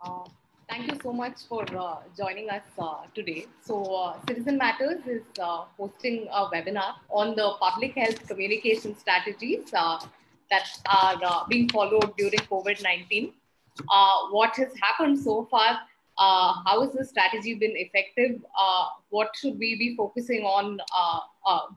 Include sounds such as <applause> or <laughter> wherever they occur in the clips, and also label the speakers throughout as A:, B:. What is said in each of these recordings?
A: Uh, thank you so much for uh, joining us uh, today. So, uh, Citizen Matters is uh, hosting a webinar on the public health communication strategies that are being followed during COVID 19. Uh, what has happened so far? How has the strategy been effective? What should we be focusing on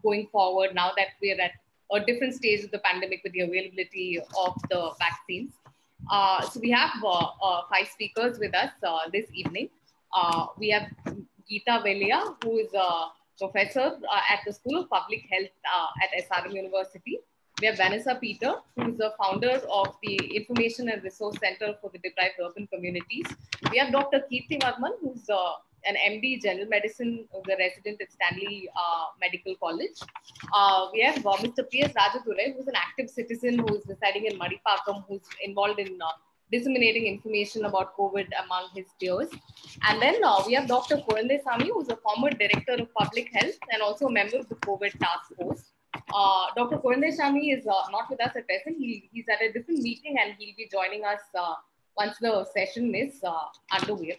A: going forward now that we're at a different stage of the pandemic with the availability of the vaccines? Uh, so we have uh, uh, five speakers with us uh, this evening. We have Geeta Velia, who is a professor at the School of Public Health at SRM University. We have Vanessa Peter, who is the founder of the Information and Resource Center for the Deprived Urban Communities. We have Dr. Kirti Varman, who's uh, an MD General Medicine, the resident at Stanley uh, Medical College. Uh, we have uh, Mr. P.S. Rajadurai, who's an active citizen who is residing in Madipakam, who's involved in uh, disseminating information about COVID among his peers. And then uh, we have Dr. Kurande Sami, who's a former director of public health and also a member of the COVID task force. Dr. Kurande Sami is not with us at present. He, he's at a different meeting and he'll be joining us once the session is underway.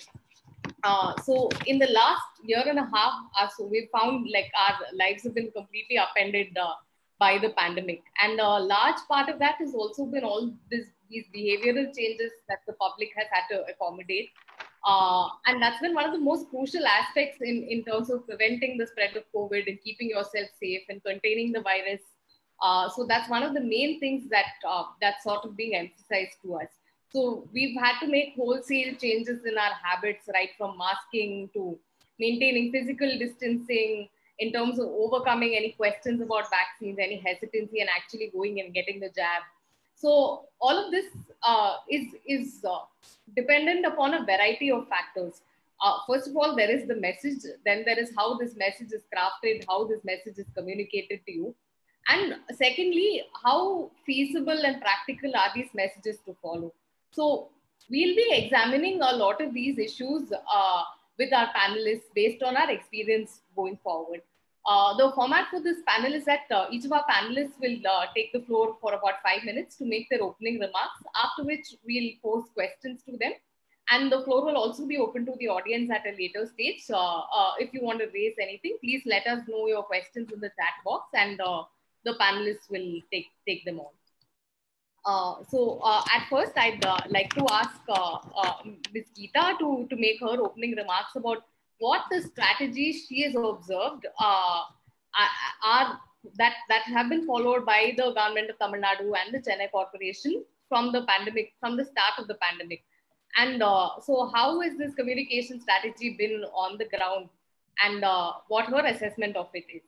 A: Uh, so in the last year and a half, uh, so we found like our lives have been completely upended uh, by the pandemic, and a large part of that has also been all this, these behavioral changes that the public has had to accommodate, uh, and that's been one of the most crucial aspects in in terms of preventing the spread of COVID and keeping yourself safe and containing the virus. Uh, so that's one of the main things that uh, that's sort of being emphasized to us. So we've had to make wholesale changes in our habits, right from masking to maintaining physical distancing in terms of overcoming any questions about vaccines, any hesitancy, and actually going and getting the jab. So all of this uh, is is uh, dependent upon a variety of factors. Uh, first of all, there is the message. Then there is how this message is crafted, how this message is communicated to you, and secondly, how feasible and practical are these messages to follow. So we'll be examining a lot of these issues uh, with our panelists based on our experience going forward. Uh, the format for this panel is that uh, each of our panelists will uh, take the floor for about five minutes to make their opening remarks, after which we'll pose questions to them. And the floor will also be open to the audience at a later stage. Uh, if you want to raise anything, please let us know your questions in the chat box and the panelists will take, take them on. Uh, so uh, at first, I'd uh, like to ask Ms. Geeta to, to make her opening remarks about what the strategies she has observed are that, that have been followed by the government of Tamil Nadu and the Chennai Corporation from the pandemic, from the start of the pandemic. And so how has this communication strategy been on the ground and what her assessment of it is?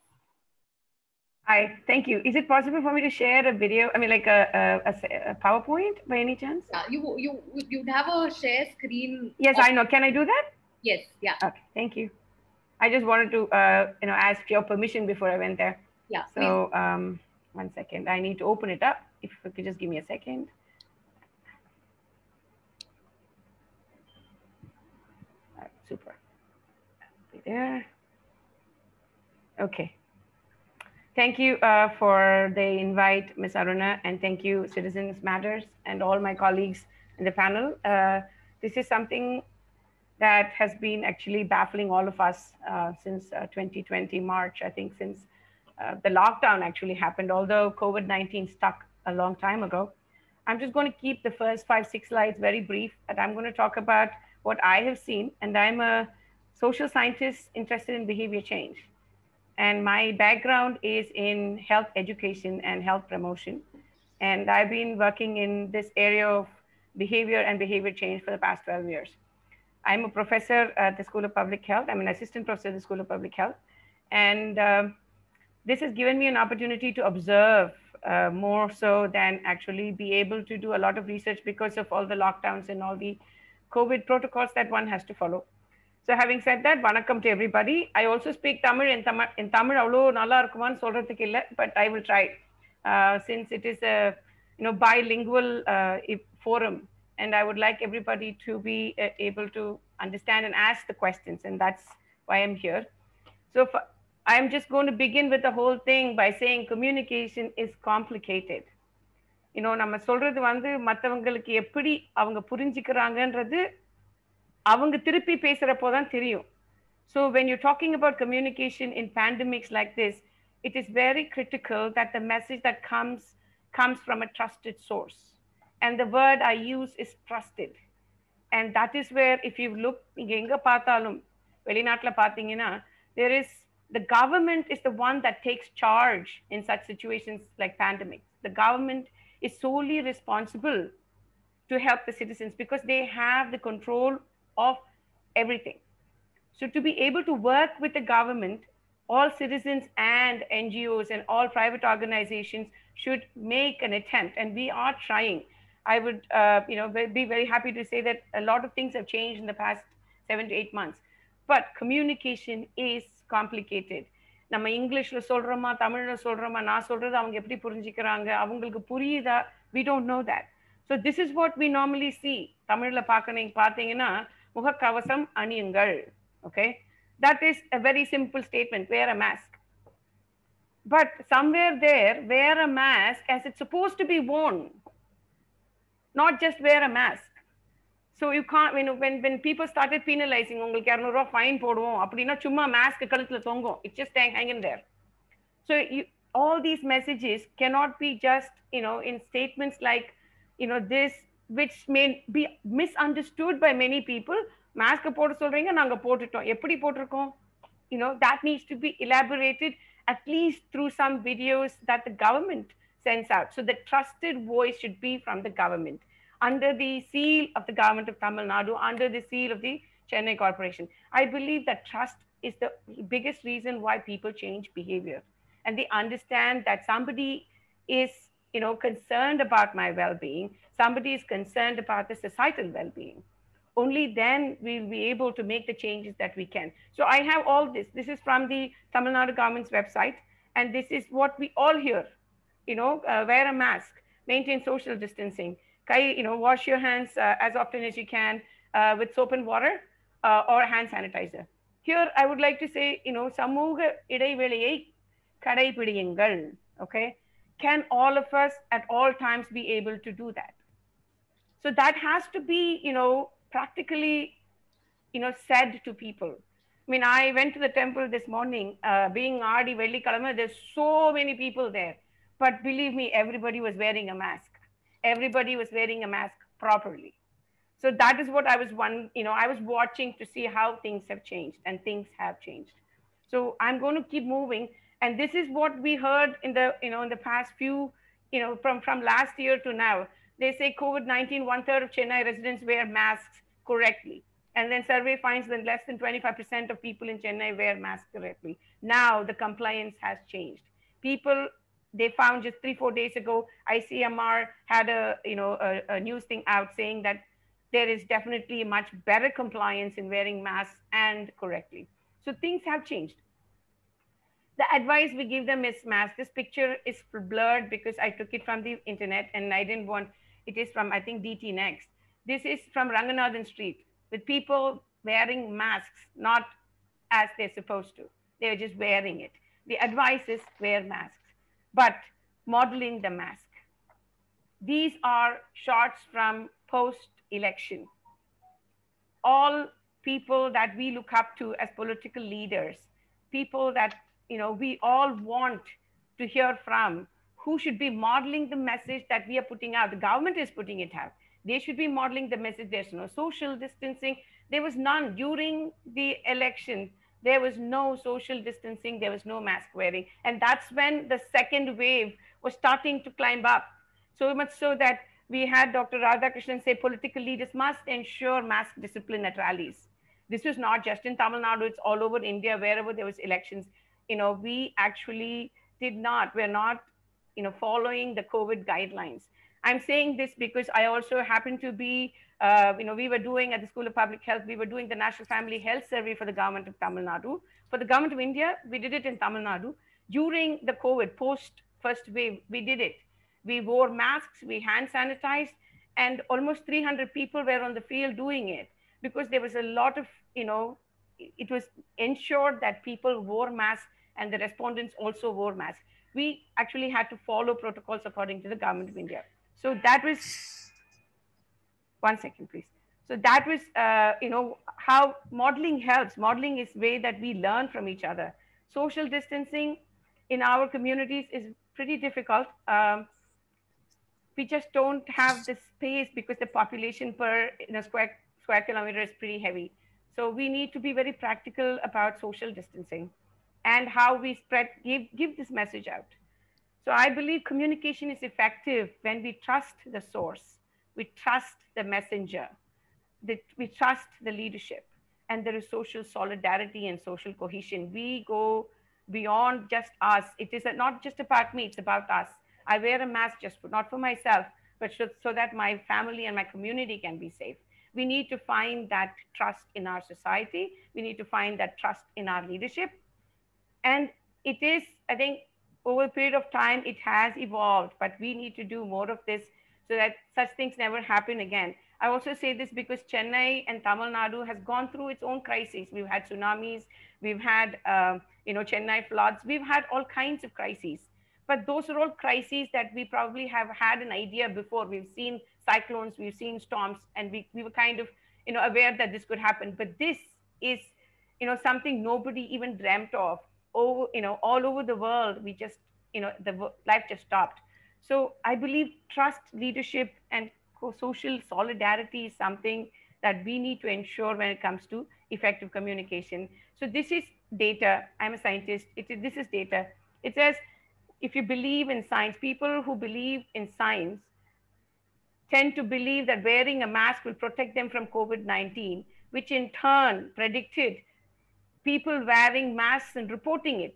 B: Hi, thank you. Is it possible for me to share a video? I mean, like a, a, a PowerPoint by any chance?
A: Yeah, you you you'd have a share screen.
B: Yes. I know. Can I do that?
A: Yes. Yeah.
B: Okay. Thank you. I just wanted to, uh, you know, ask your permission before I went there.
A: Yeah.
B: So, um, one second. I need to open it up. If you could just give me a second. Right, super. There. Okay. Thank you uh, for the invite, Ms. Aruna, and thank you, Citizens Matters, and all my colleagues in the panel. Uh, this is something that has been actually baffling all of us uh, since 2020 March, I think since the lockdown actually happened, although COVID-19 stuck a long time ago. I'm just going to keep the first five, six slides very brief, and I'm going to talk about what I have seen, and I'm a social scientist interested in behavior change and my background is in health education and health promotion. And I've been working in this area of behavior and behavior change for the past 12 years. I'm a professor at the School of Public Health. I'm an assistant professor at the School of Public Health. And um, this has given me an opportunity to observe uh, more so than actually be able to do a lot of research because of all the lockdowns and all the COVID protocols that one has to follow. So having said that, vanakkam to everybody. I also speak Tamil in Tamil, in Tamil அவ்வளோ நல்லா இருக்குமான்னு சொல்றதுக்கு இல்லை but I will try uh, since it is a you know bilingual uh, forum and I would like everybody to be uh, able to understand and ask the questions and that's why I'm here. So for, I'm just going to begin with the whole thing by saying communication is complicated. You know, நம்ம சொல்றது வந்து மற்றவங்களுக்கு எப்படி அவங்க புரிஞ்சுக்கிறாங்கன்றது அவங்க திருப்பி பேசுறப்போ தான் தெரியும் so when you talking about communication in pandemics like this it is very critical that the message that comes comes from a trusted source and the word i use is trusted and that is where if you look நீங்க எங்க பார்த்தாலும் வெளிநாட்டுல பாத்தீங்கன்னா there is the government is the one that takes charge in such situations like pandemics the government is solely responsible to help the citizens because they have the control of everything so to be able to work with the government all citizens and NGOs and all private organizations should make an attempt, and we are trying. I would, uh, you know, be very happy to say that a lot of things have changed in the past seven to eight months. But communication is complicated. நம்ம இங்கிலீஷ்ல சொல்றோமா தமிழ்ல சொல்றோமா நான் சொல்றது அவங்க எப்படி புரிஞ்சுக்கிறாங்க அவங்களுக்கு புரியுதா we don't know that so this is what we normally see தமிழ்ல பார்க்க நீங்க பார்த்தீங்கன்னா முகக்கவசம் அணியுங்கள் okay that is a very simple statement wear a mask but somewhere there wear a mask as it's supposed to be worn not just wear a mask so you can't when when, when people started penalizing உங்களுக்கு இரநூறுவா fine போடுவோம் அப்படின்னா சும்மா mask கழுத்துல தொங்கும் it's just hanging there so you, all these messages cannot be just you know in statements like you know this which may be misunderstood by many people mask போட சொல்றீங்க நாங்க போட்டுட்டோம் எப்படி போட்டிருக்கோம் you know that needs to be elaborated at least through some videos that the government sends out so the trusted voice should be from the government under the seal of the government of tamil nadu under the seal of the chennai corporation i believe that trust is the biggest reason why people change behavior and they understand that somebody is you know concerned about my well-being somebody is concerned about the societal well-being only then we'll be able to make the changes that we can. So I have all this. This is from the Tamil Nadu government's website, and this is what we all hear. You know, uh, wear a mask, maintain social distancing, Kai, you know, wash your hands uh, as often as you can uh, with soap and water or hand sanitizer. Here, I would like to say, you know, சமூக இடைவெளியை கடைபிடியுங்கள். Okay, can all of us at all times be able to do that? So that has to be, you know, practically, you know, said to people. I mean, I went to the temple this morning, uh, being Adi Velli Kalama, there's so many people there. But believe me, everybody was wearing a mask. Everybody was wearing a mask properly. So that is what I was one, you know, I was watching to see how things have changed and things have changed. So I'm going to keep moving. And this is what we heard in the, you know, in the past few, you know, from, from last year to now. They say COVID-19, one third of Chennai residents wear masks correctly. And then survey finds that less than 25% of people in Chennai wear masks correctly. Now the compliance has changed. People, they found just three, four days ago, ICMR had a, you know, a, a news thing out saying that there is definitely much better compliance in wearing masks and correctly. So things have changed. The advice we give them is mask. This picture is blurred because I took it from the internet and I didn't want, it is from, I think, DT Next. This is from Ranganathan Street with people wearing masks, not as they're supposed to. They're just wearing it. The advice is wear masks, but modeling the mask. These are shots from post election. All people that we look up to as political leaders, people that you know we all want to hear from, who should be modeling the message that we are putting out. The government is putting it out they should be modeling the message. There's no social distancing. There was none during the election. There was no social distancing. There was no mask wearing. And that's when the second wave was starting to climb up. So much so that we had Dr. Radhakrishnan say political leaders must ensure mask discipline at rallies. This was not just in Tamil Nadu, it's all over India, wherever there was elections. You know, we actually did not, we're not, you know, following the COVID guidelines. I'm saying this because I also happen to be, uh, you know, we were doing at the School of Public Health, we were doing the National Family Health Survey for the government of Tamil Nadu. For the government of India, we did it in Tamil Nadu. During the COVID post first wave, we did it. We wore masks, we hand sanitized, and almost 300 people were on the field doing it because there was a lot of, you know, it was ensured that people wore masks and the respondents also wore masks. We actually had to follow protocols according to the government of India. So that was one second, please. So that was, uh, you know, how modeling helps. Modeling is way that we learn from each other. Social distancing in our communities is pretty difficult. Um, we just don't have the space because the population per you know, square square kilometer is pretty heavy. So we need to be very practical about social distancing and how we spread give give this message out. So I believe communication is effective when we trust the source, we trust the messenger, that we trust the leadership, and there is social solidarity and social cohesion. We go beyond just us. It is not just about me, it's about us. I wear a mask just for, not for myself, but so, so that my family and my community can be safe. We need to find that trust in our society. We need to find that trust in our leadership. And it is, I think, over a period of time, it has evolved, but we need to do more of this so that such things never happen again. I also say this because Chennai and Tamil Nadu has gone through its own crises. We've had tsunamis, we've had, uh, you know, Chennai floods, we've had all kinds of crises. But those are all crises that we probably have had an idea before. We've seen cyclones, we've seen storms, and we, we were kind of, you know, aware that this could happen. But this is, you know, something nobody even dreamt of. Oh, you know, all over the world, we just, you know, the life just stopped. So I believe trust, leadership, and social solidarity is something that we need to ensure when it comes to effective communication. So this is data. I'm a scientist. It, this is data. It says if you believe in science, people who believe in science tend to believe that wearing a mask will protect them from COVID 19, which in turn predicted people wearing masks and reporting it.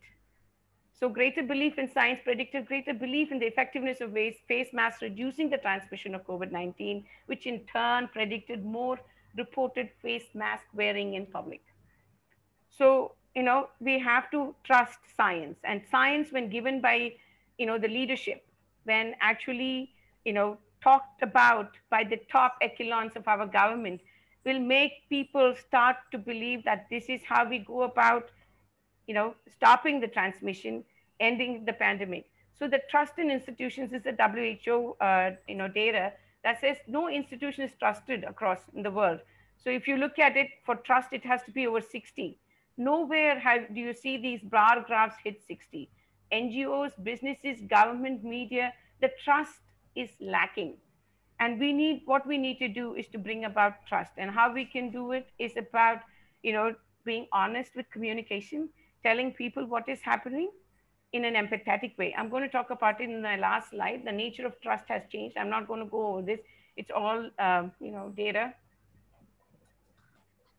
B: So, greater belief in science predicted greater belief in the effectiveness of face masks reducing the transmission of COVID 19, which in turn predicted more reported face mask wearing in public. So, you know, we have to trust science and science when given by, you know, the leadership, when actually, you know, talked about by the top echelons of our government will make people start to believe that this is how we go about, you know, stopping the transmission, ending the pandemic. So the trust in institutions is the WHO, uh, you know, data that says no institution is trusted across in the world. So if you look at it for trust, it has to be over 60 nowhere have, do you see these bar graphs hit 60. NGOs, businesses, government, media, the trust is lacking. And we need, what we need to do is to bring about trust. And how we can do it is about, you know, being honest with communication, telling people what is happening in an empathetic way. I'm going to talk about it in my last slide. The nature of trust has changed. I'm not going to go over this. It's all, um, you know, data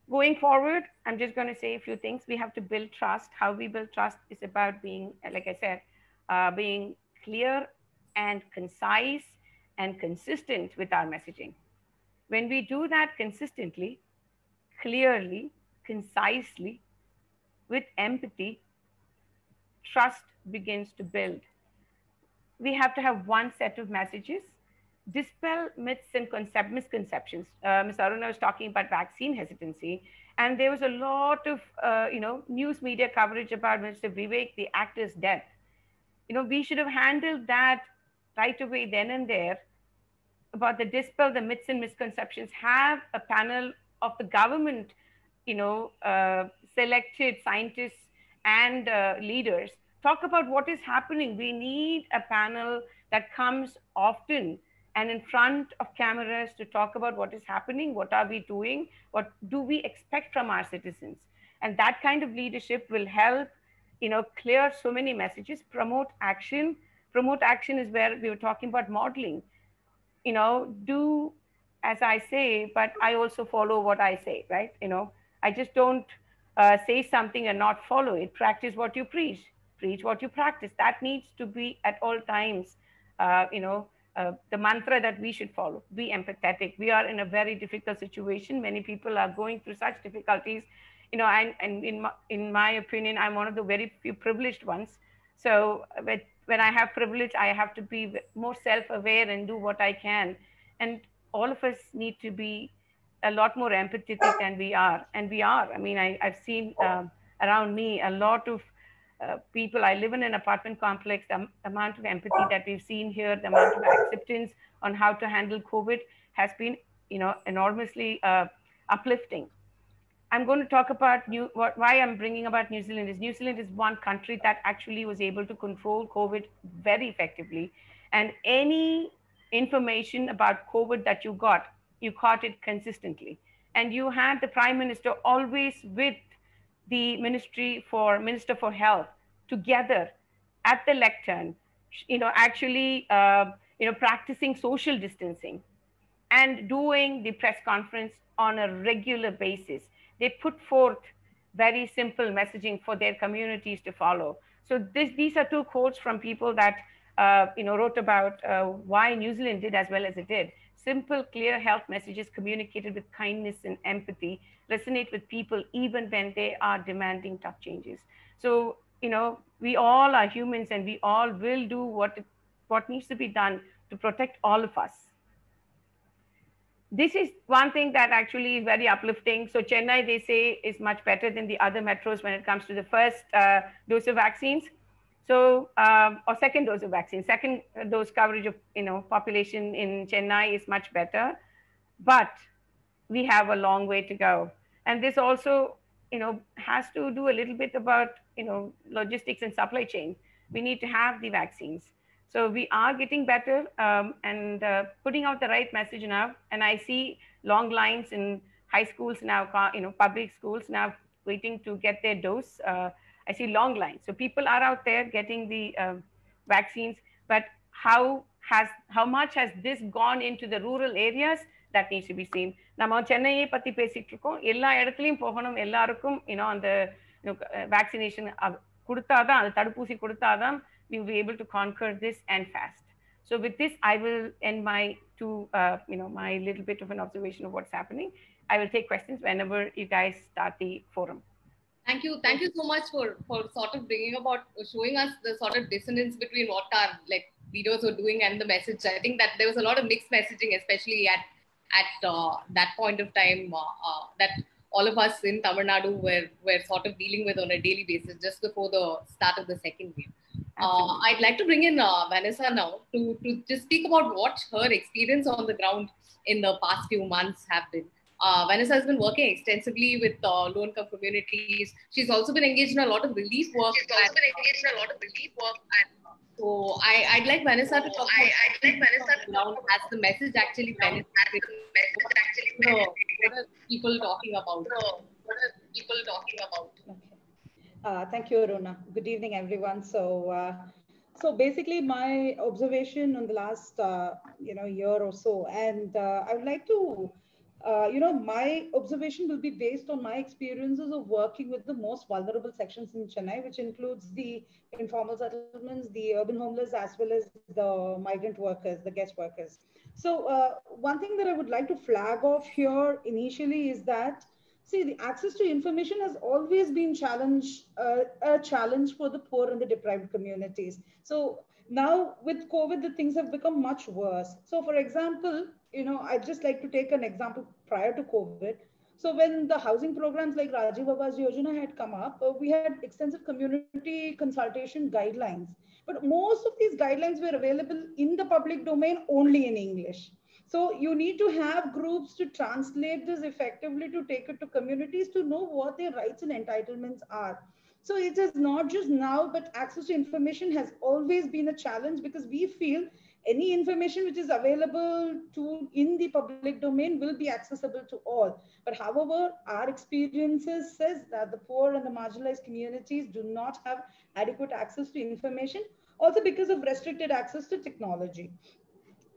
B: going forward, I'm just going to say a few things. We have to build trust. How we build trust is about being, like I said, uh, being clear and concise and consistent with our messaging. When we do that consistently, clearly, concisely, with empathy, trust begins to build. We have to have one set of messages dispel myths and concept misconceptions. Uh, Ms. Aruna was talking about vaccine hesitancy, and there was a lot of uh, you know news media coverage about Mr. Vivek, the actor's death. You know, we should have handled that right away then and there about the dispel the myths and misconceptions. Have a panel of the government, you know, uh, selected scientists and uh, leaders talk about what is happening. We need a panel that comes often and in front of cameras to talk about what is happening, what are we doing, what do we expect from our citizens. And that kind of leadership will help, you know, clear so many messages, promote action. Promote action is where we were talking about modeling. You know, do as I say, but I also follow what I say, right? You know, I just don't uh, say something and not follow it. Practice what you preach, preach what you practice. That needs to be at all times, uh, you know, uh, the mantra that we should follow be empathetic we are in a very difficult situation many people are going through such difficulties you know and, and in, my, in my opinion i'm one of the very few privileged ones so with, when i have privilege i have to be more self-aware and do what i can and all of us need to be a lot more empathetic than we are and we are i mean I, i've seen um, around me a lot of uh, people. I live in an apartment complex. The amount of empathy that we've seen here, the amount of acceptance on how to handle COVID has been you know, enormously uh, uplifting. I'm going to talk about new, why I'm bringing about New Zealand is New Zealand is one country that actually was able to control COVID very effectively. And any information about COVID that you got, you caught it consistently. And you had the prime minister always with the ministry for minister for health together at the lectern, you know, actually, uh, you know, practicing social distancing and doing the press conference on a regular basis they put forth very simple messaging for their communities to follow. So this, these are two quotes from people that uh, you know wrote about uh, why New Zealand did as well as it did. Simple, clear health messages communicated with kindness and empathy resonate with people even when they are demanding tough changes. So you know we all are humans and we all will do what what needs to be done to protect all of us this is one thing that actually is very uplifting. So Chennai, they say, is much better than the other metros when it comes to the first uh, dose of vaccines. So, um, or second dose of vaccine, second dose coverage of you know population in Chennai is much better, but we have a long way to go. And this also, you know, has to do a little bit about you know logistics and supply chain. We need to have the vaccines. So we are getting better um, and uh, putting out the right message now. And I see long lines in high schools now, you know, public schools now waiting to get their dose. Uh, I see long lines. So people are out there getting the uh, vaccines, but how has how much has this gone into the rural areas? That needs to be seen. நம்ம சென்னையை பத்தி பேசிட்டு இருக்கோம் எல்லா இடத்துலையும் போகணும் எல்லாருக்கும் you know அந்த வேக்சினேஷன் கொடுத்தாதான் அந்த தடுப்பூசி கொடுத்தாதான் we will be able to conquer this and fast. So with this, I will end my two, uh, you know, my little bit of an observation of what's happening. I will take questions whenever you guys start the forum.
A: Thank you. Thank you so much for, for sort of bringing about, showing us the sort of dissonance between what our like leaders are doing and the message. I think that there was a lot of mixed messaging, especially at at uh, that point of time uh, uh, that all of us in Tamil Nadu were, were sort of dealing with on a daily basis just before the start of the second wave. Uh, I'd like to bring in uh, Vanessa now to, to just speak about what her experience on the ground in the past few months have been. Uh, Vanessa has been working extensively with uh, low income communities. She's also been engaged in a lot of relief work.
C: She's also been engaged in a lot of relief work. And,
A: so I, would like Vanessa to talk
C: I, I'd like Vanessa to
A: ground as the message actually penetrated.
C: What,
A: what are people talking about?
C: What are people talking about?
D: Uh, thank you, Aruna. Good evening, everyone. So, uh, so basically, my observation on the last, uh, you know, year or so, and uh, I would like to, uh, you know, my observation will be based on my experiences of working with the most vulnerable sections in Chennai, which includes the informal settlements, the urban homeless, as well as the migrant workers, the guest workers. So, one thing that I would like to flag off here initially is that see the access to information has always been challenge uh, a challenge for the poor and the deprived communities so now with covid the things have become much worse so for example you know i'd just like to take an example prior to covid so when the housing programs like Rajiv Awas Yojana had come up, uh, we had extensive community consultation guidelines. But most of these guidelines were available in the public domain only in English. So you need to have groups to translate this effectively to take it to communities to know what their rights and entitlements are. So it is not just now, but access to information has always been a challenge because we feel any information which is available to in the public domain will be accessible to all. But however, our experiences says that the poor and the marginalized communities do not have adequate access to information, also because of restricted access to technology.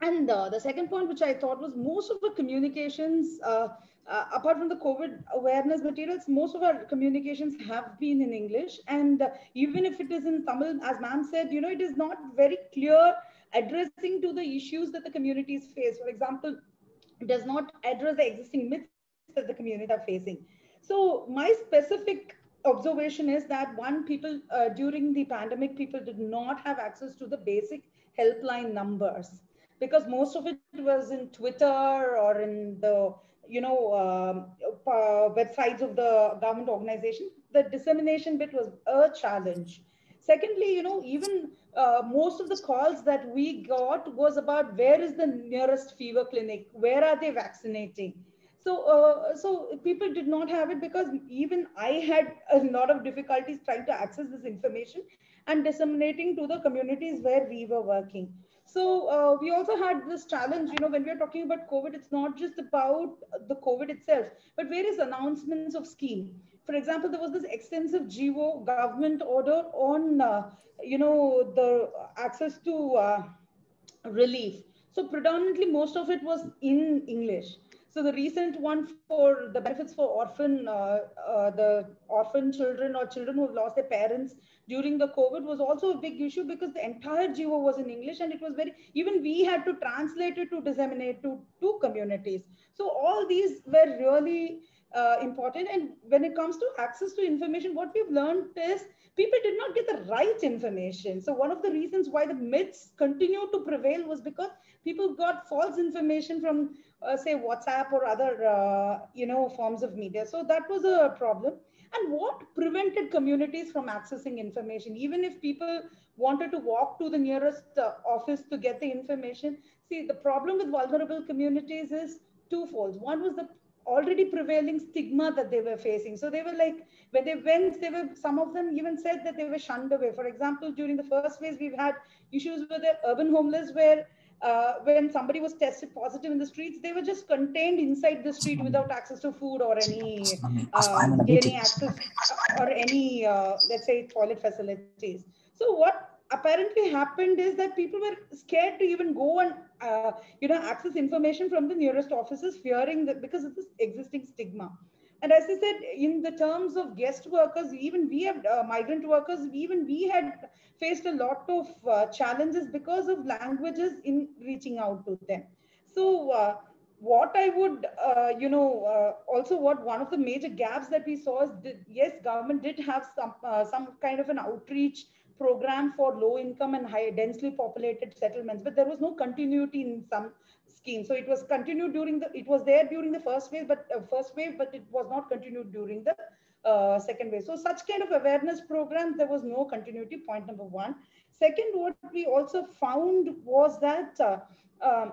D: And uh, the second point, which I thought was most of the communications, uh, uh, apart from the COVID awareness materials, most of our communications have been in English. And uh, even if it is in Tamil, as ma'am said, you know, it is not very clear addressing to the issues that the communities face. For example, it does not address the existing myths that the community are facing. So my specific observation is that one, people uh, during the pandemic, people did not have access to the basic helpline numbers because most of it was in Twitter or in the you know uh, websites of the government organization. The dissemination bit was a challenge. Secondly, you know, even uh, most of the calls that we got was about where is the nearest fever clinic? Where are they vaccinating? So, uh, so people did not have it because even I had a lot of difficulties trying to access this information and disseminating to the communities where we were working. So uh, we also had this challenge, you know, when we're talking about COVID, it's not just about the COVID itself, but various announcements of scheme. For example, there was this extensive GO government order on, uh, you know, the access to uh, relief. So predominantly most of it was in English. So the recent one for the benefits for orphan, uh, uh, the orphan children or children who have lost their parents during the COVID was also a big issue because the entire GO was in English and it was very, even we had to translate it to disseminate to two communities. So all these were really uh, important. And when it comes to access to information, what we've learned is people did not get the right information. So one of the reasons why the myths continue to prevail was because people got false information from, uh, say, WhatsApp or other, uh, you know, forms of media. So that was a problem. And what prevented communities from accessing information, even if people wanted to walk to the nearest uh, office to get the information? See, the problem with vulnerable communities is twofold. One was the already prevailing stigma that they were facing. So they were like, when they went, they were, some of them even said that they were shunned away. For example, during the first phase, we've had issues with the urban homeless where uh, when somebody was tested positive in the streets, they were just contained inside the street without access to food or any uh, gaining access or any, uh, let's say, toilet facilities. So what apparently happened is that people were scared to even go and uh, you know access information from the nearest offices, fearing that because of this existing stigma. And as I said, in the terms of guest workers, even we have uh, migrant workers, even we had faced a lot of uh, challenges because of languages in reaching out to them. So uh, what I would, uh, you know, uh, also what one of the major gaps that we saw is, yes, government did have some uh, some kind of an outreach program for low income and high densely populated settlements, but there was no continuity in some scheme. So it was continued during the, it was there during the first wave, but uh, first wave, but it was not continued during the uh, second wave. So such kind of awareness programs, there was no continuity, point number one. Second, what we also found was that uh, um,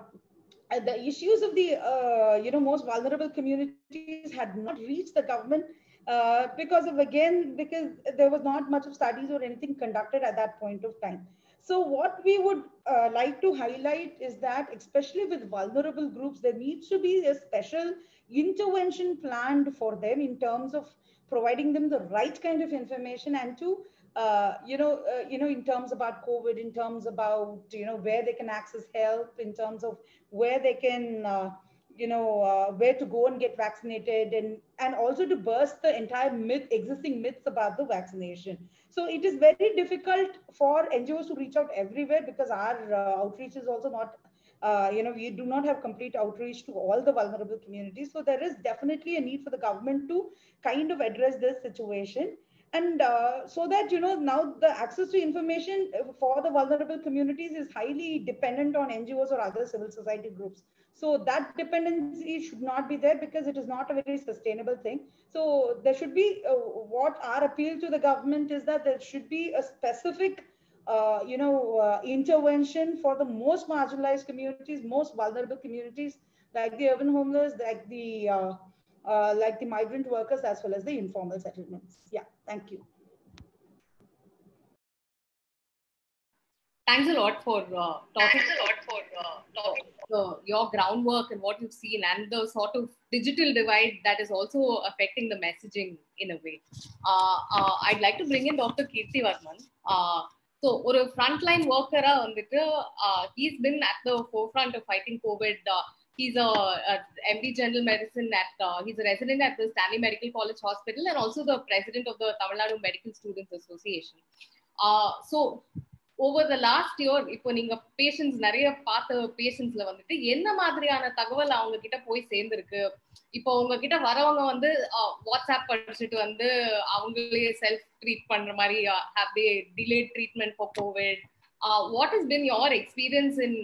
D: the issues of the, uh, you know, most vulnerable communities had not reached the government uh, because of, again, because there was not much of studies or anything conducted at that point of time. So what we would uh, like to highlight is that, especially with vulnerable groups, there needs to be a special intervention planned for them in terms of providing them the right kind of information and to, uh, you know, uh, you know, in terms about COVID, in terms about, you know, where they can access help, in terms of where they can, uh, you know, uh, where to go and get vaccinated and, and also to burst the entire myth, existing myths about the vaccination. So it is very difficult for NGOs to reach out everywhere because our uh, outreach is also not, uh, you know, we do not have complete outreach to all the vulnerable communities. So there is definitely a need for the government to kind of address this situation. And uh, so that, you know, now the access to information for the vulnerable communities is highly dependent on NGOs or other civil society groups. So that dependency should not be there because it is not a very sustainable thing. So there should be uh, what our appeal to the government is that there should be a specific, uh, you know, uh, intervention for the most marginalized communities, most vulnerable communities, like the urban homeless, like the uh, uh, like the migrant workers, as well as the informal settlements. Yeah, thank you.
A: Thanks a lot for uh, talking
C: Thanks a lot for uh, talking.
A: the, your groundwork and what you've seen and the sort of digital divide that is also affecting the messaging in a way. Uh, uh, I'd like to bring in Dr. Kirti Varman. Uh, so, ஒரு frontline worker வந்துட்டு uh, he's been at the forefront of fighting COVID. Uh, he's a, a MD General Medicine at, uh, he's a resident at the Stanley Medical College Hospital and also the president of the Tamil Nadu Medical Students Association. Uh, so, over the last year இப்போ நீங்க patience நிறைய பார்த்த பேஷன்ஸ்ல வந்துட்டு என்ன மாதிரியான தகவல் அவங்க கிட்ட போய் சேர்ந்திருக்கு? இப்போ உங்ககிட்ட வரவங்க வந்து வாட்ஸ்அப் படிச்சுட்டு வந்து அவங்களே செல்ஃப் ட்ரீட் பண்ற மாதிரி have they delay treatment for Covid what is been your experience in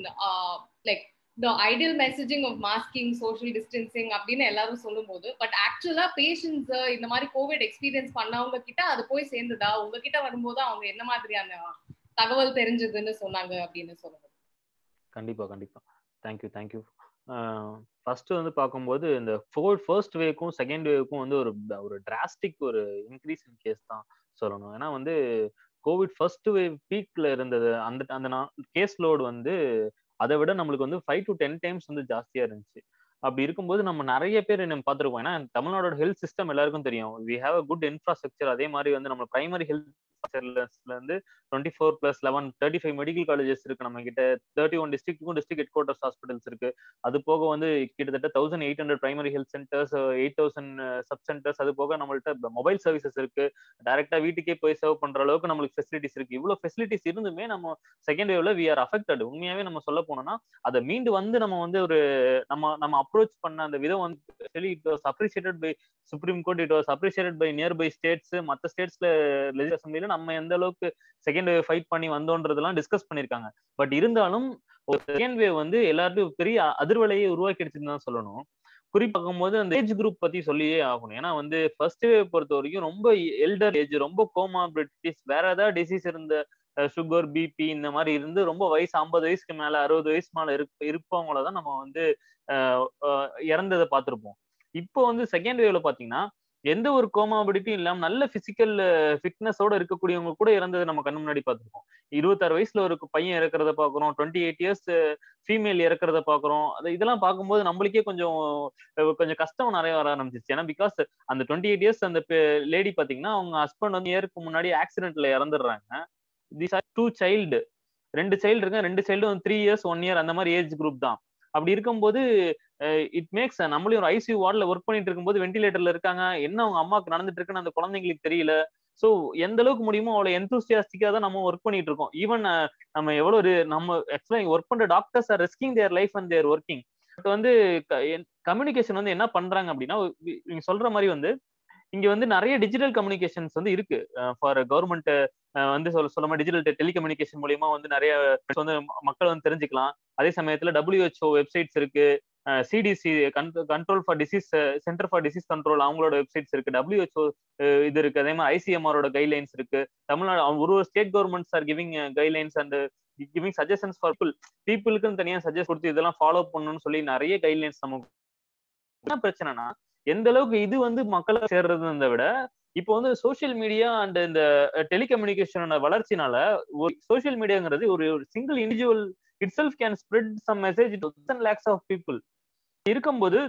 A: like the ideal messaging of masking social distancing அப்படின்னு எல்லாரும் சொல்லும்போது பட் ஆக்சுவலா பேஷண்ட்ஸ் இந்த மாதிரி கோவிட் எக்ஸ்பீரியன்ஸ் பண்ணவங்க கிட்ட அது போய் சேர்ந்ததா? உங்ககிட்ட வரும்போது அவங்க என்ன மாதிரியான தகவல் தெரிஞ்சதுன்னு சொன்னாங்க அப்படின்னு சொல்லுங்க.
E: கண்டிப்பா கண்டிப்பா. தேங்க்யூ தேங்க்யூ ஃபர்ஸ்ட் வந்து பார்க்கும்போது இந்த ஃபோர் ஃபர்ஸ்ட் வேவ்க்கும் செகண்ட் வேவ்க்கும் வந்து ஒரு ஒரு டிராஸ்டிக் ஒரு இன்க்ரீஸ் இன் கேஸ் தான் சொல்லணும். ஏன்னா வந்து கோவிட் ஃபர்ஸ்ட் வேவ் பீக்ல இருந்தது அந்த அந்த கேஸ் லோடு வந்து அதை விட நம்மளுக்கு வந்து ஃபைவ் டு டென் டைம்ஸ் வந்து ஜாஸ்தியா இருந்துச்சு. அப்படி இருக்கும்போது நம்ம நிறைய பேர் நம்ம பார்த்துருக்கோம் ஏன்னா தமிழ்நாடோட ஹெல்த் சிஸ்டம் எல்லாருக்கும் தெரியும். We have a good infrastructure அதே மாதிரி வந்து நம்ம பிரைமரி ஹெல்த் இருந்து twenty four plus eleven thirty five medical colleges இருக்கு நம்ம கிட்ட தேர்ட்டி ஒன் டிஸ்ட்ரிக்ட்டுக்கும் டிஸ்ட்ரிக்ட் ஹெட் குவார்டர்ஸ் ஹாஸ்பிட்டல்ஸ் இருக்கு. அது போக வந்து கிட்டத்தட்ட thousand eight hundred primary health centres eight thousand sub centres அது போக நம்மள்ட்ட மொபைல் சர்வீசஸ் இருக்கு. டைரக்டா வீட்டுக்கே போய் சர்வ் பண்ற அளவுக்கு நம்மளுக்கு ஃபெசிலிட்டிஸ் இருக்கு. இவ்வளவு ஃபெசிலிட்டிஸ் இருந்துமே நம்ம செகண்ட் வேவ்ல வி ஆர் அஃபெக்டட் உண்மையாவே நம்ம சொல்ல போனோம்னா அதை மீண்டு வந்து நம்ம வந்து ஒரு நம்ம நம்ம அப்ரோச் பண்ண அந்த விதம் வந்து it was appreciated by Supreme Court it was appreciated by nearby states மற்ற ஸ்டேட்ஸ்ல லெஜிஸ்ல அசம்பிளில நம்ம எந்த அளவுக்கு செகண்ட் வேவ் ஃபைட் பண்ணி வந்தோன்றதெல்லாம் டிஸ்கஸ் பண்ணிருக்காங்க. பட் இருந்தாலும் ஒரு செகண்ட் வேவ் வந்து எல்லாருக்கும் பெரிய அதிர்வலையை உருவாக்கிடுச்சுன்னு தான் சொல்லணும். குறிப்பாக்கும் போது அந்த ஏஜ் குரூப் பத்தி சொல்லியே ஆகணும். ஏன்னா வந்து ஃபர்ஸ்ட் வேவ் பொறுத்த வரைக்கும் ரொம்ப எல்டர் ஏஜ் ரொம்ப கோமாபிலிட்டிஸ் வேற ஏதாவது டிசீஸ் இருந்த சுகர் பிபி இந்த மாதிரி இருந்து ரொம்ப வயசு ஐம்பது வயசுக்கு மேல அறுபது வயசு மேல இருப் இருப்பவங்கள தான் நம்ம வந்து இறந்ததை பார்த்துருப்போம். இப்போ வந்து செகண்ட் வேவ்ல பாத்தீங்கன்னா எந்த ஒரு கோமாபிடிட்டியும் இல்லாம நல்ல பிசிக்கல் ஃபிட்னஸோட இருக்கக்கூடியவங்க கூட இறந்ததை நம்ம கண்ணு முன்னாடி பார்த்துருக்கோம் இருபத்தாறு வயசுல ஒரு பையன் இறக்குறத பாக்குறோம் டுவெண்ட்டி எயிட் இயர்ஸ் ஃபீமேல் இறக்குறத பாக்குறோம் அது இதெல்லாம் பார்க்கும்போது நம்மளுக்கே கொஞ்சம் கொஞ்சம் கஷ்டம் நிறைய வர ஆரம்பிச்சிச்சு ஏன்னா பிகாஸ் அந்த டுவெண்ட்டி எயிட் இயர்ஸ் அந்த லேடி பாத்தீங்கன்னா அவங்க ஹஸ்பண்ட் வந்து இயருக்கு முன்னாடி ஆக்சிடென்ட்ல இறந்துடுறாங்க. திஸ் ஆர் டூ சைல்டு ரெண்டு சைல்டு இருக்கு ரெண்டு சைல்டு வந்து த்ரீ இயர்ஸ் ஒன் இயர் அந்த மாதிரி ஏஜ் குரூப் தான். அப்படி இருக்கும்போது இட் மேக்ஸ் நம்மளையும் ஒரு ஐசியூ வார்டில் ஒர்க் பண்ணிட்டு இருக்கும்போது வெண்டிலேட்டர்ல இருக்காங்க. என்ன அவங்க அம்மாவுக்கு நடந்துட்டு இருக்குன்னு அந்த குழந்தைங்களுக்கு தெரியல. ஸோ எந்த அளவுக்கு முடியுமோ அவ்வளோ எந்தூசியாஸ்டிக்காக தான் நம்ம ஒர்க் பண்ணிட்டு இருக்கோம். ஈவன் நம்ம எவ்வளோ ஒரு நம்ம ஆக்சுவலாக ஒர்க் பண்ற doctors are risking their life and their working but வந்து கம்யூனிகேஷன் வந்து என்ன பண்றாங்க அப்படின்னா நீங்க சொல்ற மாதிரி வந்து இங்க வந்து நிறைய டிஜிட்டல் கம்யூனிகேஷன்ஸ் வந்து இருக்கு. ஃபார் கவர்மெண்ட் வந்து சொல்ல சொல்லாம டிஜிட்டல் டெலிகம்யூனிகேஷன் மூலியமா வந்து நிறைய வந்து மக்கள் வந்து தெரிஞ்சுக்கலாம். அதே சமயத்துல டபிள்யூஹெச்ஓ வெப்சைட்ஸ் இருக்கு. CDC control for disease centre for disease control அவங்களோட வெப்சைட்ஸ் இருக்கு. டபிள்யூஹெச்ஓ இது இருக்கு. அதே மாதிரி ஐசிஎம்ஆரோட கைட்லைன்ஸ் இருக்கு. தமிழ்நாடு ஒரு ஒரு state governments are giving guidelines and giving suggestions for people பீப்புளுக்குன்னு தனியாக சஜஸ்ட் கொடுத்து இதெல்லாம் ஃபாலோ பண்ணணும்னு சொல்லி நிறைய கைட்லைன்ஸ் நமக்கு. என்ன பிரச்சனைனா எந்த அளவுக்கு இது வந்து மக்களை சேர்றதுன்றத விட இப்போ வந்து சோசியல் மீடியா அண்ட் இந்த டெலிகம்யூனிகேஷனோட வளர்ச்சினால சோசியல் மீடியாங்கிறது ஒரு single individual itself can spread some message thousand lakhs of people இருக்கும்போது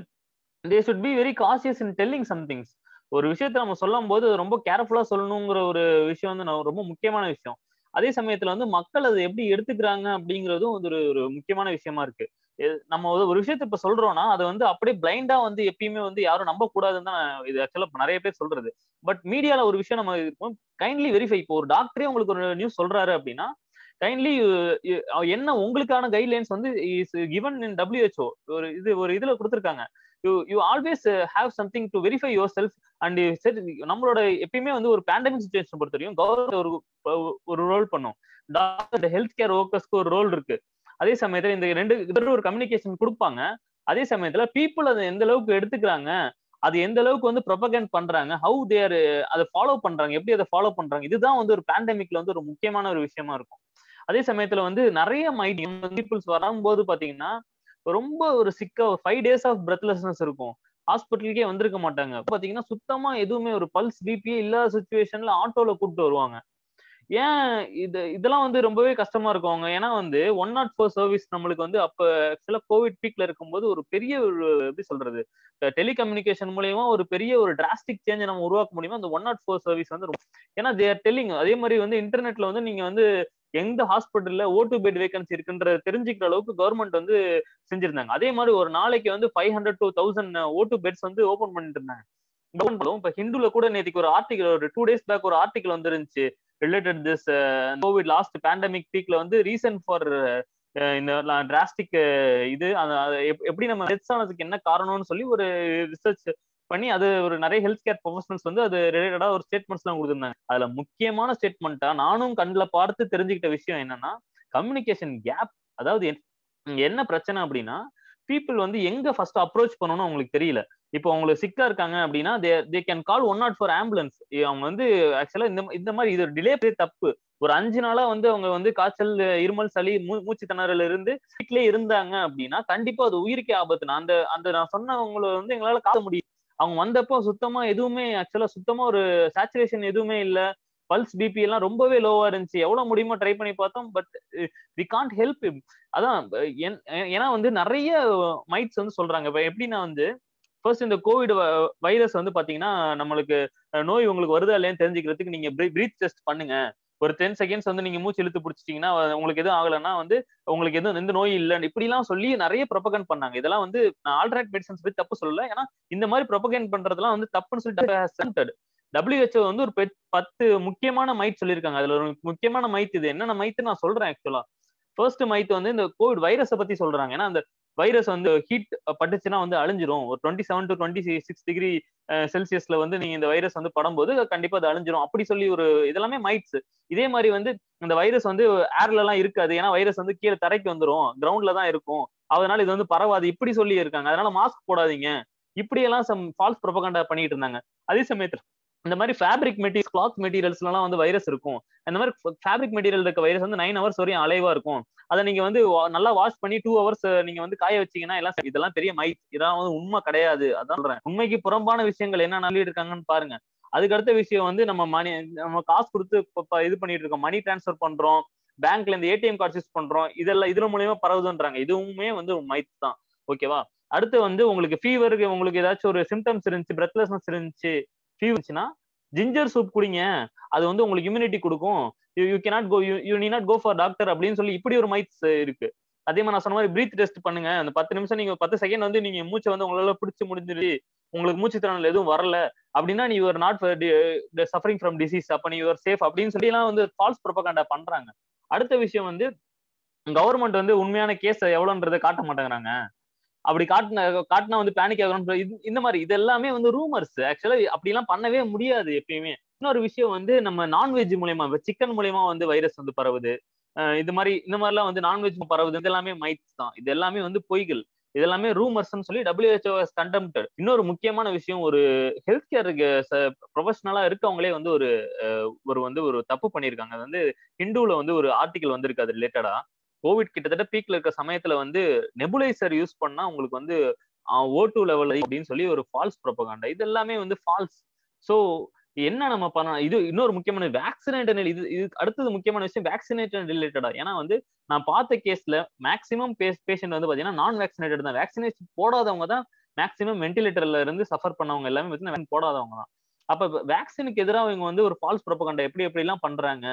E: they should be very cautious in telling somethings ஒரு விஷயத்த நம்ம சொல்லும் போது ரொம்ப கேர்ஃபுல்லா சொல்லணுங்கிற ஒரு விஷயம் வந்து ரொம்ப முக்கியமான விஷயம். அதே சமயத்துல வந்து மக்கள் அதை எப்படி எடுத்துக்கிறாங்க அப்படிங்கிறதும் ஒரு ஒரு முக்கியமான விஷயமா இருக்கு. நம்ம ஒரு விஷயத்த இப்ப சொல்றோம்னா அது வந்து அப்படியே பிளைண்டா வந்து எப்பயுமே வந்து யாரும் நம்ப கூடாதுன்னு தான் இது ஆக்சுவலா நிறைய பேர் சொல்றது. பட் மீடியால ஒரு விஷயம் நம்ம இருக்கும் கைண்ட்லி வெரிஃபை இப்போ ஒரு டாக்டரே உங்களுக்கு ஒரு நியூஸ் சொல்றாரு அப்படின்னா கைண்ட்லி என்ன உங்களுக்கான கைட்லைன்ஸ் வந்து இஸ் கிவன் இன் டபிள்யூஹெச்ஓ ஒரு இது ஒரு இதுல கொடுத்துருக்காங்க. You you always have something to verify yourself and நம்மளோட எப்பயுமே வந்து ஒரு பேண்டமிக் சுச்சுவேஷன் பொறுத்த வரைக்கும் கவர்மெண்ட் ஒரு ஒரு ரோல் பண்ணும். டாக்டர் ஹெல்த் கேர் ஒர்க்கர்ஸ்க்கு ஒரு ரோல் இருக்கு. அதே சமயத்துல இந்த ரெண்டு இதோட ஒரு கம்யூனிகேஷன் கொடுப்பாங்க. அதே சமயத்துல பீப்புள் அதை எந்த அளவுக்கு எடுத்துக்கிறாங்க அது எந்த அளவுக்கு வந்து ப்ரொபகண்ட் பண்றாங்க ஹவு தேர் அதை ஃபாலோ பண்றாங்க எப்படி அதை ஃபாலோ பண்றாங்க இதுதான் வந்து ஒரு பேண்டமிக்ல வந்து ஒரு முக்கியமான ஒரு விஷயமா இருக்கும். அதே சமயத்துல வந்து நிறைய மைடியம் பீப்புள்ஸ் வரும்போது பாத்தீங்கன்னா ரொம்ப ஒரு சிக்க ஃபைவ் டேஸ் ஆஃப் பிரெத்லெஸ்னஸ் இருக்கும். ஹாஸ்பிட்டலுக்கே வந்திருக்க மாட்டாங்க. பாத்தீங்கன்னா சுத்தமா எதுவுமே ஒரு பல்ஸ் பிபியே இல்லாத சுச்சுவேஷன்ல ஆட்டோல கூப்பிட்டு வருவாங்க. ஏன் இது இதெல்லாம் வந்து ரொம்பவே கஷ்டமா இருக்கும் அவங்க. ஏன்னா வந்து ஒன் நாட் ஃபோர் சர்வீஸ் நம்மளுக்கு வந்து அப்ப ஆக்சுவலா கோவிட் பீக்ல இருக்கும்போது ஒரு பெரிய ஒரு எப்படி சொல்றது டெலிகம்யூனிகேஷன் மூலியமா ஒரு பெரிய ஒரு டிராஸ்டிக் சேஞ்ச் நம்ம உருவாக்க முடியுமா அந்த ஒன் நாட் ஃபோர் சர்வீஸ் வந்து ஏன்னா தேர் டெல்லிங் அதே மாதிரி வந்து இன்டர்நெட்ல வந்து நீங்க வந்து எந்த ஹாஸ்பிட்டல்ல ஓட்டு பெட் வேகன்சி இருக்குன்ற தெரிஞ்சுக்கிற அளவுக்கு கவர்மெண்ட் வந்து செஞ்சிருந்தாங்க. அதே மாதிரி ஒரு நாளைக்கு வந்து ஃபைவ் ஹண்ட்ரட் டு தௌசண்ட் ஓட்டு பெட்ஸ் வந்து ஓபன் பண்ணிட்டு இருந்தாங்க. இப்ப ஹிந்துல கூட நேற்றுக்கு ஒரு ஆர்டிகல் ஒரு டூ டேஸ் பேக் ஒரு ஆர்டிகல் வந்துருந்துச்சு. Related this Covid last pandemic பீக்ல வந்து ரீசன் ஃபார் uh, இந்த டிராஸ்டிக் uh, இது எப்படி நம்ம டெத் ஆனதுக்கு என்ன காரணம்னு சொல்லி ஒரு ரிசர்ச் பண்ணி அது ஒரு நிறைய ஹெல்த் கேர் ப்ரொஃபஷனல்ஸ் வந்து அது ரிலேட்டடா ஒரு ஸ்டேட்மெண்ட்ஸ் எல்லாம் கொடுத்துருந்தாங்க. அதுல முக்கியமான ஸ்டேட்மெண்ட்டா நானும் கண்ணில் பார்த்து தெரிஞ்சுக்கிட்ட விஷயம் என்னன்னா கம்யூனிகேஷன் கேப் அதாவது என்ன பிரச்சனை அப்படின்னா பீப்புள் வந்து எங்க ஃபர்ஸ்ட் அப்ரோச் பண்ணணும்னு அவங்களுக்கு தெரியல. இப்போ அவங்களுக்கு சிக்கா இருக்காங்க அப்படின்னா they they can call one not four ambulance அவங்க வந்து ஆக்சுவலா இந்த இந்த மாதிரி இது டிலே தப்பு. ஒரு அஞ்சு நாளா வந்து அவங்க வந்து காய்ச்சல் இருமல் சளி மூ- மூச்சு திணறல இருந்து வீட்லயே இருந்தாங்க அப்படின்னா கண்டிப்பா அது உயிருக்கே ஆபத்து நான் அந்த அந்த நான் சொன்னவங்களை வந்து எங்களால காக்க முடியும். அவங்க வந்தப்போ சுத்தமா எதுவுமே ஆக்சுவலா சுத்தமா ஒரு சேச்சுரேஷன் எதுவுமே இல்ல. பல்ஸ் பிபி எல்லாம் ரொம்பவே லோவா இருந்துச்சு. எவ்வளவு முடியுமோ ட்ரை பண்ணி பார்த்தோம் பட் வி காண்ட் ஹெல்ப் அதான் என்- ஏன்னா வந்து நிறைய மைட்ஸ் வந்து சொல்றாங்க. இப்ப எப்படின்னா வந்து ஃபர்ஸ்ட் இந்த கோவிட் வைரஸ் வந்து பாத்தீங்கன்னா நம்மளுக்கு நோய் உங்களுக்கு வருதா இல்லையான்னு தெரிஞ்சுக்கிறதுக்கு நீங்க பிரீத் டெஸ்ட் பண்ணுங்க. ஒரு டென் செகண்ட்ஸ் வந்து நீங்க மூச்சு இழுத்து பிடிச்சிட்டீங்கன்னா உங்களுக்கு எதுவும் ஆகலைன்னா வந்து உங்களுக்கு எதுவும் எந்த நோய் இல்லைன்னு இப்படிலாம் சொல்லி நிறைய ப்ரொபகண்ட் பண்ணாங்க. இதெல்லாம் வந்து நான் ஆல்டர்னேட் மெடிசன்ஸ் பத்தி தப்பு சொல்லல. ஏன்னா இந்த மாதிரி ப்ரொபகண்ட் பண்றதெல்லாம் வந்து தப்புன்னு சொல்லி டபிள்யூஹெச்ஓ வந்து ஒரு பத்து முக்கியமான மைட் சொல்லியிருக்காங்க. அதுல ஒரு முக்கியமான மைத் இது. என்னென்ன மைத்து நான் சொல்றேன் ஆக்சுவலா ஃபர்ஸ்ட் மைத் வந்து இந்த கோவிட் வைரஸை பத்தி சொல்றாங்க. ஏன்னா அந்த வைரஸ் வந்து ஹீட் பட்டுச்சுன்னா வந்து அழிஞ்சிரும். ஒரு twenty seven to twenty six degree செல்சியஸ்ல வந்து நீங்க இந்த வைரஸ் வந்து படும்போது கண்டிப்பா அது அழிஞ்சிரும். அப்படி சொல்லி ஒரு இதெல்லாமே மைட்ஸ் இதே மாதிரி வந்து இந்த வைரஸ் வந்து ஏர்ல எல்லாம் இருக்காது. ஏன்னா வைரஸ் வந்து கீழே தரைக்கு வந்துரும். கிரவுண்ட்ல தான் இருக்கும். அதனால இது வந்து பரவாது. இப்படி சொல்லி இருக்காங்க அதனால மாஸ்க் போடாதீங்க. இப்படி எல்லாம் சம் ஃபால்ஸ் ப்ரொபகண்டா பண்ணிட்டு இருந்தாங்க. அதே சமயத்துல இந்த மாதிரி ஃபேப்ரிக் மெட்டீரியல் கிளாத் மெட்டீரியல்ஸ்லாம் வந்து வைரஸ் இருக்கும். அந்த மாதிரி ஃபேப்ரிக் மெட்டீரியல் இருக்க வைரஸ் வந்து நைன் ஹவர்ஸ் வரையும் அலைவா இருக்கும். அதை நீங்க வந்து நல்லா வாஷ் பண்ணி டூ ஹவர்ஸ் நீங்க வந்து காய வச்சீங்கன்னா எல்லாம் இதெல்லாம் பெரிய மை இதெல்லாம் வந்து உண்மை கிடையாது. அதான் சொல்றேன். உண்மைக்கு புறம்பான விஷயங்கள் என்ன சொல்லிட்டு இருக்காங்கன்னு பாருங்க. அதுக்கு அடுத்த விஷயம் வந்து நம்ம மணி நம்ம காசு கொடுத்து இது பண்ணிட்டு இருக்கோம். மணி டிரான்ஸ்ஃபர் பண்றோம். பேங்க்ல இருந்து ஏடிஎம் கார்டு யூஸ் பண்றோம். இதெல்லாம் இதுல மூலியமா பரவுதுன்றாங்க. இதுவுமே வந்து மைத் தான். ஓகேவா அடுத்து வந்து உங்களுக்கு ஃபீவருக்கு உங்களுக்கு ஏதாச்சும் ஒரு சிம்டம்ஸ் இருந்துச்சு பிரெத்லெஸ்னஸ் இருந்துச்சு ஃபீவர் இருந்துச்சுன்னா ஜிஞ்சர் சூப் குடிங்க. அது வந்து உங்களுக்கு இம்யூனிட்டி கொடுக்கும். You cannot go you need not go for doctor அப்படின்னு சொல்லி இப்படி ஒரு மைத்ஸ் இருக்கு. அதே மாதிரி நான் சொன்ன மாதிரி பிரீத் டெஸ்ட் பண்ணுங்க. அந்த பத்து நிமிஷம் நீங்க பத்து செகண்ட் வந்து நீங்க மூச்சை வந்து உங்களால பிடிச்சு முடிஞ்சிரு உங்களுக்கு மூச்சு திறனில் எதுவும் வரல. அப்படின்னா நீ your not suffering from disease அப்ப நீ யுவர் சேஃப் அப்படின்னு சொல்லி எல்லாம் வந்து ஃபால்ஸ் ப்ரொபகாண்டா பண்றாங்க. அடுத்த விஷயம் வந்து கவர்மெண்ட் வந்து உண்மையான கேஸ் எவ்வளோன்றதை காட்ட மாட்டேங்கிறாங்க. அப்படி காட்டின காட்டினா வந்து பேனிக் ஆகணும்னு இந்த மாதிரி இது எல்லாமே வந்து ரூமர்ஸ் ஆக்சுவலா அப்படிலாம் பண்ணவே முடியாது எப்பயுமே. இன்னொரு விஷயம் வந்து நம்ம நான்வெஜ் மூலயமா சிக்கன் மூலியமா வந்து வைரஸ் வந்து பரவுது. இது மாதிரி இந்த மாதிரிலாம் வந்து நான்வெஜ் பரவுது. இது எல்லாமே மைட்ஸ் தான். இது எல்லாமே வந்து பொய்கள். இது எல்லாமே ரூமர்ஸ்னு சொல்லி டபிள்யூஹெச்ஓ கண்டம்டட் இன்னொரு முக்கியமான விஷயம் ஒரு ஹெல்த் கேருக்கு ப்ரொஃபஷனலா இருக்கவங்களே வந்து ஒரு ஒரு வந்து ஒரு தப்பு பண்ணியிருக்காங்க. அது வந்து ஹிந்துல வந்து ஒரு ஆர்டிகல் வந்திருக்கு அது ரிலேட்டடா கோவிட் கிட்டத்தட்ட பீக்ல இருக்க சமயத்துல வந்து நெபுலைசர் யூஸ் பண்ணா உங்களுக்கு வந்து ஓ டூ லெவல் அப்படின்னு சொல்லி ஒரு ஃபால்ஸ் ப்ரொபகாண்டா இது எல்லாமே வந்து ஃபால்ஸ் ஸோ என்ன நம்ம பண்ணலாம் இது இன்னொரு முக்கியமான வேக்சினேட்டட் இது இது அடுத்தது முக்கியமான விஷயம் வேக்சினேட்டட் ரிலேட்டடா ஏன்னா வந்து நான் பார்த்த கேஸ்ல மேக்ஸிமம் பேஷண்ட் வந்து பாத்தீங்கன்னா நான் வேக்சினேட்டட் தான். வேக்சினேஷன் போடாதவங்க தான் மேக்ஸிமம் வென்டிலேட்டர்ல இருந்து சஃபர் பண்ணவங்க எல்லாமே பார்த்தீங்கன்னா போடாதவங்க தான். அப்ப வேக்சினுக்கு எதிராக இவங்க வந்து ஒரு ஃபால்ஸ் ப்ரொபகண்டா எப்படி எப்படி எல்லாம் பண்றாங்க?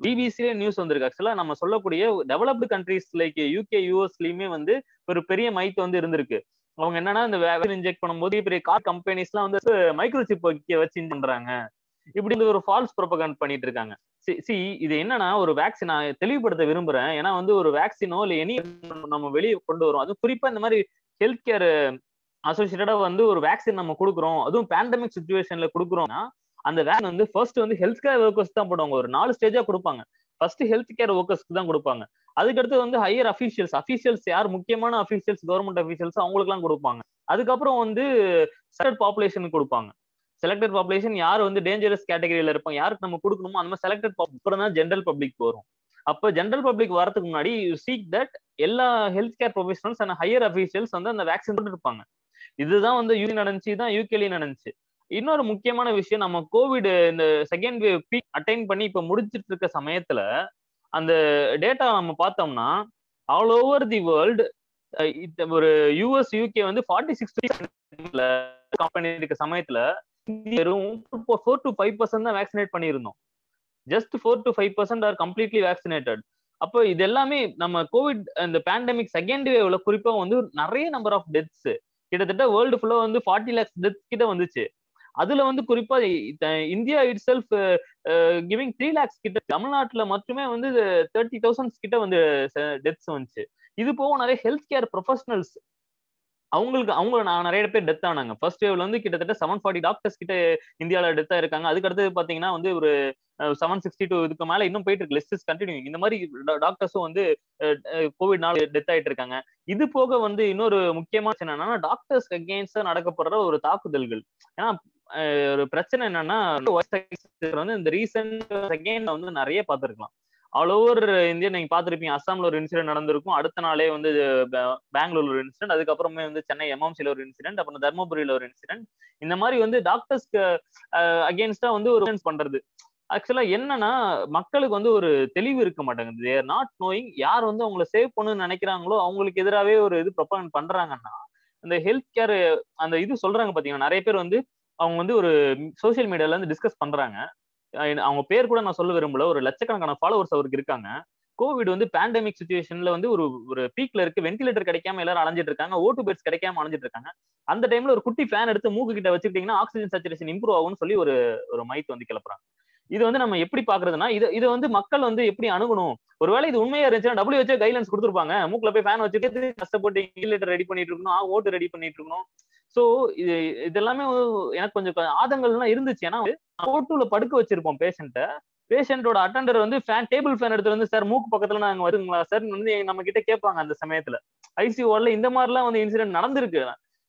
E: பிபிசிலே நியூஸ் வந்திருக்கு. ஆக்சுவலா நம்ம சொல்லக்கூடிய டெவலப்டு கண்ட்ரீஸ் லைக் யூகே யூஎஸ்லயுமே வந்து ஒரு பெரிய மைத் வந்து இருந்திருக்கு. அவங்க என்னன்னா இந்த வேக்சின் இன்ஜெக்ட் பண்ணும்போது பெரிய கார் கம்பெனிஸ்லாம் வந்து மைக்ரோசிப் வச்சு பண்றாங்க. இப்படி இந்த ஒரு ஃபால்ஸ் ப்ரொபகண்ட் பண்ணிட்டு இருக்காங்க. சி இது என்னன்னா ஒரு வேக்சின் நான் தெளிவுபடுத்த விரும்புறேன். ஏன்னா வந்து ஒரு வேக்சினோ இல்ல எனி நம்ம வெளியே கொண்டு வரும். அது குறிப்பா இந்த மாதிரி ஹெல்த் கேர் அசோசியேட்டடா வந்து ஒரு வேக்சின் நம்ம கொடுக்குறோம். அதுவும் பேண்டமிக் சுச்சுவேஷன்ல கொடுக்குறோம்னா அந்த வேன் வந்து ஃபர்ஸ்ட் வந்து ஹெல்த் கேர் ஒர்க்கர்ஸ் தான் போடுவாங்க. ஒரு நாலு ஸ்டேஜா கொடுப்பாங்க. ஃபர்ஸ்ட் ஹெல்த் கேர் ஒர்க்கர்ஸ்க்கு தான் கொடுப்பாங்க. அதுக்கடுத்து வந்து ஹையர் அஃபீஷியல்ஸ் அஃபீஷியல்ஸ் யார்? முக்கியமான அஃபீஷியல்ஸ் கவர்மெண்ட் அஃபீஷியல்ஸ் அவங்களுக்குலாம் கொடுப்பாங்க. அதுக்கப்புறம் வந்து செலக்டட் பாப்புலேஷனுக்கு கொடுப்பாங்க. செலக்டட் பாப்புலேஷன் யார் வந்து டேஞ்சரஸ் கேட்டகரியில இருப்பாங்க? யாருக்கு நம்ம கொடுக்கணுமோ அந்த மாதிரி செலக்டட் அப்புறம் தான் ஜென்ரல் பப்ளிக் வரும். அப்போ ஜென்ரல் பப்ளிக் வரதுக்கு முன்னாடி யூ சீக் தட் எல்லா health care professionals and higher officials வந்து அந்த வேக்சின் இருப்பாங்க இதுதான் வந்து யூ நடந்துச்சு தான் யூகேலி நடந்துச்சு இன்னொரு முக்கியமான விஷயம் நம்ம கோவிட் இந்த செகண்ட் வேவ் பீக் அட்டைன் பண்ணி இப்ப முடிச்சிட்டு இருக்க சமயத்துல அந்த டேட்டா நம்ம பார்த்தோம்னா ஆல் ஓவர் தி வேர்ல்டு ஒரு யூஎஸ் யூகே வந்து ஃபார்ட்டி சிக்ஸ் கம்பெனி இருக்க சமயத்துல வெறும் ஃபோர் டு ஃபைவ் பர்சன்ட் தான் வேக்சினேட் பண்ணியிருந்தோம். Just four to five percent are completely vaccinated அப்போ இது எல்லாமே நம்ம கோவிட் இந்த பேண்டமிக் செகண்ட் வேவ்ல குறிப்பா வந்து நிறைய நம்பர் ஆஃப் டெத்ஸ் கிட்டத்தட்ட வேர்ல்டு ஃபுல்லா வந்து ஃபார்ட்டி லேக்ஸ் டெத் கிட்ட வந்துச்சு. அதுல வந்து குறிப்பா India itself giving three lakhs கிட்ட தமிழ்நாட்டுல மட்டுமே வந்து தேர்ட்டி தௌசண்ட்ஸ் கிட்ட வந்து டெத்ஸ் வந்துச்சு. இது போக நிறைய ஹெல்த் கேர் ப்ரொஃபஷனல்ஸ் அவங்களுக்கு அவங்க நான் நிறைய பேர் டெத் ஆனாங்க. ஃபர்ஸ்ட் வேவ்ல வந்து கிட்டத்தட்ட செவன் ஃபார்ட்டி டாக்டர்ஸ் கிட்ட இந்தியாவில டெத் ஆயிருக்காங்க அதுக்கு அடுத்தது பாத்தீங்கன்னா வந்து ஒரு செவன் சிக்ஸ்டி டூ இதுக்கு மேல இன்னும் போயிட்டு இருக்கு. லிஸ்ட் கண்டினியூ இந்த மாதிரி டாக்டர்ஸும் வந்து கோவிட்னால டெத் ஆயிட்டு இருக்காங்க. இது போக வந்து இன்னொரு முக்கியமான என்னன்னா டாக்டர்ஸ் அகேன்ஸ்டா நடக்கப்படுற ஒரு தாக்குதல்கள். ஏன்னா ஒரு பிரச்சனை என்னன்னா வந்து இந்த ரீசெண்ட் செகண்ட் வந்து நிறைய பார்த்துருக்கலாம். ஆல் ஓவர் இந்தியா நீங்க பாத்திருப்பீங்க அஸ்ஸாம்ல ஒரு இன்சிடென்ட் நடந்திருக்கும். அடுத்த நாளே வந்து பெங்களூர்ல ஒரு இன்சிடென்ட் அதுக்கப்புறமே வந்து சென்னை எம்எம்சில ஒரு இன்சிடென்ட் அப்புறம் தர்மபுரியில ஒரு இன்சிடென்ட் இந்த மாதிரி வந்து டாக்டர்ஸ்க்கு அகேன்ஸ்டா வந்து ஒரு பண்றது. ஆக்சுவலா என்னன்னா மக்களுக்கு வந்து ஒரு தெளிவு இருக்க மாட்டேங்குது. தேர் நாட் நோயிங் யார் வந்து அவங்கள சேவ் பண்ணணும்னு நினைக்கிறாங்களோ அவங்களுக்கு எதிராகவே ஒரு இது ப்ரொபகண்ட் பண்றாங்கன்னா அந்த ஹெல்த் கேர் அந்த இது சொல்றாங்க பாத்தீங்கன்னா நிறைய பேர் வந்து அவங்க வந்து ஒரு சோசியல் மீடியால இருந்து டிஸ்கஸ் பண்றாங்க. அவங்க பேர் கூட நான் சொல்ல விரும்பல. ஒரு லட்சக்கணக்கான ஃபாலோவர்ஸ் அவருக்கு இருக்காங்க. கோவிட் வந்து பேண்டமிக் சுச்சுவேஷன்ல வந்து ஒரு ஒரு பீக்ல இருக்கு. வென்டிலேட்டர் கிடைக்காம எல்லாரும் அலைஞ்சிட்டு இருக்காங்க. ஓட்டு பெட்ஸ் கிடைக்காம அலைஞ்சிட்டு இருக்காங்க. அந்த டைம்ல ஒரு குட்டி ஃபேன் எடுத்து மூக்கு கிட்ட வச்சுக்கிட்டீங்கன்னா ஆக்சிஜன் சேச்சுரேஷன் இம்ப்ரூவ் ஆகும்னு சொல்லி ஒரு ஒரு மைத் வந்து கிளப்புறாங்க. இது வந்து நம்ம எப்படி பாக்குறதுன்னா இது இது வந்து மக்கள் வந்து எப்படி அணுகணும்? ஒருவேளை இது உண்மையா இருந்துச்சுன்னா டபிள்யூ வச்சு கைட்லைன்ஸ் கொடுத்துருப்பாங்க. மூக்குல போய் ஃபேன் வச்சுட்டு கஷ்டப்பட்டு வென்டிலேட்டர் ரெடி பண்ணிட்டு இருக்கணும். ஓட்டு ரெடி பண்ணிட்டு இருக்கணும். சோ இது இதெல்லாமே எனக்கு கொஞ்சம் ஆதங்கள்லாம் இருந்துச்சு. ஏன்னா ஓட்டுல படுக்க வச்சிருப்போம் பேஷண்ட்டை பேஷண்டோட அட்டண்டர் வந்து ஃபேன் டேபிள் ஃபேன் எடுத்து வந்து சார் மூக்கு பக்கத்துல நாங்க வருங்களா சார்? வந்து நம்ம கிட்ட கேட்பாங்க அந்த சமயத்துல. ஐசியூ இந்த மாதிரிலாம் வந்து இன்சிடென்ட் நடந்திருக்கு.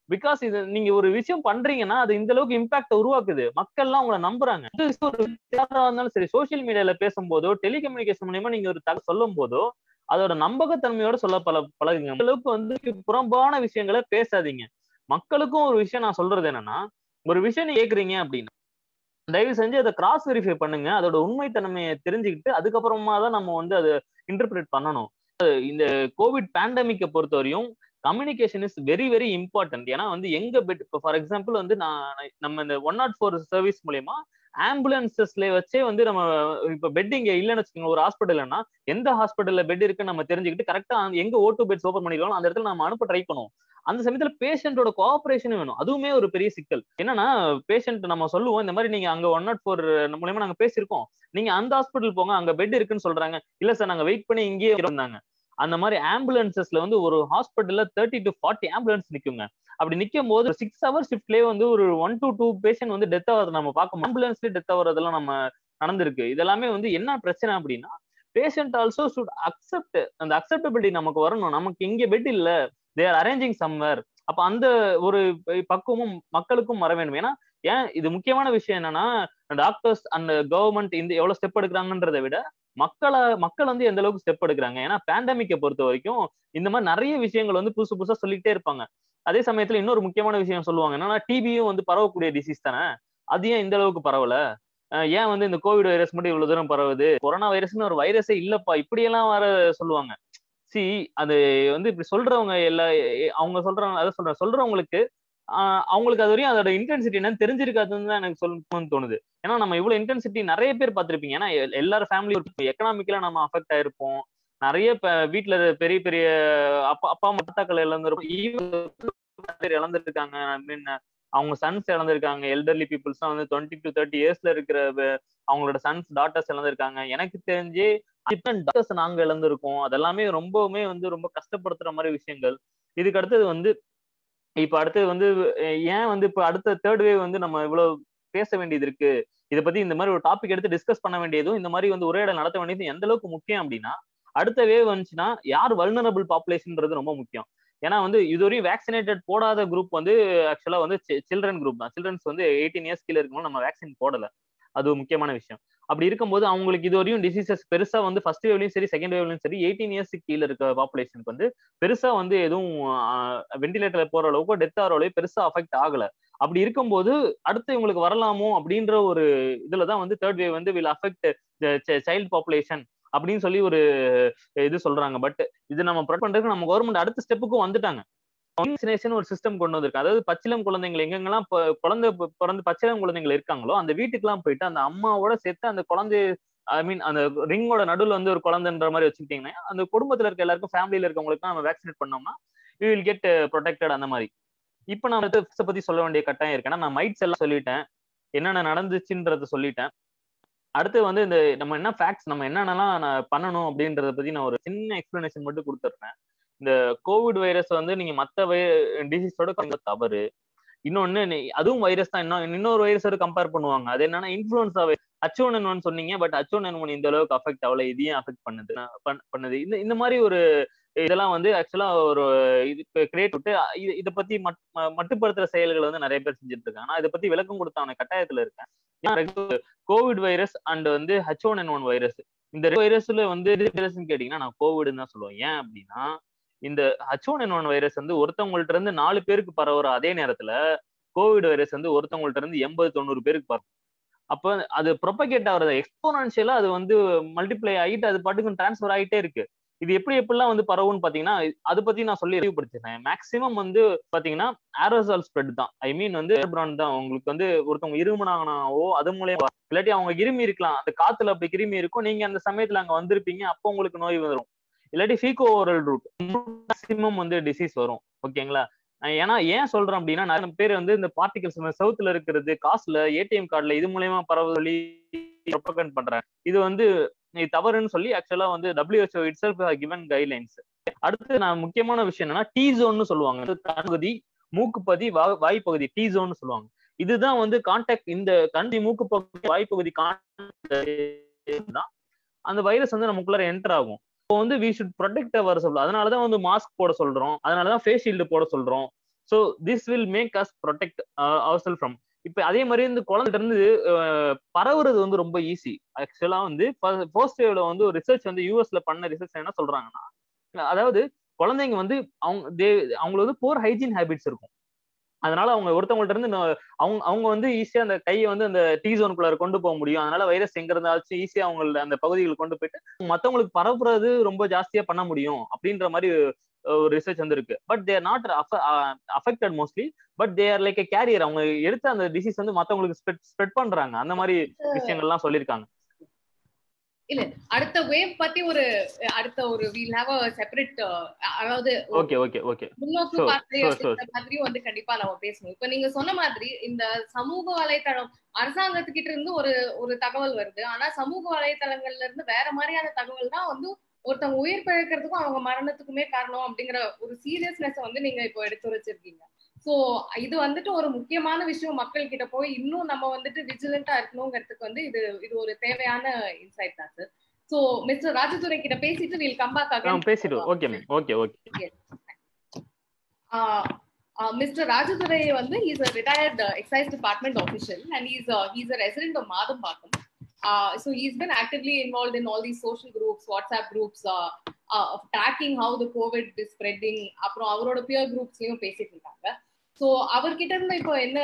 E: பிகாஸ் இது நீங்க ஒரு விஷயம் பண்றீங்கன்னா அது இந்த அளவுக்கு இம்பாக்ட் உருவாக்குது. மக்கள்லாம் உங்களை நம்புறாங்க. ஒரு இருந்தாலும் சரி சோஷியல் மீடியால பேசும்போதோ டெலிகம்யூனிகேஷன் மூலியமா நீங்க ஒரு தகவல் சொல்லும் போதோ அதோட நம்பகத்தன்மையோட சொல்ல பல பழகுங்க. அந்த அளவுக்கு வந்து புறம்பான விஷயங்களை பேசாதீங்க. மக்களுக்கும் ஒரு விஷயம் நான் சொல்றது என்னன்னா ஒரு விஷயம் நீங்க கேக்குறீங்க அப்படின்னா தயவு செஞ்சு அதை கிராஸ் வெரிஃபை பண்ணுங்க. அதோட உண்மைத்தன்மையை தெரிஞ்சுக்கிட்டு அதுக்கப்புறமா தான் நம்ம வந்து அதை இன்டர்பிரேட் பண்ணணும். இந்த கோவிட் பேண்டமிக்கை பொறுத்தவரையும் communication is very very important ஏன்னா வந்து எங்க பெட் இப்போ ஃபார் எக்ஸாம்பிள் வந்து நான் நம்ம இந்த ஒன் நாட் ஃபோர் சர்வீஸ் மூலியமா ஆம்புலன்சஸ்ல வச்சே வந்து நம்ம இப்ப பெட் இங்க இல்லைன்னு வச்சுக்கோங்க ஒரு ஹாஸ்பிட்டல்னா எந்த ஹாஸ்பிட்டல்ல பெட் இருக்குன்னு நம்ம தெரிஞ்சுக்கிட்டு கரெக்டா எங்க ஓட்டு பெட்ஸ் ஓப்பன் பண்ணிக்கலாம் அந்த இடத்துல நம்ம அனுப்ப ட்ரை பண்ணுவோம். அந்த சமயத்துல பேஷண்டோட கோஆபரேஷன் வேணும். அதுவுமே ஒரு பெரிய சிக்கல். என்னன்னா பேஷண்ட் நம்ம சொல்லுவோம் இந்த மாதிரி நீங்க அங்க ஒன் நாட் ஃபோர் மூலயமா நாங்க பேசியிருக்கோம். நீங்க அந்த ஹாஸ்பிட்டல் போங்க அங்க பெட் இருக்குன்னு சொல்றாங்க. இல்ல சார் நாங்க வெயிட் பண்ணி இங்கேயே இருந்தாங்க அந்த மாதிரி ஆம்புலன்சஸ்ல வந்து ஒரு ஹாஸ்பிட்டல்ல தேர்ட்டி டு ஃபார்ட்டி ஆம்புலன்ஸ் நிக்குங்க. அப்படி நிக்கும் போது சிக்ஸ் ஹவர் ஷிஃப்ட்லயே வந்து ஒரு ஒன் டு டூ பேஷண்ட் வந்து டெத் ஆகிறது நம்ம பார்க்க ஆம்புலன்ஸ்லயே டெத் ஆகுறதெல்லாம் நம்ம நடந்திருக்கு. இதெல்லாமே வந்து என்ன பிரச்சனை அப்படின்னா பேஷண்ட் ஆல்சோ சுட் அக்செப்ட் அந்த அக்செப்டபிலிட்டி நமக்கு வரணும். நமக்கு இங்க பெட் இல்ல. தேர் அரேஞ்சிங் சம்வேர் அப்ப அந்த ஒரு பக்குவமும் மக்களுக்கும் வர வேண்டும். ஏன்னா ஏன் இது முக்கியமான விஷயம் என்னன்னா டாக்டர்ஸ் அந்த கவர்மெண்ட் இந்த எவ்வளவு ஸ்டெப் எடுக்கிறாங்கன்றதை விட மக்களை மக்கள் வந்து எந்த அளவுக்கு ஸ்டெப் எடுக்கிறாங்க? ஏன்னா பேண்டமிக்கை பொறுத்த வரைக்கும் இந்த மாதிரி நிறைய விஷயங்கள் வந்து புதுசு புதுசா சொல்லிக்கிட்டே இருப்பாங்க. அதே சமயத்துல இன்னொரு முக்கியமான விஷயம் சொல்லுவாங்க. என்னன்னா டிபியும் வந்து பரவக்கூடிய டிசீஸ் தானே? அது ஏன் இந்த அளவுக்கு பரவல? ஏன் வந்து இந்த கோவிட் வைரஸ் மட்டும் இவ்வளவு தூரம் பரவுது? கொரோனா வைரஸ்னு ஒரு வைரஸே இல்லப்பா. இப்படியெல்லாம் வர சொல்லுவாங்க. சி அது வந்து இப்படி சொல்றவங்க எல்லா அவங்க சொல்றாங்க அதை சொல்ற சொல்றவங்களுக்கு அவங்களுக்கு அது வரையும் அதோட இன்டென்சிட்டி என்னன்னு தெரிஞ்சிருக்காதுன்னு தான் எனக்கு சொல்லணும்னு தோணுது. ஏன்னா நம்ம இவ்வளவு இன்டென்சிட்டி நிறைய பேர் பார்த்திருப்பீங்க. ஏன்னா எல்லாரும் ஃபேமிலி எக்கனாமிக்கலா நம்ம அஃபெக்ட் ஆயிருப்போம். நிறைய வீட்டுல பெரிய பெரிய அப்பா அப்பா அம்மா இழந்திருப்போம். இழந்திருக்காங்க. ஐ மீன் அவங்க சன்ஸ் இழந்திருக்காங்க. எல்டர்லி பீப்புள்ஸ் தான் வந்து டுவெண்ட்டி டு தேர்ட்டி இயர்ஸ்ல இருக்கிற அவங்களோட சன்ஸ் டாட்டர்ஸ் இழந்திருக்காங்க. எனக்கு தெரிஞ்சு டிஃப்ரெண்ட் டாக்டர்ஸ் நாங்க இழந்திருக்கோம். அதெல்லாமே ரொம்பவுமே வந்து ரொம்ப கஷ்டப்படுத்துற மாதிரி விஷயங்கள். இதுக்கு அடுத்தது வந்து இப்ப அடுத்தது வந்து ஏன் வந்து இப்ப அடுத்த தேர்ட் வேவ் வந்து நம்ம இவ்வளவு பேச வேண்டியது இருக்கு? இதை பத்தி இந்த மாதிரி ஒரு டாபிக் எடுத்து டிஸ்கஸ் பண்ண வேண்டியதும் இந்த மாதிரி வந்து உரையாடல் நடத்த வேண்டியது எந்த அளவுக்கு முக்கியம் அப்படின்னா அடுத்த வேவ் வந்துச்சுன்னா யார் வல்னரபிள் பாப்புலேஷன்ன்றது ரொம்ப முக்கியம். ஏன்னா வந்து இதுவரையும் வேக்சினேட்டட் போடாத குரூப் வந்து ஆக்சுவலா வந்து சில்ட்ரன் குரூப் தான். சில்ட்ரன்ஸ் வந்து எயிட்டீன் இயர்ஸ் கீழே இருக்கணும் நம்ம வேக்சின் போடல. அது முக்கியமான விஷயம். அப்படி இருக்கும்போது அவங்களுக்கு இது வரையும் டிசீசஸ் பெருசா வந்து ஃபர்ஸ்ட் வேவ்லயும் சரி செகண்ட் வேவ்லயும் சரி எயிட்டீன் இயர்ஸ் கீழே இருக்க பாப்புலேஷனுக்கு வந்து பெருசா வந்து எதுவும் வெண்டிலேட்டர்ல போற அளவுக்கு டெத் ஆகிற அளவுக்கு பெருசா அஃபெக்ட் ஆகல. அப்படி இருக்கும்போது அடுத்து இவங்களுக்கு வரலாமோ அப்படின்ற ஒரு இதுலதான் வந்து தேர்ட் வேவ் வந்து வில் அஃபெக்ட் சைல்டு பாப்புலேஷன் அப்படின்னு சொல்லி ஒரு இது சொல்றாங்க. பட் இது நம்ம ப்ரொட் பண்றதுக்கு நம்ம கவர்மெண்ட் அடுத்த ஸ்டெப்புக்கும் வந்துட்டாங்க. ஒரு சிஸ்டம் கொண்டு வந்திருக்கு. அதாவது பச்சிலம் குழந்தைகள் எங்கெங்கெல்லாம் குழந்தை பிறந்து பச்சிலம் குழந்தைகள் இருக்காங்களோ அந்த வீட்டுக்கெல்லாம் போயிட்டு அந்த அம்மாவோட சேர்த்து அந்த குழந்தை ஐ மீன் அந்த ரிங்கோட நடுவில் வந்து ஒரு குழந்தைன்ற மாதிரி வச்சுக்கிட்டீங்கன்னா அந்த குடும்பத்துல இருக்க எல்லாருக்கும் ஃபேமிலியில இருக்கவங்களுக்கு நம்ம வேக்சினேட் பண்ணோம்னா யூ வில் கெட் ப்ரொடெக்டட் அந்த மாதிரி. இப்போ நான் இதை பத்தி சொல்ல வேண்டிய கட்டாயம் இருக்கேன்னா நான் மைட்ஸ் எல்லாம் சொல்லிட்டேன். என்னென்ன நடந்துச்சுன்றத சொல்லிட்டேன். அடுத்து வந்து இந்த நம்ம என்ன ஃபேக்ட்ஸ் நம்ம என்னென்னலாம் பண்ணணும் அப்படின்றத பத்தி நான் ஒரு சின்ன எக்ஸ்பிளனேஷன் மட்டும் கொடுத்துருக்கேன் இந்த கோவிட் வைரஸ் வந்து நீங்க மத்த டிசீஸோட கொஞ்சம் தவறு. இன்னொன்னு நீ- அதுவும் வைரஸ் தான். இன்னும் இன்னொரு வைரஸோட கம்பேர் பண்ணுவாங்க. அது என்னன்னா இன்ஃபுளுன்ஸா ஹச் ஒன் ஒன் சொன்னீங்க பட் ஹச் ஒன் ஒன் இந்த அளவுக்கு அஃபெக்ட் ஆகல. இதையும் அஃபெக்ட் பண்ணுது. பண்- பண்ணுது. இந்த இந்த மாதிரி ஒரு இதெல்லாம் வந்து ஆக்சுவலா ஒரு இது கிரியேட் விட்டு இதை பத்தி மட்டுப்படுத்துற செயல்களை வந்து நிறைய பேர் செஞ்சுட்டு இருக்காங்க. ஆனா இதை பத்தி விளக்கம் கொடுத்தான கட்டாயத்துல இருக்கேன். கோவிட் வைரஸ் அண்ட் வந்து H one N one virus இந்த வைரஸ்ல வந்து கேட்டீங்கன்னா நான் கோவிட்னு தான் சொல்லுவேன். ஏன் அப்படின்னா இந்த H one N one virus வந்து ஒருத்தவங்கள்ட்ட இருந்து நாலு பேருக்கு பரவுற அதே நேரத்துல கோவிட் வைரஸ் வந்து ஒருத்தவங்கள்ட்ட இருந்து எண்பது தொண்ணூறு பேருக்கு பரவும். அப்ப அது ப்ரொபகேட் ஆகுறது எக்ஸ்போனன்ஷியலா அது வந்து மல்டிப்ளை ஆகிட்டு அது பாட்டுக்கு டிரான்ஸ்ஃபர் ஆகிட்டே இருக்கு. இது எப்படி எப்படிலாம் வந்து பரவும்னு பாத்தீங்கன்னா அதை பத்தி நான் சொல்லி அறிவுப்படுத்திருக்கேன் மேக்சிமம் வந்து பாத்தீங்கன்னா ஆரோசால் ஸ்ப்ரெட் தான். ஐ மீன் வந்து பிராண்ட் தான். உங்களுக்கு வந்து ஒருத்தவங்க இருமுனாங்கனாவோ அது மூலியமா இல்லாட்டி அவங்க கிருமி இருக்கலாம். அந்த காத்துல அப்படி கிருமி இருக்கும். நீங்க அந்த சமயத்துல அங்க வந்திருப்பீங்க அப்போ உங்களுக்கு நோய் வரும் இல்லாட்டி ஃபீகோ ஓரல் ரூட் மேக்சிமம் வந்து டிசீஸ் வரும். ஓகேங்களா நான் ஏன்னா ஏன் சொல்றேன் அப்படின்னா நிறைய பேர் வந்து இந்த பார்ட்டிகல்ஸ் சவுத்துல இருக்கிறது காசுல ஏடிஎம் கார்டுல இது மூலயமா பரவ சொல்லி ப்ரொபகண்ட் இது வந்து இது தவறுன்னு சொல்லி ஆக்சுவலா வந்து WHO itself given guidelines அடுத்து நான் முக்கியமான விஷயம் என்னன்னா டி ஜோன்னு சொல்லுவாங்க தகுதி மூக்குப்பதி வா- வாய்ப்பகுதி டி ஜோன்னு சொல்லுவாங்க. இதுதான் வந்து கான்டாக்ட் இந்த கண்டி மூக்கு பகுதி வாய்ப்பகுதி தான். அந்த வைரஸ் வந்து நமக்குள்ளார என்டர் ஆகும். இப்போ வந்து வி ஷுட் ப்ரொடெக்ட் அவர் சொல்றோம் அதனாலதான் வந்து மாஸ்க் போட சொல்றோம். அதனாலதான் ஃபேஸ் ஷீல்டு போட சொல்றோம். So this will make us protect ourself from இப்போ அதே மாதிரி இந்த குழந்தைகிட்ட இருந்து பரவுறது வந்து ரொம்ப ஈஸி ஆக்சுவலா வந்து ஃபர்ஸ்ட் வேவ்ல வந்து ஒரு ரிசர்ச் வந்து யூஎஸ்ல பண்ண ரிசர்ச் என்ன சொல்றாங்கன்னா அதாவது குழந்தைங்க வந்து அவங்க தே அவங்களுக்கு வந்து போர் ஹைஜீன் ஹேபிட்ஸ் இருக்கும். அதனால அவங்க ஒருத்தவங்கள்ட்ட இருந்து அவங்க அவங்க வந்து ஈஸியா அந்த கையை வந்து அந்த டீ ஜோனுக்குள்ளார கொண்டு போக முடியும். அதனால வைரஸ் எங்க இருந்தாச்சும் ஈஸியா அவங்க அந்த பகுதிகளுக்கு கொண்டு போயிட்டு மத்தவங்களுக்கு பரப்புறது ரொம்ப ஜாஸ்தியா பண்ண முடியும் அப்படின்ற மாதிரி ஒரு ரிசர்ச் வந்து இருக்கு but they're not affected mostly but they're like carrier அவங்க எடுத்த அந்த டிசீஸ் வந்து மத்தவங்களுக்கு ஸ்ப்ரெட் ஸ்ப்ரெட் பண்றாங்க. அந்த மாதிரி விஷயங்கள்லாம் சொல்லியிருக்காங்க.
A: அடுத்த வேவ் பத்தி ஒரு அடுத்த ஒரு வீல் ஹாவ் அ செப்பரேட் அதாவது
E: ஓகே ஓகே ஓகே
A: முன்னோக்கு மாதிரியும் வந்து கண்டிப்பா நம்ம பேசணும். இப்ப நீங்க சொன்ன மாதிரி இந்த சமூக வலைத்தளம் அரசாங்கத்துக்கிட்ட இருந்து ஒரு ஒரு தகவல் வருது. ஆனா சமூக வலைத்தளங்கள்ல இருந்து வேற மாதிரியான தகவல் தான் வந்து ஒருத்தவங்க உயிர் பிழைக்கிறதுக்கும் அவங்க மரணத்துக்குமே காரணம் அப்படிங்கிற ஒரு சீரியஸ்னஸ் வந்து நீங்க இப்போ எடுத்து சோ இது வந்துட்டு ஒரு முக்கியமான விஷயம் மக்கள் கிட்ட போய் இன்னும் நம்ம வந்துட்டு விஜிலண்டா இருக்கணுங்கிறதுக்கு வந்து இது இது ஒரு தேவையான இன்சைட் தான் சார் சோ மிஸ்டர் ராஜதுரை கிட்ட பேசிட்டு வீல் கம்பேக்
E: ஆ, பேசிட்டு okay ma'am okay okay
A: uh, Mr. Rajadurai வந்து retired uh, excise department official and he's uh, he's a resident of Madambakam. Uh, so he's been actively involved in all these social groups, WhatsApp groups, uh, uh, tracking how the COVID is spreading. அப்புறம் அவரோட peer groupsலயும் பேசிட்டு இருக்காங்க so அவர்கிட்ட இருந்து இப்போ என்ன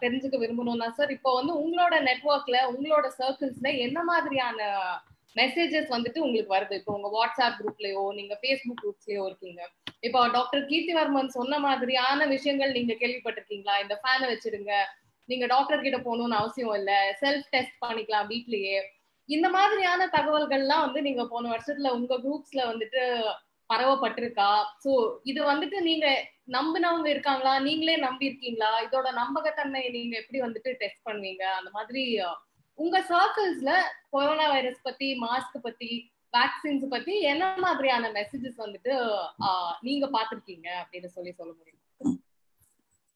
A: தெரிஞ்சுக்க விரும்பணும்னா sir இப்போ வந்து உங்களோட நெட்ஒர்க்ல உங்களோட சர்க்கிள்ஸ்ல என்ன மாதிரியான மெசேஜஸ் வந்துட்டு உங்களுக்கு வருது? இப்போ உங்க வாட்ஸ்அப் குரூப்லயோ நீங்க ஃபேஸ்புக் குரூப்ஸ்லயோ இருக்கீங்க. இப்போ டாக்டர் கீர்த்திவர்மன் சொன்ன மாதிரியான விஷயங்கள் நீங்க கேள்விப்பட்டிருக்கீங்களா? இந்த ஃபேனை வச்சிருங்க. நீங்க டாக்டர் கிட்ட போகணும்னு அவசியம் இல்ல. செல்ஃப் டெஸ்ட் பண்ணிக்கலாம் வீட்லயே. இந்த மாதிரியான தகவல்கள்லாம் வந்து நீங்க போன வருஷத்துல உங்க குரூப்ஸ்ல வந்துட்டு பரவப்பட்டிருக்கா? சோ இது வந்துட்டு நீங்க நம்பினவங்க இருக்காங்களா? நீங்களே நம்பி இருக்கீங்களா இதோட நம்பகத்தன்மையை நீங்க எப்படி வந்துட்டு டெஸ்ட் பண்ணுவீங்க? அந்த மாதிரி உங்க சர்க்கிள்ஸ்ல கொரோனா வைரஸ் பத்தி மாஸ்க் பத்தி வேக்சின்ஸ் பத்தி என்ன மாதிரியான மெசேஜஸ் வந்துட்டு நீங்க பாத்திருக்கீங்க அப்படின்னு சொல்லி சொல்ல முடியும்.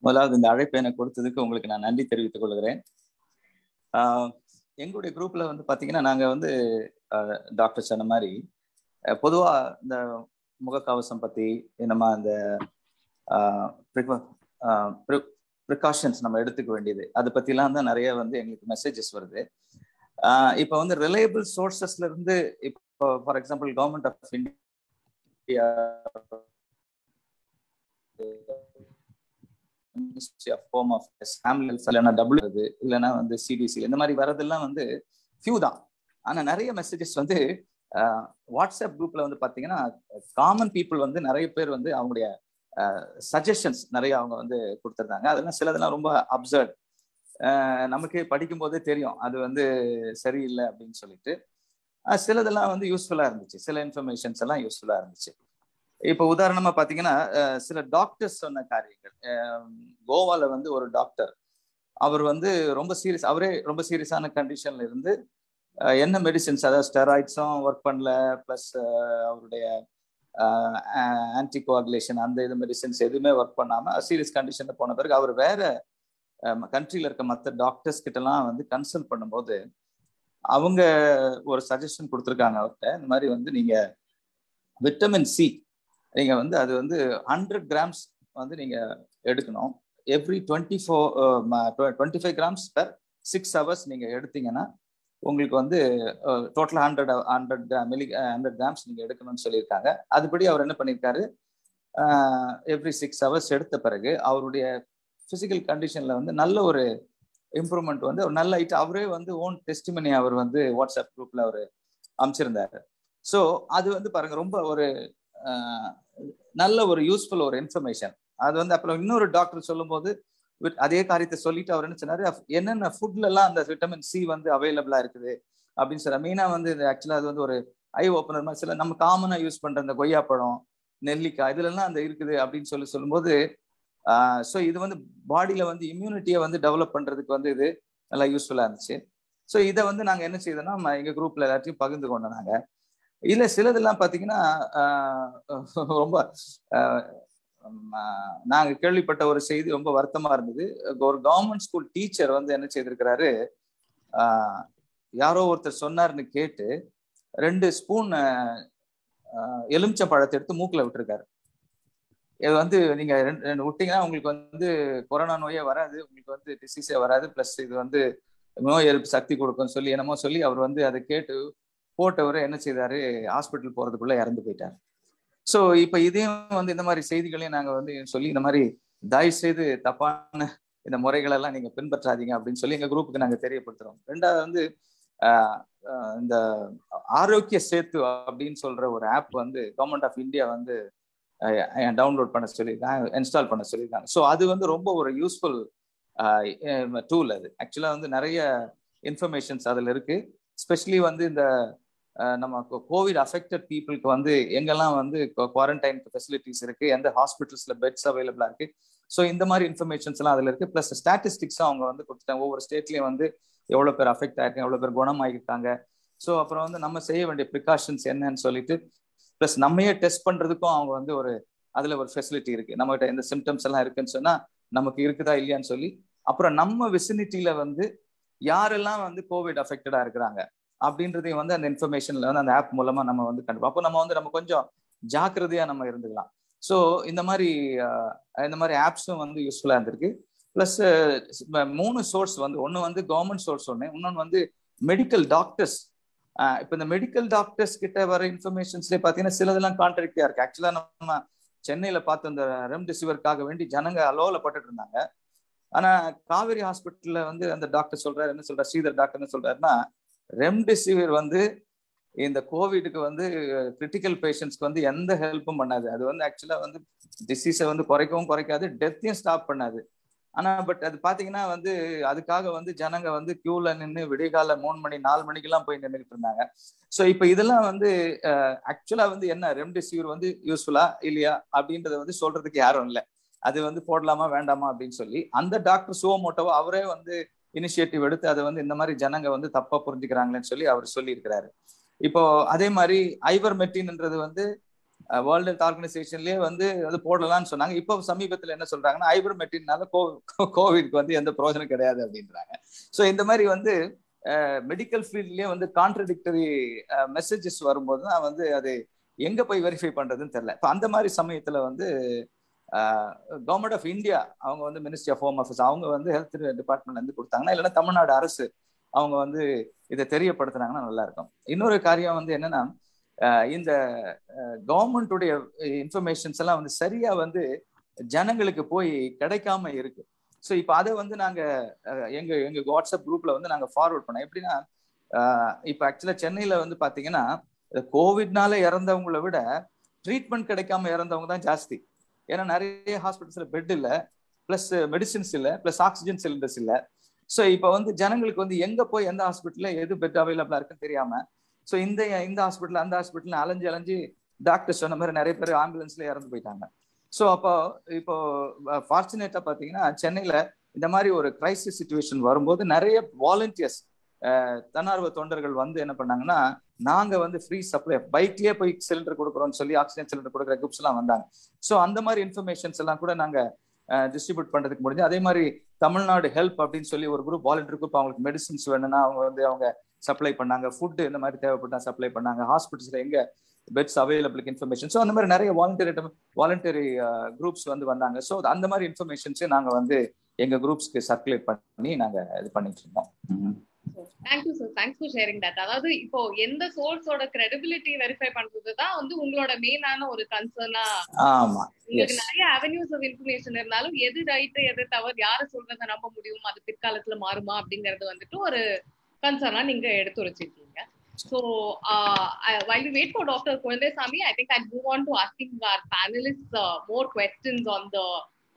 F: முதலாவது இந்த அழைப்பை எனக்கு கொடுத்ததுக்கு உங்களுக்கு நான் நன்றி தெரிவித்துக் கொள்கிறேன். ஆஹ் எங்களுடைய குரூப்ல வந்து பாத்தீங்கன்னா நாங்க வந்து டாக்டர் சொன்ன மாதிரி பொதுவா இந்த முகக்கவசம் பத்தி நம்ம அந்த ப்ரிகாஷன்ஸ் நம்ம எடுத்துக்க வேண்டியது. அதை பத்திலாம் தான் நிறைய வந்து எங்களுக்கு மெசேஜஸ் வருது. ஆஹ் இப்போ வந்து ரிலையபிள் சோர்சஸ்ல இருந்து இப்போ for example government of India ministry of home affairs family இல்லைன்னா டபுள் இல்லைன்னா வந்து சிடிசி இந்த மாதிரி வரதெல்லாம் வந்து ஃபியூ தான். ஆனா நிறைய மெசேஜஸ் வந்து வாட்ஸ்அப் குரூப்ல வந்து பாத்தீங்கன்னா காமன் பீப்புள் வந்து நிறைய பேர் வந்து அவங்களுடைய சஜஷன்ஸ் நிறைய அவங்க வந்து கொடுத்துருந்தாங்க. அதெல்லாம் சிலதெல்லாம் ரொம்ப அப்சர்ட் நமக்கு படிக்கும் போதே தெரியும். அது வந்து சரியில்லை அப்படின்னு சொல்லிட்டு. சிலதெல்லாம் வந்து யூஸ்ஃபுல்லா இருந்துச்சு. சில இன்ஃபர்மேஷன்ஸ் எல்லாம் யூஸ்ஃபுல்லா இருந்துச்சு. இப்போ உதாரணமா பாத்தீங்கன்னா சில டாக்டர்ஸ் சொன்ன காரியங்கள். கோவால வந்து ஒரு டாக்டர் அவர் வந்து ரொம்ப சீரியஸ் அவரே ரொம்ப சீரியஸான கண்டிஷன்ல இருந்து என்ன மெடிசின்ஸ் அதாவது ஸ்டெராய்ட்ஸும் ஒர்க் பண்ணல ப்ளஸ் அவருடைய ஆன்டி கோஆகுலேஷன் அந்த இது மெடிசின்ஸ் எதுவுமே ஒர்க் பண்ணாம சீரியஸ் கண்டிஷனில் போன பிறகு அவர் வேற கண்ட்ரியில் இருக்க மற்ற டாக்டர்ஸ் கிட்டலாம் வந்து கன்சல்ட் பண்ணும்போது அவங்க ஒரு சஜஷன் கொடுத்துருக்காங்க அவர்கிட்ட. இந்த மாதிரி வந்து நீங்க விட்டமின் சி நீங்கள் வந்து அது வந்து ஹண்ட்ரட் கிராம்ஸ் வந்து நீங்க எடுக்கணும். Every twenty four twenty five grams per six hours நீங்கள் எடுத்தீங்கன்னா உங்களுக்கு வந்து total hundred hundred milli hundred grams நீங்கள் எடுக்கணும்னு சொல்லியிருக்காங்க. அதுபடி அவர் என்ன பண்ணியிருக்காரு? எவ்ரி சிக்ஸ் ஹவர்ஸ் எடுத்த பிறகு அவருடைய ஃபிசிக்கல் கண்டிஷனில் வந்து நல்ல ஒரு இம்ப்ரூவ்மெண்ட் வந்து ஒரு நல்ல ஐட்டம் அவரே வந்து ஓன் டெஸ்டிமனி அவர் வந்து வாட்ஸ்அப் குரூப்பில் அவர் அமைச்சிருந்தார் ஸோ அது வந்து பாருங்க ரொம்ப ஒரு நல்ல ஒரு யூஸ்ஃபுல் ஒரு இன்ஃபர்மேஷன் அது வந்து அப்புறம் இன்னொரு டாக்டர் சொல்லும்போது அதே காரியத்தை சொல்லிட்டு அவர் என்ன சொன்னாரு? என்னென்ன ஃபுட்ல எல்லாம் அந்த விட்டமின் சி வந்து அவைலபிளா இருக்குது? அப்படின்னு சொல்ற மெயினா வந்து ஆக்சுவலா அது வந்து ஒரு ஐ ஓப்பனர் மாதிரி சில நம்ம காமனா யூஸ் பண்ற அந்த கொய்யாப்பழம் நெல்லிக்காய் இதுல எல்லாம் அந்த இருக்குது அப்படின்னு சொல்லி சொல்லும்போது ஸோ இது வந்து பாடியில வந்து இம்யூனிட்டியை வந்து டெவலப் பண்றதுக்கு வந்து இது நல்லா யூஸ்ஃபுல்லா இருந்துச்சு. ஸோ இதை வந்து நாங்கள் என்ன செய்தோம்னா எங்கள் குரூப்ல எல்லாத்தையும் பகிர்ந்து கொண்டோம் நாங்கள் இல்ல சிலதெல்லாம் பார்த்தீங்கன்னா ரொம்ப நாங்க கேள்விப்பட்ட ஒரு செய்தி ரொம்ப வருத்தமா இருந்தது. ஒரு கவர்மெண்ட் ஸ்கூல் டீச்சர் வந்து என்ன செய்திருக்கிறாரு? யாரோ ஒருத்தர் சொன்னார்னு கேட்டு ரெண்டு ஸ்பூன் எலுமிச்ச பழத்தை எடுத்து மூக்கில் விட்டுருக்காரு. இது வந்து நீங்க ரெண்டு விட்டீங்கன்னா உங்களுக்கு வந்து கொரோனா நோயே வராது உங்களுக்கு வந்து டிசீஸே வராது பிளஸ் இது வந்து நோய் எதிர்ப்பு சக்தி கொடுக்கும் சொல்லி என்னமோ சொல்லி அவர் வந்து அதை கேட்டு போட்டவர் என்ன செய்தாரு? ஹாஸ்பிட்டல் போறதுக்குள்ள இறந்து போயிட்டார். ஸோ இப்போ இதையும் வந்து இந்த மாதிரி செய்திகளையும் நாங்கள் வந்து சொல்லி இந்த மாதிரி தயவு செய்து தப்பான இந்த முறைகள் எல்லாம் நீங்க பின்பற்றாதீங்க அப்படின்னு சொல்லி எங்க குரூப்புக்கு நாங்கள் தெரியப்படுத்துறோம். ரெண்டாவது வந்து இந்த ஆரோக்கிய சேத்து அப்படின்னு சொல்ற ஒரு ஆப் வந்து கவர்மெண்ட் ஆஃப் இந்தியா வந்து டவுன்லோட் பண்ண சொல்லியிருக்காங்க இன்ஸ்டால் பண்ண சொல்லியிருக்காங்க. ஸோ அது வந்து ரொம்ப ஒரு யூஸ்ஃபுல் டூல் அது. ஆக்சுவலாக வந்து நிறைய இன்ஃபர்மேஷன்ஸ் அதில் இருக்கு. ஸ்பெஷலி வந்து இந்த நம்ம கோவிட் அஃபெக்டட் பீப்புளுக்கு வந்து எங்கெல்லாம் வந்து குவாரண்டைன் ஃபெசிலிட்டிஸ் இருக்கு எந்த ஹாஸ்பிட்டல்ஸ்ல பெட்ஸ் அவைலபிளா இருக்கு. ஸோ இந்த மாதிரி இன்ஃபர்மேஷன்ஸ் எல்லாம் அதுல இருக்கு. பிளஸ் ஸ்டாட்டிஸ்டிக்ஸும் அவங்க வந்து கொடுத்துட்டாங்க. ஒவ்வொரு ஸ்டேட்லயும் வந்து எவ்வளவு பேர் அஃபெக்ட் ஆயிருக்காங்க எவ்வளவு பேர் குணமாகிருக்காங்க ஸோ அப்புறம் வந்து நம்ம செய்ய வேண்டிய ப்ரிகாஷன்ஸ் என்னன்னு சொல்லிட்டு பிளஸ் நம்மையே டெஸ்ட் பண்றதுக்கும் அவங்க வந்து ஒரு அதுல ஒரு ஃபெசிலிட்டி இருக்கு. நம்ம கிட்ட எந்த சிம்டம்ஸ் எல்லாம் இருக்குன்னு சொன்னா நமக்கு இருக்குதா இல்லையான்னு சொல்லி அப்புறம் நம்ம விசினிட்டியில வந்து யாரெல்லாம் வந்து கோவிட் அஃபெக்டடா இருக்கிறாங்க? அப்படின்றதையும் வந்து அந்த இன்ஃபர்மேஷன்ல வந்து அந்த ஆப் மூலமா நம்ம வந்து கண்டிப்பா அப்போ நம்ம வந்து நம்ம கொஞ்சம் ஜாக்கிரதையா நம்ம இருந்துக்கலாம். ஸோ இந்த மாதிரி இந்த மாதிரி ஆப்ஸும் வந்து யூஸ்ஃபுல்லா இருந்திருக்கு. பிளஸ் மூணு சோர்ஸ் வந்து ஒன்று வந்து கவர்மெண்ட் சோர்ஸ் ஒன்று இன்னொன்று வந்து மெடிக்கல் டாக்டர்ஸ் இப்போ இந்த மெடிக்கல் டாக்டர்ஸ் கிட்ட வர இன்ஃபர்மேஷன்ஸ்லேயே பார்த்தீங்கன்னா சிலதெல்லாம் கான்ட்ராக்டியா இருக்கு. ஆக்சுவலா நம்ம சென்னையில பார்த்த அந்த ரெம்டெசிவிற்காக வேண்டி ஜனங்க அலோலப்பட்டு இருந்தாங்க. ஆனா காவேரி ஹாஸ்பிட்டல்ல வந்து அந்த டாக்டர் சொல்றாரு என்ன சொல்றாரு? ஸ்ரீதர் டாக்டர் என்ன சொல்றாருன்னா ரெம்டெசிவிர் வந்து இந்த கோவிடுக்கு வந்து கிரிட்டிக்கல் பேஷண்ட்ஸ்க்கு வந்து எந்த ஹெல்ப்பும் பண்ணாது. அது வந்து ஆக்சுவலாக வந்து டிசீஸை வந்து குறைக்கவும் குறைக்காது டெத்தையும் ஸ்டாப் பண்ணாது. ஆனால் பட் அது பார்த்தீங்கன்னா வந்து அதுக்காக வந்து ஜனங்க வந்து க்யூவில் நின்று விடிகால மூணு மணி நாலு மணிக்கெல்லாம் போய் நின்றுட்டு இருந்தாங்க. ஸோ இப்போ இதெல்லாம் வந்து ஆக்சுவலாக வந்து என்ன ரெம்டெசிவிர் வந்து யூஸ்ஃபுல்லா இல்லையா அப்படின்றத வந்து சொல்றதுக்கு யாரும் இல்லை. அது வந்து போடலாமா வேண்டாமா அப்படின்னு சொல்லி அந்த டாக்டர் சுவமோட்டோவோ அவரே வந்து இனிஷியேட்டிவ் எடுத்து அதை வந்து இந்த மாதிரி ஜனங்க வந்து தப்பா புரிஞ்சுக்கிறாங்களேன்னு சொல்லி அவர் சொல்லியிருக்கிறாரு. இப்போ அதே மாதிரி ஐவர் மெட்டின்ன்றது வந்து வேர்ல்டு ஹெல்த் ஆர்கனைசேஷன்லயே வந்து அது போடலாம்னு சொன்னாங்க. இப்போ சமீபத்தில் என்ன சொல்றாங்கன்னா ஐவர் மெட்டினால கோவிட்க்கு வந்து எந்த பிரயோஜனம் கிடையாது அப்படின்றாங்க. ஸோ இந்த மாதிரி வந்து மெடிக்கல் ஃபீல்ட்லயே வந்து கான்ட்ரடிக்டரி மெசேஜஸ் வரும்போது தான் வந்து அது எங்க போய் வெரிஃபை பண்றதுன்னு தெரியல. இப்போ அந்த மாதிரி சமயத்துல வந்து கவர்மெண்ட் ஆஃப் இந்தியா அவங்க வந்து மினிஸ்ட்ரி ஆஃப் ஹோம் ஆஃபீஸ் அவங்க வந்து ஹெல்த் டிபார்ட்மெண்ட்ல இருந்து கொடுத்தாங்கன்னா இல்லைன்னா தமிழ்நாடு அரசு அவங்க வந்து இதை தெரியப்படுத்துனாங்கன்னா நல்லா இருக்கும். இன்னொரு காரியம் வந்து என்னன்னா இந்த கவர்மெண்ட்டுடைய இன்ஃபர்மேஷன்ஸ் எல்லாம் வந்து சரியா வந்து ஜனங்களுக்கு போய் கிடைக்காம இருக்கு. ஸோ இப்போ அதை வந்து நாங்கள் எங்க எங்க வாட்ஸ்அப் குரூப்ல வந்து நாங்கள் ஃபார்வர்ட் பண்ணோம். எப்படின்னா இப்போ ஆக்சுவலா சென்னையில வந்து பாத்தீங்கன்னா கோவிட்னால இறந்தவங்களை விட ட்ரீட்மெண்ட் கிடைக்காம இறந்தவங்க தான் ஜாஸ்தி. ஏன்னா நிறைய ஹாஸ்பிட்டல்ஸ்ல பெட் இல்லை பிளஸ் மெடிசின்ஸ் இல்லை பிளஸ் ஆக்சிஜன் சிலிண்டர்ஸ் இல்லை. ஸோ இப்போ வந்து ஜனங்களுக்கு வந்து எங்க போய் எந்த ஹாஸ்பிட்டல்ல எது பெட் அவைலபிளா இருக்குன்னு தெரியாம ஸோ இந்த இந்த ஹாஸ்பிட்டல் அந்த ஹாஸ்பிட்டல் அலைஞ்சு அலைஞ்சு டாக்டர் சொன்ன மாதிரி நிறைய பேர் ஆம்புலன்ஸ்ல இறந்து போயிட்டாங்க. ஸோ அப்போ இப்போ ஃபார்ச்சுனேட்டா பார்த்தீங்கன்னா சென்னையில இந்த மாதிரி ஒரு கிரைசிஸ் சுச்சுவேஷன் வரும்போது நிறைய வாலண்டியர்ஸ் தன்னார்வ தொண்டர்கள் வந்து என்ன பண்ணாங்கன்னா நாங்க வந்து ஃப்ரீ சப்ளை பைக்லயே போய் சிலிண்டர் கொடுக்குறோம்னு சொல்லி ஆக்சிஜன் சிலிண்டர் கொடுக்குற குரூப்ஸ் எல்லாம் வந்தாங்க. ஸோ அந்த மாதிரி இன்ஃபர்மேஷன்ஸ் எல்லாம் கூட நாங்க டிஸ்ட்ரிபியூட் பண்றதுக்கு முடிஞ்சு அதே மாதிரி தமிழ்நாடு ஹெல்ப் அப்படின்னு சொல்லி ஒரு குரூப் வாலண்டியர் குரூப் அவங்களுக்கு மெடிசின்ஸ் வேணும்னா அவங்க வந்து அவங்க சப்ளை பண்ணாங்க. ஃபுட்டு இந்த மாதிரி தேவைப்பட்டா சப்ளை பண்ணாங்க. ஹாஸ்பிட்டல்ஸ்ல எங்க பெட்ஸ் அவைலபிளுக்கு இன்ஃபர்மேஷன் ஸோ அந்த மாதிரி நிறைய வாலண்டியர் வாலண்டியரி குரூப்ஸ் வந்து வந்தாங்க. ஸோ அந்த மாதிரி இன்ஃபர்மேஷன்ஸே நாங்கள் வந்து எங்க குரூப்ஸ்க்கு சர்க்குலேட் பண்ணி நாங்கள் இது பண்ணிட்டு இருந்தோம்
A: thank you sir thanks for sharing that அதாவது இப்போ எந்த சோர்ஸோட கிரெடிபிலிட்டி வெரிஃபை பண்றது தான் வந்து உங்களோட மெயினான ஒரு கன்சர்னா
F: ஆமா
A: உங்களுக்கு. நிறைய அவென்யூஸ் ஆஃப் இன்ஃபர்மேஷன் இருந்தாலும் எது ரைட்டு எது தவறு யாரு சொல்றதை நம்ப முடியும் அது பிற்காலத்துல மாறுமா அப்படிங்கறது வந்துட்டு ஒரு கன்சர்னா நீங்க எடுத்து வச்சிருக்கீங்க so we wait for Dr. Kundesamy, I think I'll move on to asking our panelists uh, more questions on the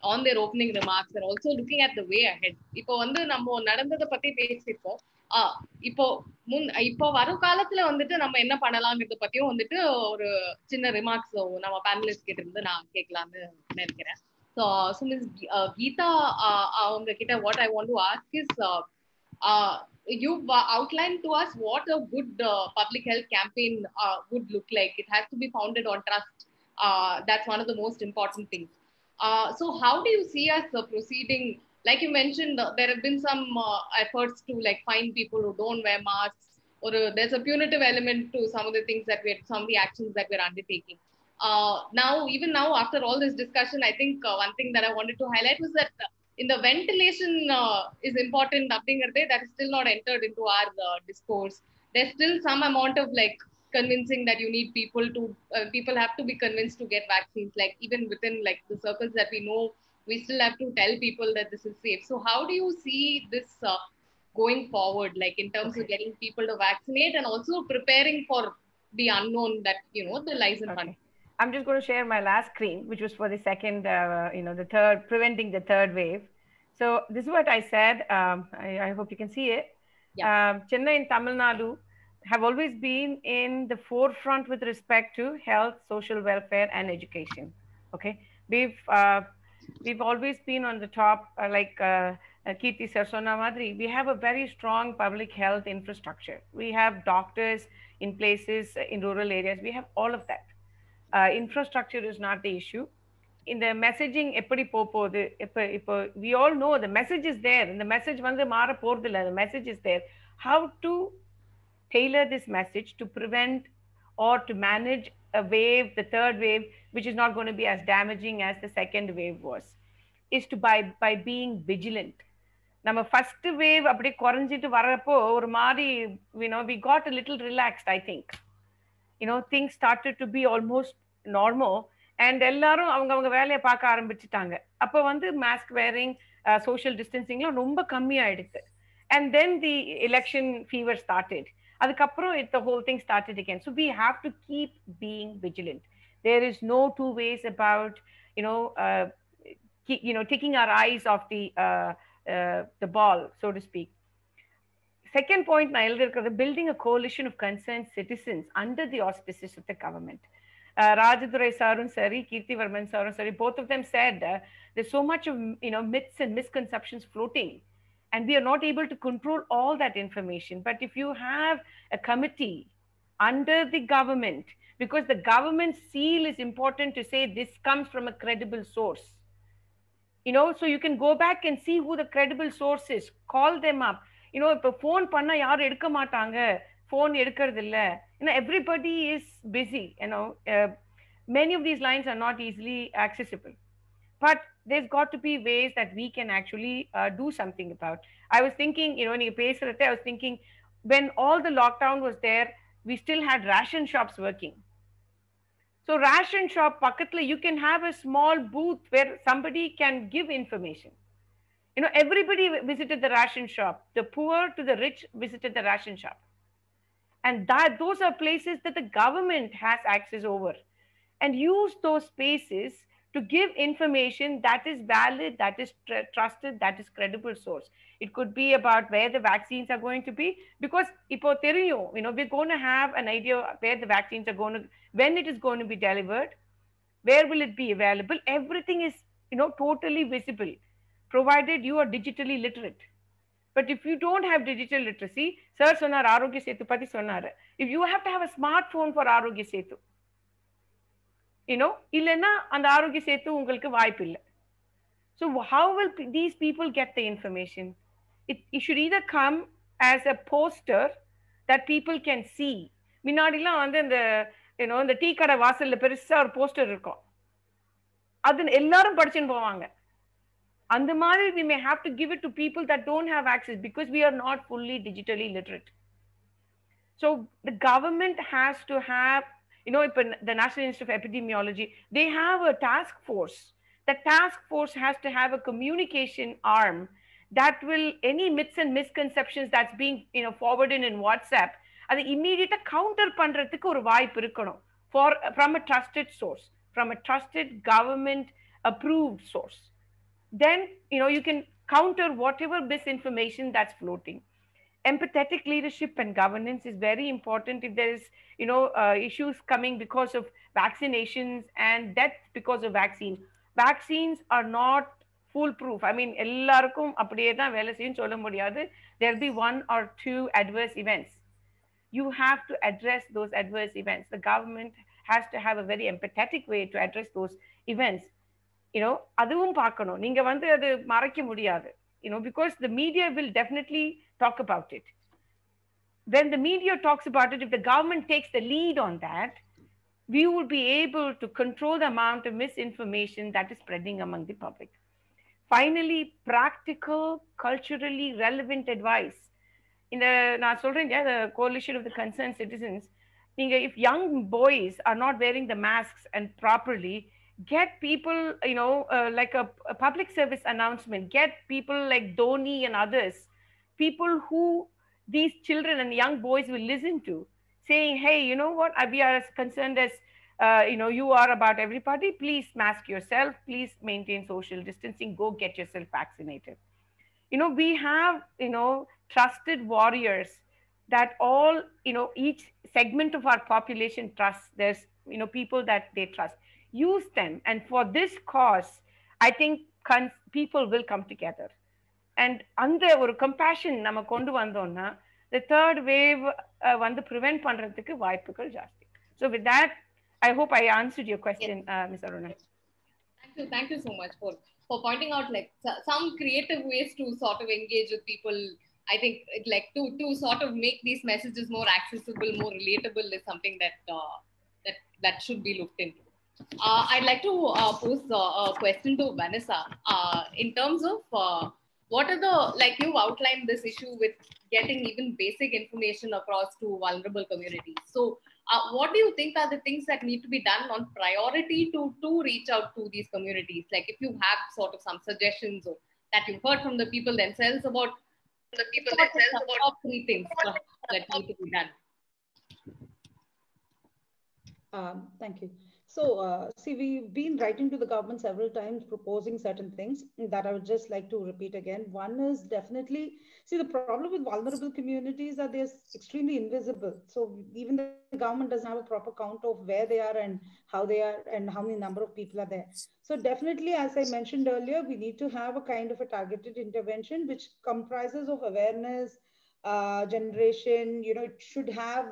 A: on their opening remarks and also looking at the way ahead. இப்போ வந்து நம்ம நடந்ததை பத்தி பேசியிருக்கோம் ஆஹ் இப்போ முன் இப்போ வரும் காலத்துல வந்துட்டு நம்ம என்ன பண்ணலாங்கிறத பத்தியும் வந்துட்டு ஒரு சின்ன ரிமார்க்ஸ் நம்ம பேனலிஸ்ட் கிட்ட இருந்து நான் கேட்கலாம்னு நினைக்கிறேன் so so miss Geeta uh, அவங்க கிட்ட what I want to ask is you've uh, outlined to us what a good uh, public health campaign uh, would look like. It has to be founded on trust. Uh, that's one of the most important things. Uh, so, how do you see us uh, proceeding? like you mentioned, there have been some uh, efforts to like find people who don't wear masks, or uh, there's a punitive element to some of the things that we're, some of the actions that we're undertaking. Uh, now, even now, after all this discussion, I think uh, one thing that I wanted to highlight was that uh, in the ventilation uh, is important. That is still not entered into our discourse. There's still some amount of like convincing that you need people to people have to be convinced to get vaccines. Like even within like the circles that we know we still have to tell people that this is safe so how do you see this uh, going forward like in terms of getting people to vaccinate and also preparing for the unknown that you know the lies in front
B: I'm just going to share my last screen, which was for the second, uh, you know, the third, preventing the third wave. So this is what I said. Um, I, I hope you can see it. Um, Chennai and Tamil Nadu have always been in the forefront with respect to health, social welfare, and education. Okay, we've uh, we've always been on the top, uh, like uh, uh, Kirti sir sonna madri. We have a very strong public health infrastructure. We have doctors in places uh, in rural areas. We have all of that. Uh, infrastructure is not the issue. இந்த messaging எப்படி போக போகுது இப்போ இப்போ we all know the message is there இந்த message வந்து மாற போறது இல்லை the message is there how to tailor this message to prevent or to manage a wave, the third wave, which is not going to be as damaging as the second wave was, is to by by being vigilant. நம்ம first wave அப்படியே குறைஞ்சிட்டு வரப்போ ஒரு மாதிரி you know we got a little relaxed I think you know things started to be almost normal and எல்லாரும் அவங்க அவங்க வேலையை பார்க்க ஆரம்பிச்சுட்டாங்க. அப்போ வந்து மாஸ்க் வேரிங் சோஷியல் டிஸ்டன்சிங்லாம் ரொம்ப கம்மியாயிடுது and then the election fever started அதுக்கப்புறம் it the whole thing started again so we have to keep being vigilant there is no two ways about you know you know taking our eyes off the uh, uh, the ball so to speak second point நான் எழுதியிருக்கிறது building a coalition of concerned citizens under the auspices of the government uh, Rajadurai Sarun Sari, Kirti Varman Sarun Sari, both of them said uh, there's so much of you know myths and misconceptions floating and we are not able to control all that information but if you have a committee under the government because the government seal is important to say this comes from a credible source you know so you can go back and see who the credible source is call them up you know இப்போ phone பண்ணா யாரும் எடுக்க மாட்டாங்க phone எடுக்கிறது இல்ல you know everybody is busy you know uh, many of these lines are not easily accessible but there's got to be ways that we can actually uh, do something about. I was thinking, you know, when you pay I was thinking when all the lockdown was there, we still had ration shops working. So ration shop pakatla, you can have a small booth where somebody can give information. You know, everybody visited the ration shop. The poor to the rich visited the ration shop. And that those are places that the government has access over. And use those spaces to give information that is valid, that is tr- trusted, that is credible source. It could be about where the vaccines are going to be because ipoterio, you know, we're going to have an idea where the vaccines are going to, when it is going to be delivered, where will it be available. Everything is, you know, totally visible, provided you are digitally literate. But if you don't have digital literacy, sir sonar Arogya Setu Pati sonar. If you have to have a smartphone for Arogya Setu, you know இல்லைன்னா அந்த ஆரோக்கிய சேத்து உங்களுக்கு வாய்ப்பு இல்லை so how will p- these people get the information it, it should either come as a poster that people can see முன்னாடிலாம் வந்து இந்த you know இந்த tea கடை வாசல்ல பெருசா ஒரு போஸ்டர் இருக்கும் அது எல்லாரும் படிச்சுன்னு போவாங்க அந்த மாதிரி we may have to give it to people that don't have access because we are not fully digitally literate so the government has to have you know இப்ப the national institute of epidemiology they have a task force the task force has to have a communication arm that will any myths and misconceptions that's being you know forwarded in whatsapp அதை இம்மீடியட்டா counter பண்றதுக்கு ஒரு வாய்ப்பு இருக்கணும் for from a trusted source from a trusted government approved source then you know you can counter whatever misinformation that's floating empathetic leadership and governance is very important if there is you know uh, issues coming because of vaccinations and death because of vaccine vaccines are not foolproof i mean எல்லாருக்கும் அப்படியே தான் வேலை செய்யும் சொல்ல முடியாது there'll be one or two adverse events you have to address those adverse events the government has to have a very empathetic way to address those events you know அதுவும் பார்க்கணும் நீங்க வந்து அது மறைக்க முடியாது you know because the media will definitely talk about it when the media talks about it if the government takes the lead on that we will be able to control the amount of misinformation that is spreading among the public finally practical culturally relevant advice இந்த நான் சொல்றேன் இல்லையா the coalition of the concerned citizens நீங்க if young boys are not wearing the masks and properly get people you know uh, like a, a public service announcement get people like dhoni and others people who these children and young boys will listen to saying hey you know what? Uh, we are as concerned as uh, you know you are about everybody please mask yourself. Please maintain social distancing. Go get yourself vaccinated. You know we have you know trusted warriors that all you know each segment of our population trusts. There's you know people that they trust. Use them. And for this cause i think people will come together and அந்த ஒரு compassion நம்ம கொண்டு வந்தோம்னா the third wave uh, வந்து prevent பண்றதுக்கு வாய்ப்புகள் ஜாஸ்தி so with that i hope i answered your question uh, miss aruna
A: Thank you, thank you so much for for pointing out like so- some creative ways to sort of engage with people. I think it, like to to sort of make these messages more accessible, more relatable is something that uh, that that should be looked into. Uh, I'd like to uh, pose uh, a question to Vanessa uh, in terms of uh, what are the like you've outlined this issue with getting even basic information across to vulnerable communities. So uh, what do you think are the things that need to be done on priority to to reach out to these communities like if you have sort of some suggestions or that you've heard from the people themselves about
C: The people
A: what are
C: themselves about
A: top three things that need to be done
D: Um, thank you. So, uh, see, we've been writing to the government several times proposing certain things that I would just like to repeat again. One is definitely, see, the problem with vulnerable communities are they're extremely invisible. So, even the government doesn't have a proper count of where they are and how they are and how many number of people are there. So, definitely, as I mentioned earlier, we need to have a kind of a targeted intervention which comprises of awareness, uh, generation, you know, it should have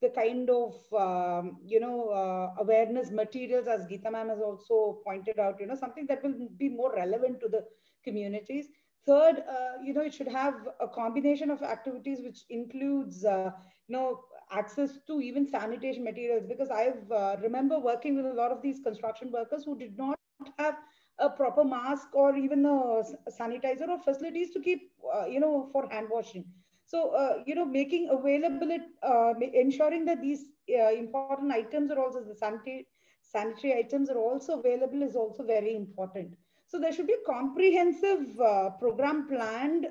D: the kind of um, you know uh, awareness materials as Geeta ma'am has also pointed out you know something that will be more relevant to the communities. Third uh, you know it should have a combination of activities which includes uh, you know access to even sanitation materials. Because i've uh, remember working with a lot of these construction workers who did not have a proper mask or even a sanitizer or facilities to keep uh, you know for hand washing so, uh, you know, making available it, uh, ensuring that these uh, important items are also the sanitary, sanitary items are also available is also very important. So there should be a comprehensive uh, program planned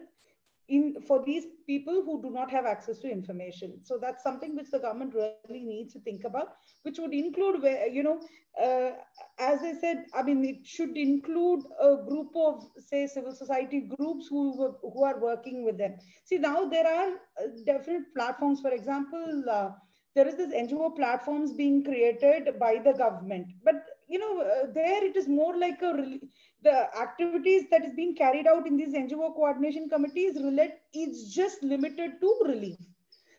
D: in for these people who do not have access to information. So that's something which the government really needs to think about, which would include, where you know, uh, as I said, I mean, it should include a group of, say, civil society groups who who are working with them. See, now there are uh, different platforms. For example, uh, there is this NGO platforms being created by the government, but you know, uh, there it is more like a the activities that is being carried out in these NGO coordination committees relate is just limited to relief.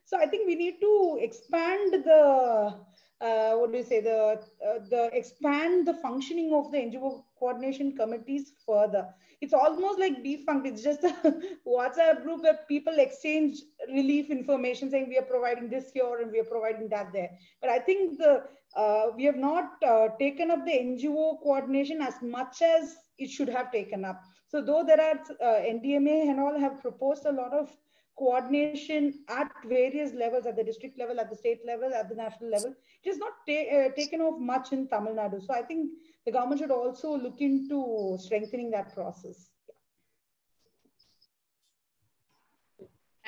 D: So I think we need to expand the uh, what do you say the uh, the expand the functioning of the NGO coordination committees further. It's almost like defunct. It's just a <laughs> WhatsApp group where people exchange relief information saying we are providing this here and we are providing that there. But I think the uh, we have not uh, taken up the NGO coordination as much as it should have taken up. So though there are uh, NDMA and all have proposed a lot of coordination at various levels, at the district level, at the state level, at the national level, it is not ta- uh, taken off much in Tamil Nadu. So I think the government should also look into strengthening that process.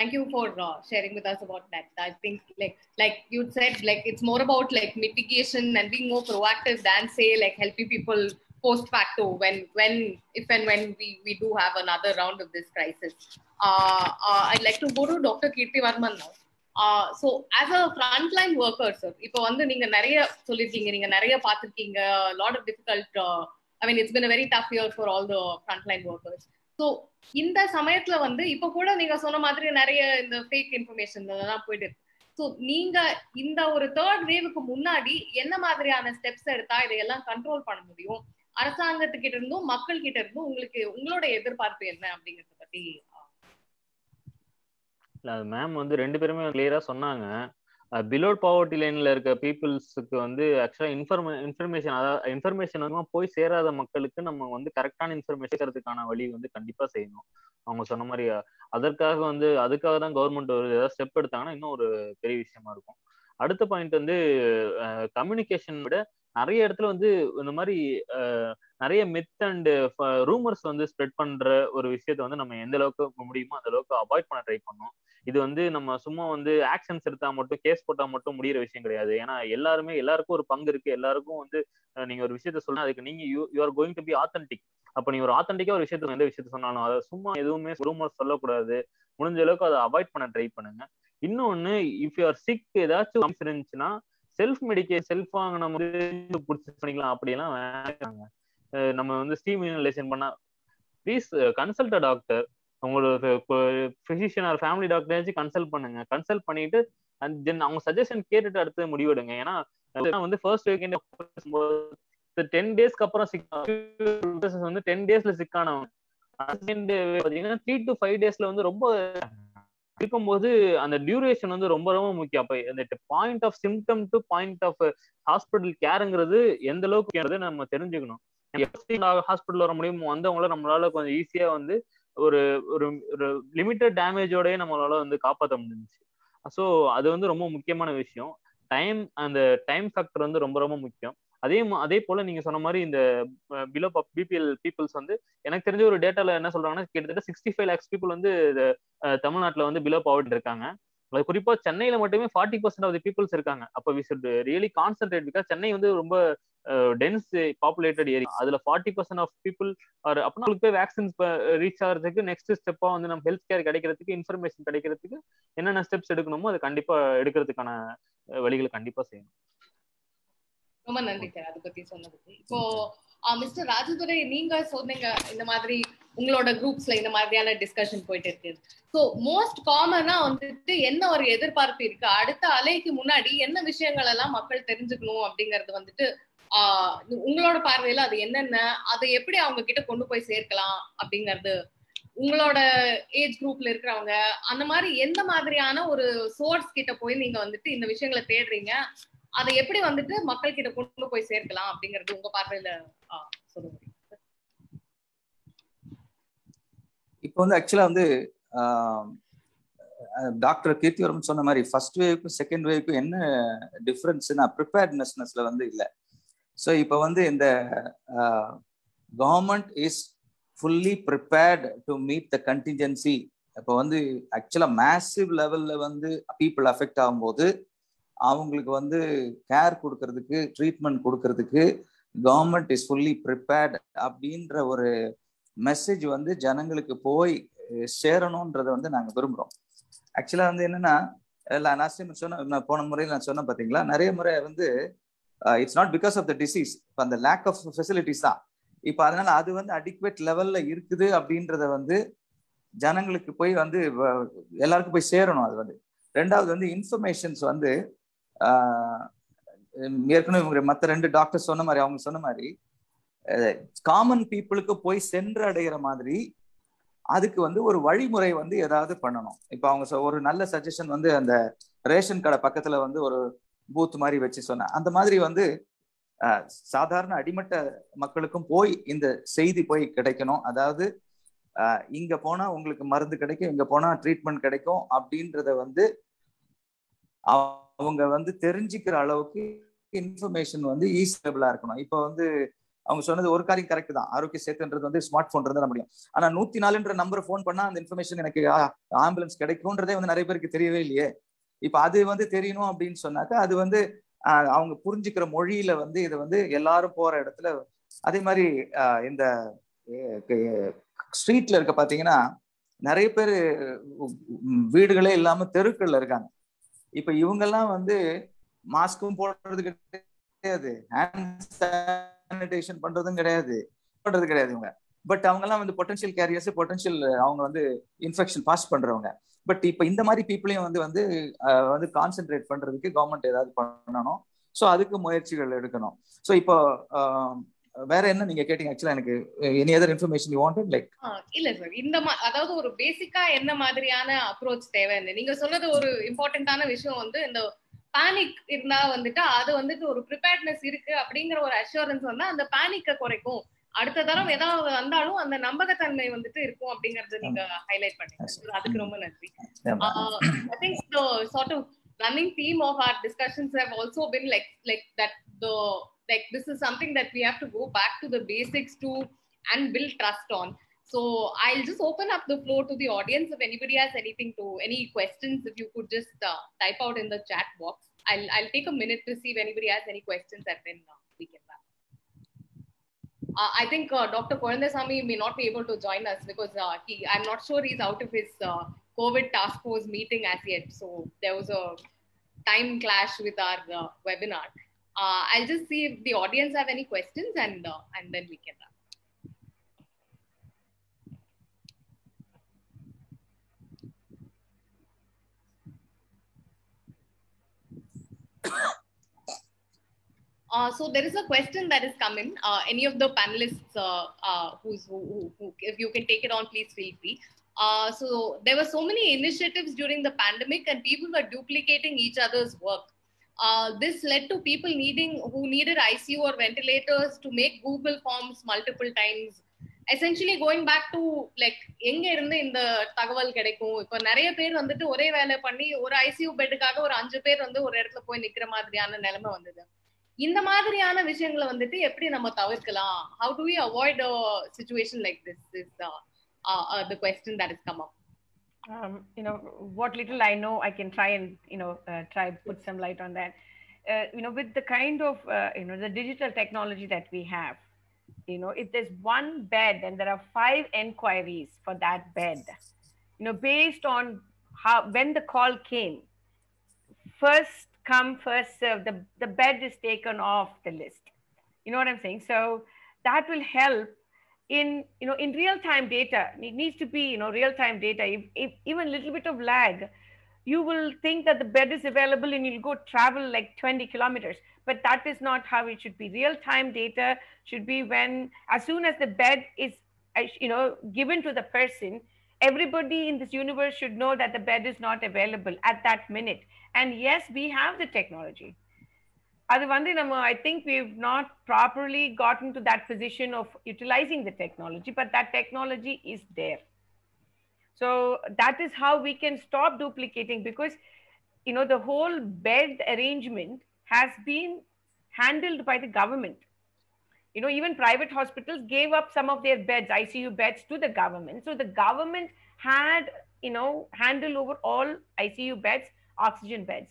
A: thank you for uh, sharing with us about that i think like like you said like it's more about like mitigation and being more proactive than say like helping people post facto when when if and when we, we do have another round of this crisis. Uh, uh, I'd like to go to Dr. Kirti Varman now. So as a frontline worker sir இப்போ வந்து நீங்க நிறைய சொல்லியிருக்கீங்க நீங்க நிறைய பார்த்துருக்கீங்க lot of difficult I mean it's been very tough year for all the frontline workers so இந்த சமயத்துல வந்து இப்போ கூட நீங்க சொன்ன மாதிரி நிறைய இந்த ஃபேக் இன்ஃபர்மேஷன் இதெல்லாம் போயிட்டு இருக்கு ஸோ நீங்க இந்த ஒரு தேர்ட் வேவுக்கு முன்னாடி என்ன மாதிரியான ஸ்டெப்ஸ் எடுத்தா இதையெல்லாம் கண்ட்ரோல் பண்ண முடியும் அரசாங்கத்துக்கிட்ட இருந்தும் மக்கள் கிட்ட இருந்தும் உங்களுக்கு உங்களோட எதிர்பார்ப்பு என்ன அப்படிங்கறத பத்தி
E: இல்ல மேம் வந்து ரெண்டு பேருமே கிளியரா சொன்னாங்க. பிலோ பாவர்ட்டி லைன்ல இருக்க பீப்புள்ஸுக்கு வந்து ஆக்சுவலா இன்ஃபர்மே இன்ஃபர்மேஷன் அதாவது இன்ஃபர்மேஷன் வந்து போய் சேராத மக்களுக்கு நம்ம வந்து கரெக்டான இன்ஃபர்மேஷன் இருக்கிறதுக்கான வழி வந்து கண்டிப்பா செய்யணும். அவங்க சொன்ன மாதிரி அதற்காக வந்து அதுக்காக தான் கவர்மெண்ட் ஒரு ஏதாவது ஸ்டெப் எடுத்தாங்கன்னா இன்னும் ஒரு பெரிய விஷயமா இருக்கும். அடுத்த பாயிண்ட் வந்து கம்யூனிகேஷன் விட நிறைய இடத்துல வந்து இந்த மாதிரி நிறைய மித் அண்ட் ரூமர்ஸ் வந்து ஸ்ப்ரெட் பண்ற ஒரு விஷயத்த வந்து நம்ம எந்த அளவுக்கு முடியுமோ அந்த அளவுக்கு அவாய்ட் பண்ண ட்ரை பண்ணோம். இது வந்து நம்ம சும்மா வந்து ஆக்ஷன்ஸ் எடுத்தா மட்டும் கேஸ் போட்டா மட்டும் முடியிற விஷயம் கிடையாது. ஏன்னா எல்லாருமே எல்லாருக்கும் ஒரு பங்கு இருக்கு. எல்லாருக்கும் வந்து நீங்க ஒரு விஷயத்த சொன்னா அதுக்கு நீங்க you you are going to be authentic அப்ப நீங்க ஒரு ஆத்தன்டிக்கா ஒரு விஷயத்த எந்த விஷயத்த சொன்னாலும் அதை சும்மா எதுவுமே ரூமர்ஸ் சொல்லக்கூடாது. முடிஞ்ச அளவுக்கு அதை அவாய்ட் பண்ண ட்ரை பண்ணுங்க. இன்னொன்னு இஃப் யூ ஆர் சிக் ஏதாச்சும் இருந்துச்சுன்னா செல்ஃப் மெடிக்கே செல்ஃப் வாங்கின வந்து பண்ணிக்கலாம். அப்படியெல்லாம் வேணாங்க. நம்ம வந்து ஸ்டீம் பண்ணா ப்ளீஸ் கன்சல்ட் டாக்டர் உங்களோட பிசிஷியன் ஆர் ஃபேமிலி டாக்டராச்சும் கன்சல்ட் பண்ணுங்க. கன்சல்ட் பண்ணிட்டு அண்ட் தென் அவங்க சஜஷன் கேட்டுட்டு அடுத்து முடிவெடுங்க. ஏன்னா வந்து ஃபர்ஸ்ட் வீக்கெண்ட் டென் டேஸ்க்கு அப்புறம் சிக் வந்து டென் டேஸ்ல சிக்கானவங்க பாத்தீங்கன்னா த்ரீ டு ஃபைவ் டேஸ்ல வந்து ரொம்ப இருக்கும்போது அந்த டியூரேஷன் வந்து ரொம்ப ரொம்ப முக்கியம். அப்ப அந்த point of symptom to point of hospital கேருங்கிறது எந்த அளவுக்கு நம்ம தெரிஞ்சுக்கணும். ஹாஸ்பிட்டல் வர முடியும் வந்தவங்கள நம்மளால கொஞ்சம் ஈஸியா வந்து ஒரு ஒரு ஒரு லிமிட்டட் டேமேஜோடய நம்மளால வந்து காப்பாற்ற முடிஞ்சிச்சு. ஸோ அது வந்து ரொம்ப முக்கியமான விஷயம். டைம் அந்த டைம் ஃபேக்டர் வந்து ரொம்ப ரொம்ப முக்கியம். அதே அதே போல நீங்க சொன்ன மாதிரி இந்த பிலோ பிபிஎல் பீப்புள்ஸ் வந்து எனக்கு தெரிஞ்ச ஒரு டேட்டால என்ன சொல்றாங்கன்னா கிட்டத்தட்ட சிக்ஸ்டி ஃபைவ் லேக்ஸ் பீப்புள் வந்து தமிழ்நாட்டில் வந்து பிலோ பாவர்ட்டி இருக்காங்க. அது குறிப்பா சென்னையில மட்டுமே forty percent of the peoples இருக்காங்க. அப்போ we should really concentrate because Chennai வந்து ரொம்ப டென்ஸ் பாப்புலேட்டட் ஏரியா அதுல forty percent of people are அப்படின்னா போய் வேக்சின்ஸ் ரீச் ஆகிறதுக்கு நெக்ஸ்ட் ஸ்டெப்பா வந்து நம்ம ஹெல்த் கேர் கிடைக்கிறதுக்கு இன்ஃபர்மேஷன் கிடைக்கிறதுக்கு என்னென்ன ஸ்டெப்ஸ் எடுக்கணுமோ அது கண்டிப்பா எடுக்கிறதுக்கான வழிகளை கண்டிப்பா செய்யணும்.
A: ரொம்ப நன்றி சார் அதை பத்தி சொன்னதுக்கு. இப்போ மிஸ்டர் ராஜதுரை நீங்க சொன்னீங்க இந்த மாதிரி உங்களோட குரூப்ஸ்ல இந்த மாதிரியான டிஸ்கஷன் போயிட்டு இருக்கு ஸோ மோஸ்ட் காமனா வந்துட்டு என்ன ஒரு எதிர்பார்ப்பு இருக்கு? அடுத்த அலைக்கு முன்னாடி என்ன விஷயங்கள் எல்லாம் மக்கள் தெரிஞ்சுக்கணும் அப்படிங்கறது வந்துட்டு ஆஹ் உங்களோட பார்வையில அது என்னென்ன? அதை எப்படி அவங்க கிட்ட கொண்டு போய் சேர்க்கலாம் அப்படிங்கறது உங்களோட ஏஜ் குரூப்ல இருக்கிறவங்க அந்த மாதிரி எந்த மாதிரியான ஒரு சோர்ஸ் கிட்ட போய் நீங்க வந்துட்டு இந்த விஷயங்களை தேடுறீங்க? அதை எப்படி வந்துட்டு மக்கள் கிட்ட கொண்டு போய் சேர்க்கலாம் அப்படிங்கறது உங்க பார்வையில சொல்லுங்க.
F: இப்போ வந்து ஆக்சுவலா வந்து டாக்டர் கீர்த்திவரம் சொன்ன மாதிரி ஃபர்ஸ்ட் வேவுக்கும் செகண்ட் வேவுக்கும் என்ன டிஃப்ரென்ஸ்னா ப்ரிப்பேர்ட்னஸ்னஸ்ல வந்து இல்லை. ஸோ இப்போ வந்து இந்த government is fully prepared to meet the contingency இப்போ வந்து ஆக்சுவலாக மேசிவ் லெவலில் வந்து பீப்புள் அஃபெக்ட் ஆகும்போது அவங்களுக்கு வந்து கேர் கொடுக்கறதுக்கு ட்ரீட்மெண்ட் கொடுக்கறதுக்கு கவர்மெண்ட் இஸ் ஃபுல்லி ப்ரிப்பேர்ட் அப்படின்ற ஒரு மெசேஜ் வந்து ஜனங்களுக்கு போய் சேரணுன்றதை வந்து நாங்கள் விரும்புகிறோம் ஆக்சுவலாக வந்து என்னன்னா இல்லை நான் சொன்ன நான் போன முறையில் நான் சொன்னேன் பார்த்தீங்களா நிறைய முறை வந்து it's not because of the disease இப்போ அந்த லேக் ஆஃப் ஃபெசிலிட்டிஸ் தான். இப்போ அதனால அது வந்து அடிக்வேட் லெவலில் இருக்குது அப்படின்றத வந்து ஜனங்களுக்கு போய் வந்து வ- எல்லாருக்கும் போய் சேரணும் அது வந்து. ரெண்டாவது வந்து இன்ஃபர்மேஷன்ஸ் வந்து ஏற்கனவே இவங்க மற்ற ரெண்டு டாக்டர் சொன்ன மாதிரி அவங்க சொன்ன மாதிரி காமன் பீப்புளுக்கு போய் சென்றடைகிற மாதிரி அதுக்கு வந்து ஒரு வழிமுறை வந்து ஏதாவது பண்ணணும். இப்போ அவங்க சொ- ஒரு நல்ல சஜஷன் வந்து அந்த ரேஷன் கடை பக்கத்துல வந்து ஒரு பூத் மாதிரி வச்சு சொன்னேன் அந்த மாதிரி வந்து சாதாரண அடிமட்ட மக்களுக்கும் போய் இந்த செய்தி போய் கிடைக்கணும். அதாவது இங்க போனா உங்களுக்கு மருந்து கிடைக்கும் இங்க போனா ட்ரீட்மெண்ட் கிடைக்கும் அப்படின்றத வந்து அவங்க வந்து தெரிஞ்சுக்கிற அளவுக்கு இன்ஃபர்மேஷன் வந்து ஈஸியபிளா இருக்கணும். இப்போ வந்து அவங்க சொன்னது ஒரு காரியம் கரெக்ட் தான். ஆரோக்கிய சேத்துன்றது வந்து ஸ்மார்ட் போன் இருந்தா முடியும். ஆனா நூத்தி நாலுன்ற நம்பர் ஃபோன் பண்ணா அந்த இன்ஃபர்மேஷன் எனக்கு ஆம்புலன்ஸ் கிடைக்கும்ன்றதே வந்து நிறைய பேருக்கு தெரியவே இல்லையே. இப்ப அது வந்து தெரியணும் அப்படின்னு சொன்னாக்கா அது வந்து அவங்க புரிஞ்சுக்கிற மொழியில வந்து இதை வந்து எல்லாரும் போற இடத்துல அதே மாதிரி இந்த ஸ்ட்ரீட்ல இருக்க பாத்தீங்கன்னா நிறைய பேர் வீடுகளே இல்லாம தெருக்கள்ல இருக்காங்க. இப்ப இவங்கெல்லாம் வந்து மாஸ்க்கும் போடுறது கிடையாது. ஹேண்ட் சானிடேஷன் பண்றதும் கிடையாது. பண்றது கிடையாது இவங்க. பட் அவங்க எல்லாம் வந்து பொட்டன்ஷியல் கேரியர்ஸ் பொட்டன்ஷியல் அவங்க வந்து இன்ஃபெக்ஷன் பாஸ் பண்றவங்க. பட் இப்ப இந்த மாதிரி பீப்புளையும் வந்து வந்து வந்து கான்சென்ட்ரேட் பண்றதுக்கு கவர்மெண்ட் ஏதாவது பண்ணணும். ஸோ அதுக்கு முயற்சிகள் எடுக்கணும். ஸோ இப்போ வேற என்ன நீங்க கேட்டீங்க? ஆக்சுவலா எனக்கு any other information you wanted
A: like இல்ல சார் இந்த அதாவது ஒரு பேசிக்கா என்ன மாதிரியான அப்ரோச் தேவைன்னு நீங்க சொன்னது ஒரு இம்பார்ட்டன்டான விஷயம் வந்து இந்த பேனிக் இருந்தா வந்துட்டு அது வந்துட்டு ஒரு ப்ரிப்பேர்ட்னஸ் இருக்கு அப்படிங்கிற ஒரு அஷூரன்ஸ் வந்து அந்த பேனிக்கை குறைக்கும். அடுத்த தரம் ஏதாவது வந்தாலும் அந்த நம்பகத்தன்மை வந்துட்டு இருக்கும் அப்படிங்கறத நீங்க ஹைலைட் பண்ணீங்க. அதுக்கு ரொம்ப நன்றி. I think the sort of running theme of our discussions have also been like like that the like this is something that we have to go back to the basics to and build trust on. So I'll just open up the floor to the audience. If anybody has anything to any questions, if you could just uh, type out in the chat box. I'll I'll take a minute to see if anybody has any questions and then uh, we can wrap. Uh, I think uh, Dr. Korandasamy may not be able to join us because uh, he, I'm not sure he's out of his uh, COVID task force meeting as yet. So there was a time clash with our uh, webinar. Uh, I'll just see if the audience have any questions and uh, and then we can wrap. <coughs> Uh, so there is a question that is coming. Uh, any of the panelists uh, uh, who's, who, who, who, if you can take it on, please feel free. Uh, so there were so many initiatives during the pandemic and people were duplicating each other's work. Uh, this led to people needing who needed ICU or ventilators to make Google forms multiple times. Essentially going back to like எங்க இருந்து இந்த தகவல் கிடைக்கும்? இப்போ நிறைய பேர் வந்துட்டு ஒரே வேலை பண்ணி ஒரு ஐசியூ பெட்டுக்காக ஒரு அஞ்சு பேர் வந்து ஒரு இடத்துல போய் நிக்கிற மாதிரியான நிலைமை வந்தது. இந்த மாதிரியான விஷயங்களை வந்துட்டு எப்படி நம்ம தவிர்க்கலாம்? How to we avoid situation like this is the question that is come up
B: um, you know what little i know i can try and you know uh, try put some light on that. Uh, you know with the kind of uh, you know the digital technology that we have you know if there's one bed and there are five enquiries for that bed you know based on how when the call came first come first serve the, the bed is taken off the list. You know what i'm saying? So that will help in you know in real time data it needs to be you know real time data. If, if even a little bit of lag you will think that the bed is available and you'll go travel like 20 kilometers but that is not how it should be. Real time data should be when as soon as the bed is uh, you know given to the person everybody in this universe should know that the bed is not available at that minute. And yes we have the technology அது வந்து நம்ம I think we've not properly gotten to that position of utilizing the technology but that technology is there so that is how we can stop duplicating because you know the whole bed arrangement has been handled by the government you know even private hospitals gave up some of their beds icu beds to the government so the government had you know handle over all icu beds oxygen beds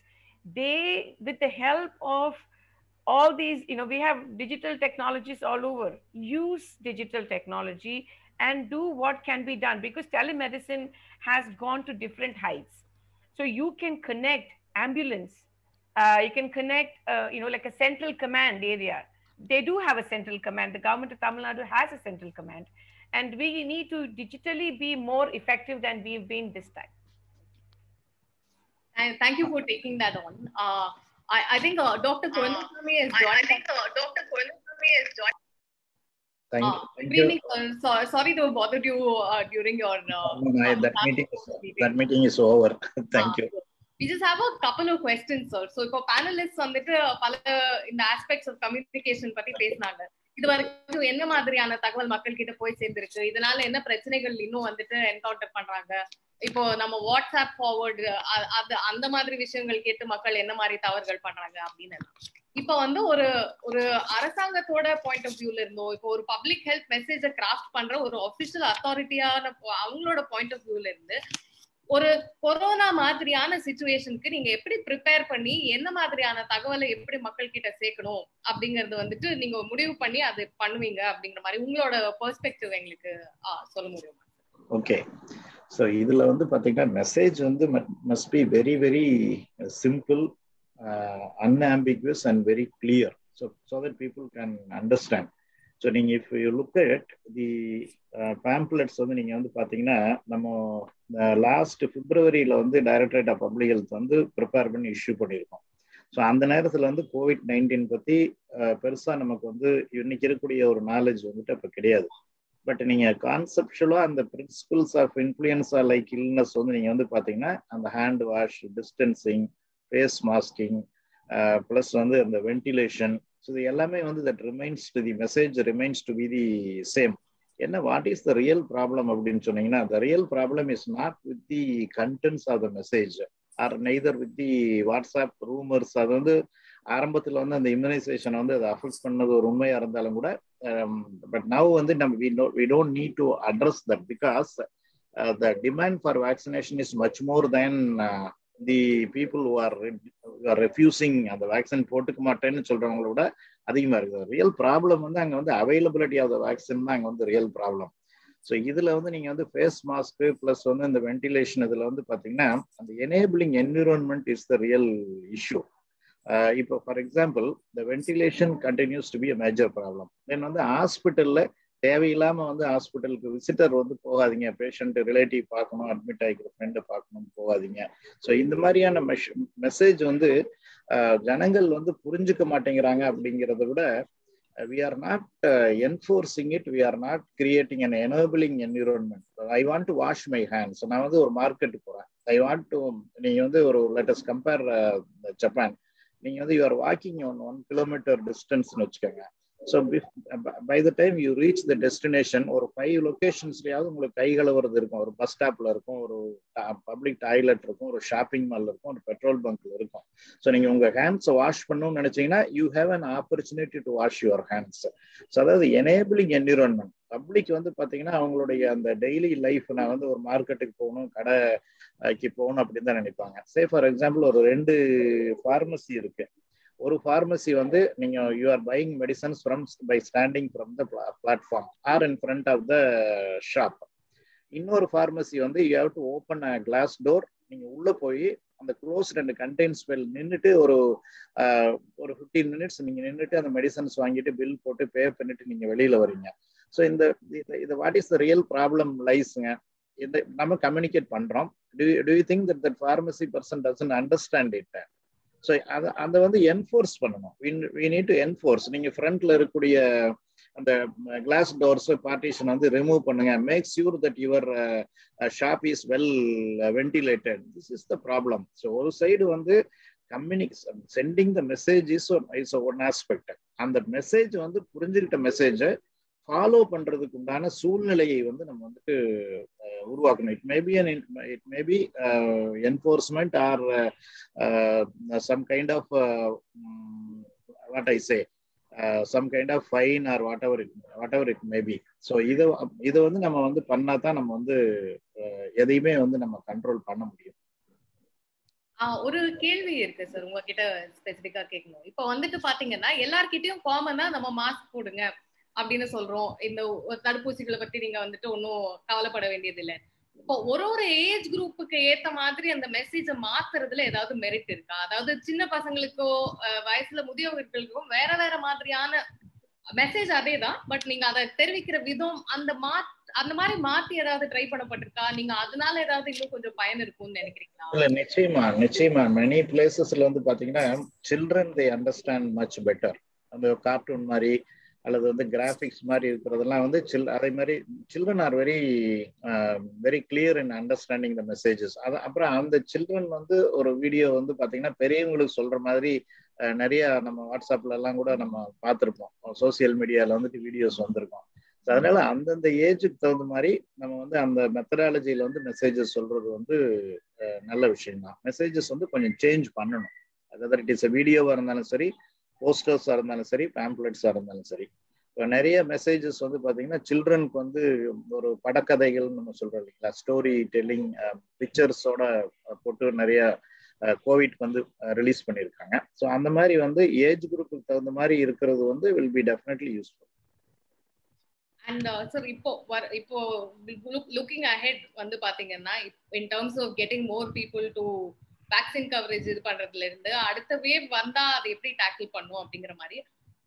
B: they with the help of all these you know we have digital technologies all over use digital technology and do what can be done because telemedicine has gone to different heights so you can connect ambulance uh, you can connect, uh, you know, like a central command area. They do have a central command. The government of Tamil Nadu has a central command. And we need to digitally be more effective than we've been this time.
A: And thank you for taking that on. Uh, I, I think uh, Dr. Kolandaswamy has
C: I, I
A: joined
C: think uh, Dr. Kolandaswamy has joined.
G: Thank,
A: Uh,
G: thank
A: good
G: you.
A: evening, sir. So, sorry to bother you uh, during your. Uh,
G: No, no, I- that
A: uh,
G: meeting is
A: meeting.
G: that meeting is over. <laughs> Thank you.
A: We just have a couple of questions, sir. So, இப்போ panelists வந்துட்டு பல இந்த aspects of communication பத்தி பேசினாங்க. இது வரைக்கும் என்ன மாதிரியான தகவல் மக்கள் கிட்ட போய் சேர்ந்திருக்கு? இதனால என்ன பிரச்சனைகள் இன்னும் வந்துட்டு என்கவுண்டர் பண்றாங்க? இப்போ நம்ம வாட்ஸ்அப் ஃபார்வர்டு அது அந்த மாதிரி விஷயங்கள் கேட்டு மக்கள் என்ன மாதிரி தவறுகள் பண்றாங்க அப்படின்னு இப்ப வந்து ஒரு ஒரு அரசாங்கத்தோட பாயிண்ட் ஆஃப் வியூல இருந்தோ இப்போ ஒரு பப்ளிக் ஹெல்த் மெசேஜை கிராஃப்ட் பண்ற ஒரு ஒபிஷியல் அத்தாரிட்டியான அவங்களோட பாயிண்ட் ஆஃப் வியூல இருந்து ஒரு கொரோனா மாதிரியான சுச்சுவேஷனுக்கு நீங்க எப்படி ப்ரிப்பேர் பண்ணி என்ன மாதிரியான தகவலை எப்படி மக்கள் கிட்ட சேர்க்கணும் அப்படிங்கறது வந்துட்டு நீங்க முடிவு பண்ணி அது பண்ணுவீங்க அப்படிங்கிற மாதிரி உங்களோட பெர்ஸ்பெக்டிவ் எங்களுக்கு ஆ, சொல்ல முடியுமா?
G: ஓகே ஸோ இதுல வந்து பாத்தீங்கன்னா மெசேஜ் வந்து must be very very simple unambiguous and very clear so so that people can understand so நீங்கள் if you look at the pamphlets வந்து நீங்கள் வந்து பார்த்தீங்கன்னா நம்ம uh, லாஸ்ட் பிப்ரவரியில் வந்து டைரக்டரேட் ஆஃப் பப்ளிக் ஹெல்த் வந்து ப்ரிப்பேர் பண்ணி இஷ்யூ பண்ணியிருக்கோம் ஸோ அந்த நேரத்தில் வந்து கோவிட் நைன்டீன் பற்றி பெருசாக நமக்கு வந்து இன்னைக்கு இருக்கக்கூடிய ஒரு நாலேஜ் வந்துட்டு அப்போ கிடையாது. பட் நீங்கள் கான்செப்டுவலாக அந்த principles of influenza like illness வந்து நீங்கள் வந்து பார்த்தீங்கன்னா அந்த hand wash distancing face masking plus வந்து அந்த வென்டிலேஷன் ஸோ இது எல்லாமே வந்து that remains to the message remains to be the same என்ன what is the real problem அப்படின்னு சொன்னீங்கன்னா the real problem is not with the contents of the message or neither with the WhatsApp rumours அது வந்து ஆரம்பத்தில் வந்து அந்த immunisation வந்து அதை அஃபெக்ட் பண்ணது ஒரு உண்மையாக இருந்தாலும் கூட பட் நவ் வந்து நம்ம we know we don't need to address that because the demand for vaccination is much more than the people who are refusing அந்த வேக்சின் போட்டுக்க மாட்டேன்னு சொல்றவங்கள விட அதிகமா இருக்குது. ரியல் ப்ராப்ளம் வந்து அங்க வந்து அவைலபிலிட்டி ஆஃப் த வேக்சின் தான் அங்க வந்து ரியல் ப்ராப்ளம் ஸோ இதுல வந்து நீங்க வந்து ஃபேஸ் மாஸ்க் பிளஸ் வந்து இந்த வென்டிலேஷன் இதுல வந்து பாத்தீங்கன்னா அந்த enabling environment is the real issue இப்போ ஃபார் எக்ஸாம்பிள் இந்த ventilation continues to be a major problem then வந்து ஹாஸ்பிட்டல்ல தேவையில்லாம வந்து ஹாஸ்பிட்டலுக்கு விசிட்டர் வந்து போகாதீங்க. பேஷண்ட் ரிலேட்டிவ் பார்க்கணும் அட்மிட் ஆகிக்கிற ஃப்ரெண்டை பார்க்கணும் போகாதீங்க. ஸோ இந்த மாதிரியான மெசேஜ் வந்து ஜனங்கள் வந்து புரிஞ்சுக்க மாட்டேங்கிறாங்க அப்படிங்கிறத விட we are not enforcing it we are not creating an enabling environment I want to wash my hands நான் வந்து ஒரு மார்க்கெட் போகிறேன் ஐ வாண்ட் டு நீங்கள் வந்து ஒரு லெட்டஸ்ட் கம்பேர் ஜப்பான் நீங்கள் வந்து you are walking one one kilometre டிஸ்டன்ஸ்னு வச்சுக்கோங்க. So by the time you reach the destination ஒரு ஃபைவ் லொகேஷன்ஸ்லயாவது உங்களுக்கு கை கழுவுறது இருக்கும். ஒரு பஸ் ஸ்டாப்ல இருக்கும் ஒரு பப்ளிக் டாய்லெட் இருக்கும் ஒரு ஷாப்பிங் மால் இருக்கும் ஒரு பெட்ரோல் பங்க்ல இருக்கும். ஸோ நீங்க உங்க ஹேண்ட்ஸை வாஷ் பண்ணணும்னு நினைச்சீங்கன்னா you have an opportunity to wash your hands so அதாவது எனேபிளிங் என்விரான்மெண்ட் பப்ளிக் வந்து பாத்தீங்கன்னா அவங்களுடைய அந்த டெய்லி லைஃப் நான் வந்து ஒரு மார்க்கெட்டுக்கு போகணும் கடைக்கு போகணும் அப்படின்னு தான் நினைப்பாங்க. சே ஃபார் எக்ஸாம்பிள் ஒரு ரெண்டு ஃபார்மசி இருக்கு. ஒரு ஃபார்மசி வந்து நீங்க you are buying medicines from by standing from the platform or in front of the shop இன்னொரு ஃபார்மசி வந்து you have to open a glass door நீங்க உள்ள போய் அந்த க்ளோஸ் ரெண்டு கண்டெய்ன்ஸ் வெல் நின்றுட்டு ஒரு ஒரு ஃபிஃப்டீன் மினிட்ஸ் நீங்க நின்றுட்டு அந்த மெடிசன்ஸ் வாங்கிட்டு பில் போட்டு பே பண்ணிட்டு நீங்க வெளியில வரீங்க ஸோ இந்த இது- இது what is the real problem லைஸுங்க இந்த நம்ம கம்யூனிகேட் பண்றோம். Do you think that that pharmacy person doesn't understand it so அதை அதை வந்து என்ஃபோர்ஸ் பண்ணணும். வி நீட் டு என்ஃபோர்ஸ் நீங்கள் ஃப்ரண்ட்ல இருக்கக்கூடிய அந்த கிளாஸ் டோர்ஸ் பார்ட்டிஷன் வந்து ரிமூவ் பண்ணுங்க. Make sure that your shop is well ventilated this is the problem so ஒரு சைடு வந்து கம்யூனிக் sending the message is is one aspect அந்த மெசேஜ் வந்து புரிஞ்சுக்கிட்ட மெசேஜை ஃபாலோ பண்றதுக்கு உண்டான சூழ்நிலையை வந்து நம்ம வந்துட்டு உருவாக்கணும். It maybe an it maybe enforcement or some kind of what I say some kind of fine or whatever it whatever it maybe so இதை இதை வந்து நம்ம வந்து பண்ணா தான் நம்ம வந்து எதையுமே வந்து நம்ம கண்ட்ரோல் பண்ண முடியும்.
A: ஒரு கேள்வி இருக்கு சார் உங்ககிட்ட ஸ்பெசிபிக்கா கேட்கணும். இப்போ வந்துட்டு பாத்தீங்கன்னா எல்லார்கிட்டயும் காமனா நம்ம மாஸ்க் போடுங்க. அப்படின்னு சொல்றோம். இந்த தடுப்பூசிகளை பத்தி நீங்க வந்துட்டு ஒன்றும் கவலைப்பட வேண்டியது இல்லை இப்போ ஒரு ஒரு ஏஜ் குரூப்புக்கு ஏத்த மாதிரி அந்த மெசேஜ மாத்துறதுல ஏதாவது மெரிட் இருக்கா? அதாவது சின்ன பசங்களுக்கோ வயசுல முதியவர்களுக்கோ வேற வேற மாதிரியான மெசேஜ் அதே தான். பட் நீங்க அதை தெரிவிக்கிற விதம் அந்த மா அந்த மாதிரி மாத்தி ஏதாவது ட்ரை பண்ணப்பட்டிருக்கா? நீங்க அதனால ஏதாவது இன்னும் கொஞ்சம் பயன் இருக்கும்னு நினைக்கிறீங்களா?
G: இல்ல நிச்சயமா நிச்சயமா. மெனி பிளேசஸ்ல வந்து பாத்தீங்கன்னா children they understand much better அந்த கார்ட்டூன் மாதிரி அல்லது வந்து கிராஃபிக்ஸ் மாதிரி இருக்கிறதெல்லாம் வந்து சில் அதே மாதிரி children are very very clear in understanding the messages அது அப்புறம் அந்த சில்ட்ரன் வந்து ஒரு வீடியோ வந்து பார்த்தீங்கன்னா பெரியவங்களுக்கு சொல்ற மாதிரி நிறைய நம்ம வாட்ஸ்அப்ல எல்லாம் கூட நம்ம பார்த்துருப்போம். சோசியல் மீடியால வந்துட்டு வீடியோஸ் வந்திருக்கோம். அதனால அந்தந்த ஏஜுக்கு தகுந்த மாதிரி நம்ம வந்து அந்த மெத்தடாலஜியில வந்து மெசேஜஸ் சொல்றது வந்து நல்ல விஷயம் தான் மெசேஜஸ் வந்து கொஞ்சம் சேஞ்ச் பண்ணணும். அதாவது இட் இஸ் வீடியோவா இருந்தாலும் சரி போஸ்டர்ஸா இருந்தாலும் சரி பேம்ப்ளெட்ஸாக இருந்தாலும் சரி. இப்போ நிறைய மெசேஜஸ் வந்து பாத்தீங்கன்னா சில்ட்ரனுக்கு வந்து ஒரு படக்கதைகள் நம்ம சொல்கிறோம் இல்லைங்களா? ஸ்டோரி டெல்லிங் பிக்சர்ஸோட போட்டு நிறைய கோவிட்க்கு வந்து ரிலீஸ் பண்ணியிருக்காங்க. ஸோ அந்த மாதிரி வந்து ஏஜ் குரூப்புக்கு தகுந்த மாதிரி இருக்கிறது வந்து will be definitely useful
A: and sir இப்போ வர- இப்போ லுக்கிங் அஹெட் வந்து பாத்தீங்கன்னா in terms of getting more people to vaccine coverage இது பண்றதுல இருந்து அடுத்த வேவ் வந்தா அதை எப்படி டேக்கிள் பண்ணும் அப்படிங்கிற மாதிரி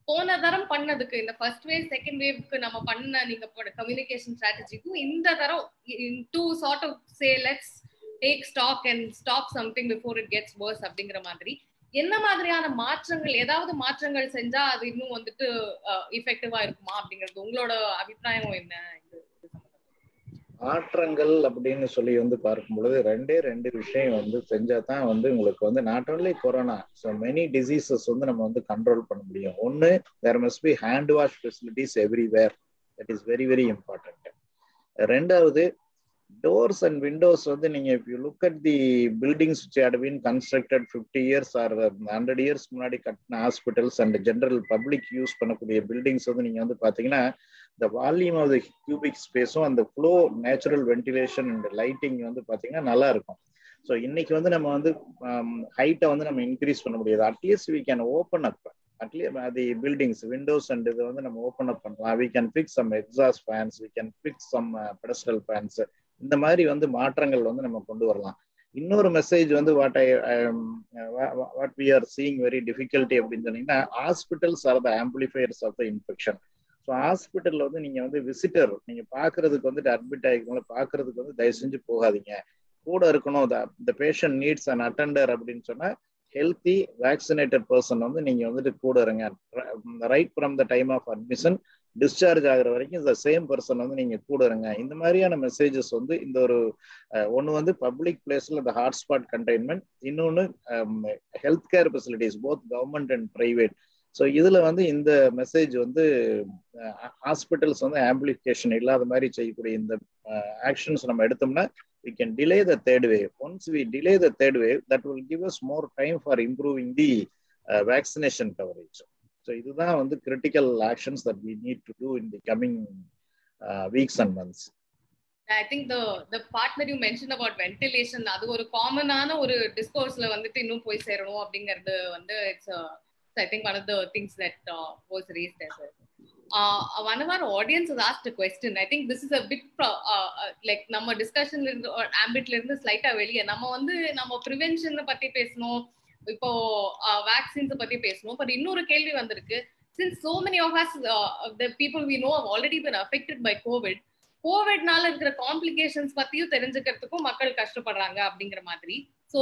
A: போன தரம் பண்ணதுக்கு இந்த ஃபர்ஸ்ட் வேவ் செகண்ட் வேவ்க்கு நம்ம பண்ண நீங்க கம்யூனிகேஷன் ஸ்ட்ராட்டஜிக்கும் இந்த தரம் to sort of say let's take stock and stop something before it gets worse அப்படிங்கிற மாதிரி. என்ன மாதிரியான மாற்றங்கள் ஏதாவது மாற்றங்கள் செஞ்சா அது இன்னும் வந்துட்டு இஃபெக்டிவா இருக்குமா அப்படிங்கிறது உங்களோட அபிப்பிராயம் என்ன
G: மாற்றங்கள் அப்படின்னு சொல்லி வந்து பார்க்கும் பொழுது ரெண்டே ரெண்டு விஷயம் வந்து செஞ்சா தான் வந்து உங்களுக்கு வந்து not only corona so many diseases வந்து நம்ம வந்து கண்ட்ரோல் பண்ண முடியும். ஒன்று there must be hand wash facilities everywhere that is very very important ரெண்டாவது டோர்ஸ் அண்ட் விண்டோஸ் வந்து நீங்க if you look at the buildings which had been fifty years or hundred years முன்னாடி கட்டின hospitals and general public use பண்ணக்கூடிய buildings வந்து நீங்க வந்து பாத்தீங்கன்னா இந்த வால்யூம் ஆஃப் த கியூபிக் ஸ்பேஸும் அந்த flow natural ventilation and lighting வந்து பார்த்தீங்கன்னா நல்லா இருக்கும். ஸோ இன்னைக்கு வந்து நம்ம வந்து um, ஹைட்டை வந்து நம்ம இன்க்ரீஸ் பண்ண முடியாது. At least we can open up at least அது பில்டிங்ஸ் விண்டோஸ் அண்ட் இது வந்து நம்ம ஓப்பன் அப் பண்ணலாம். We can fix some exhaust fans we can fix some pedestal fans இந்த மாதிரி வந்து மாற்றங்கள் வந்து நம்ம கொண்டு வரலாம். இன்னொரு மெசேஜ் வந்து what I what we are seeing very difficulty அப்படின்னு சொன்னீங்கன்னா hospitals are the amplifiers of the infection so ஹாஸ்பிட்டலில் வந்து நீங்கள் வந்து விசிட்டர் நீங்கள் பார்க்கறதுக்கு வந்துட்டு அட்மிட் ஆகிக்கணும் பார்க்கறதுக்கு வந்து தயவு செஞ்சு போகாதீங்க. கூட இருக்கணும் the patient needs and attender அப்படின்னு சொன்னால் ஹெல்த்தி வேக்சினேட்டட் பர்சன் வந்து நீங்கள் வந்துட்டு கூட இருங்க. Right from the time of admission discharge ஆகிற வரைக்கும் இந்த சேம் பர்சன் வந்து நீங்கள் கூட இருங்க. இந்த மாதிரியான மெசேஜஸ் வந்து இந்த ஒரு ஒன்று வந்து பப்ளிக் பிளேஸில் இந்த ஹாட்ஸ்பாட் கண்டெய்ன்மெண்ட் இன்னொன்று health care facilities both government and private so இதுல வந்து இந்த மெசேஜ் வந்து ஹாஸ்பிட்டல்ஸ் வந்து ஆம்பிளிஃபிகேஷன் இல்லாத மாதிரி செய்யக்கூடிய இந்த ஆக்ஷன்ஸ் நம்ம எடுத்தோம்னா we can delay the third wave once we delay the third wave that will give us more time for improving the vaccination coverage so இதுதான் வந்து critical actions that we need to do in the coming weeks and months
A: I think the the part you mention about ventilation அது ஒரு காமனான ஒரு டிஸ்கோர்ஸ்ல வந்துட்டு இன்னும் போய் சேரணும் அப்படிங்கிறது வந்து it's I think one of the things that was raised as well. Uh, one of our audience has asked a question. I think this is a bit pro- uh, uh like நம்ம டிஸ்கஷன்ல இருந்து ஆம்பிட்ல இருந்து ஸ்லைட்டா வெளியே. நம்ம வந்து நம்ம prevention பத்தி பேசணும். இப்போ uh, வேக்சின்ஸ் பத்தி பேசணும். பட் இன்னொரு கேள்வி வந்திருக்கு. Since so many of us uh, the people we know have already been affected கோவிட்னால இருக்கிற காம்ப்ளிகேஷன்ஸ் பத்தியும் தெரிஞ்சுக்கிறதுக்கும் மக்கள் கஷ்டப்படுறாங்க அப்படிங்கிற மாதிரி. ஸோ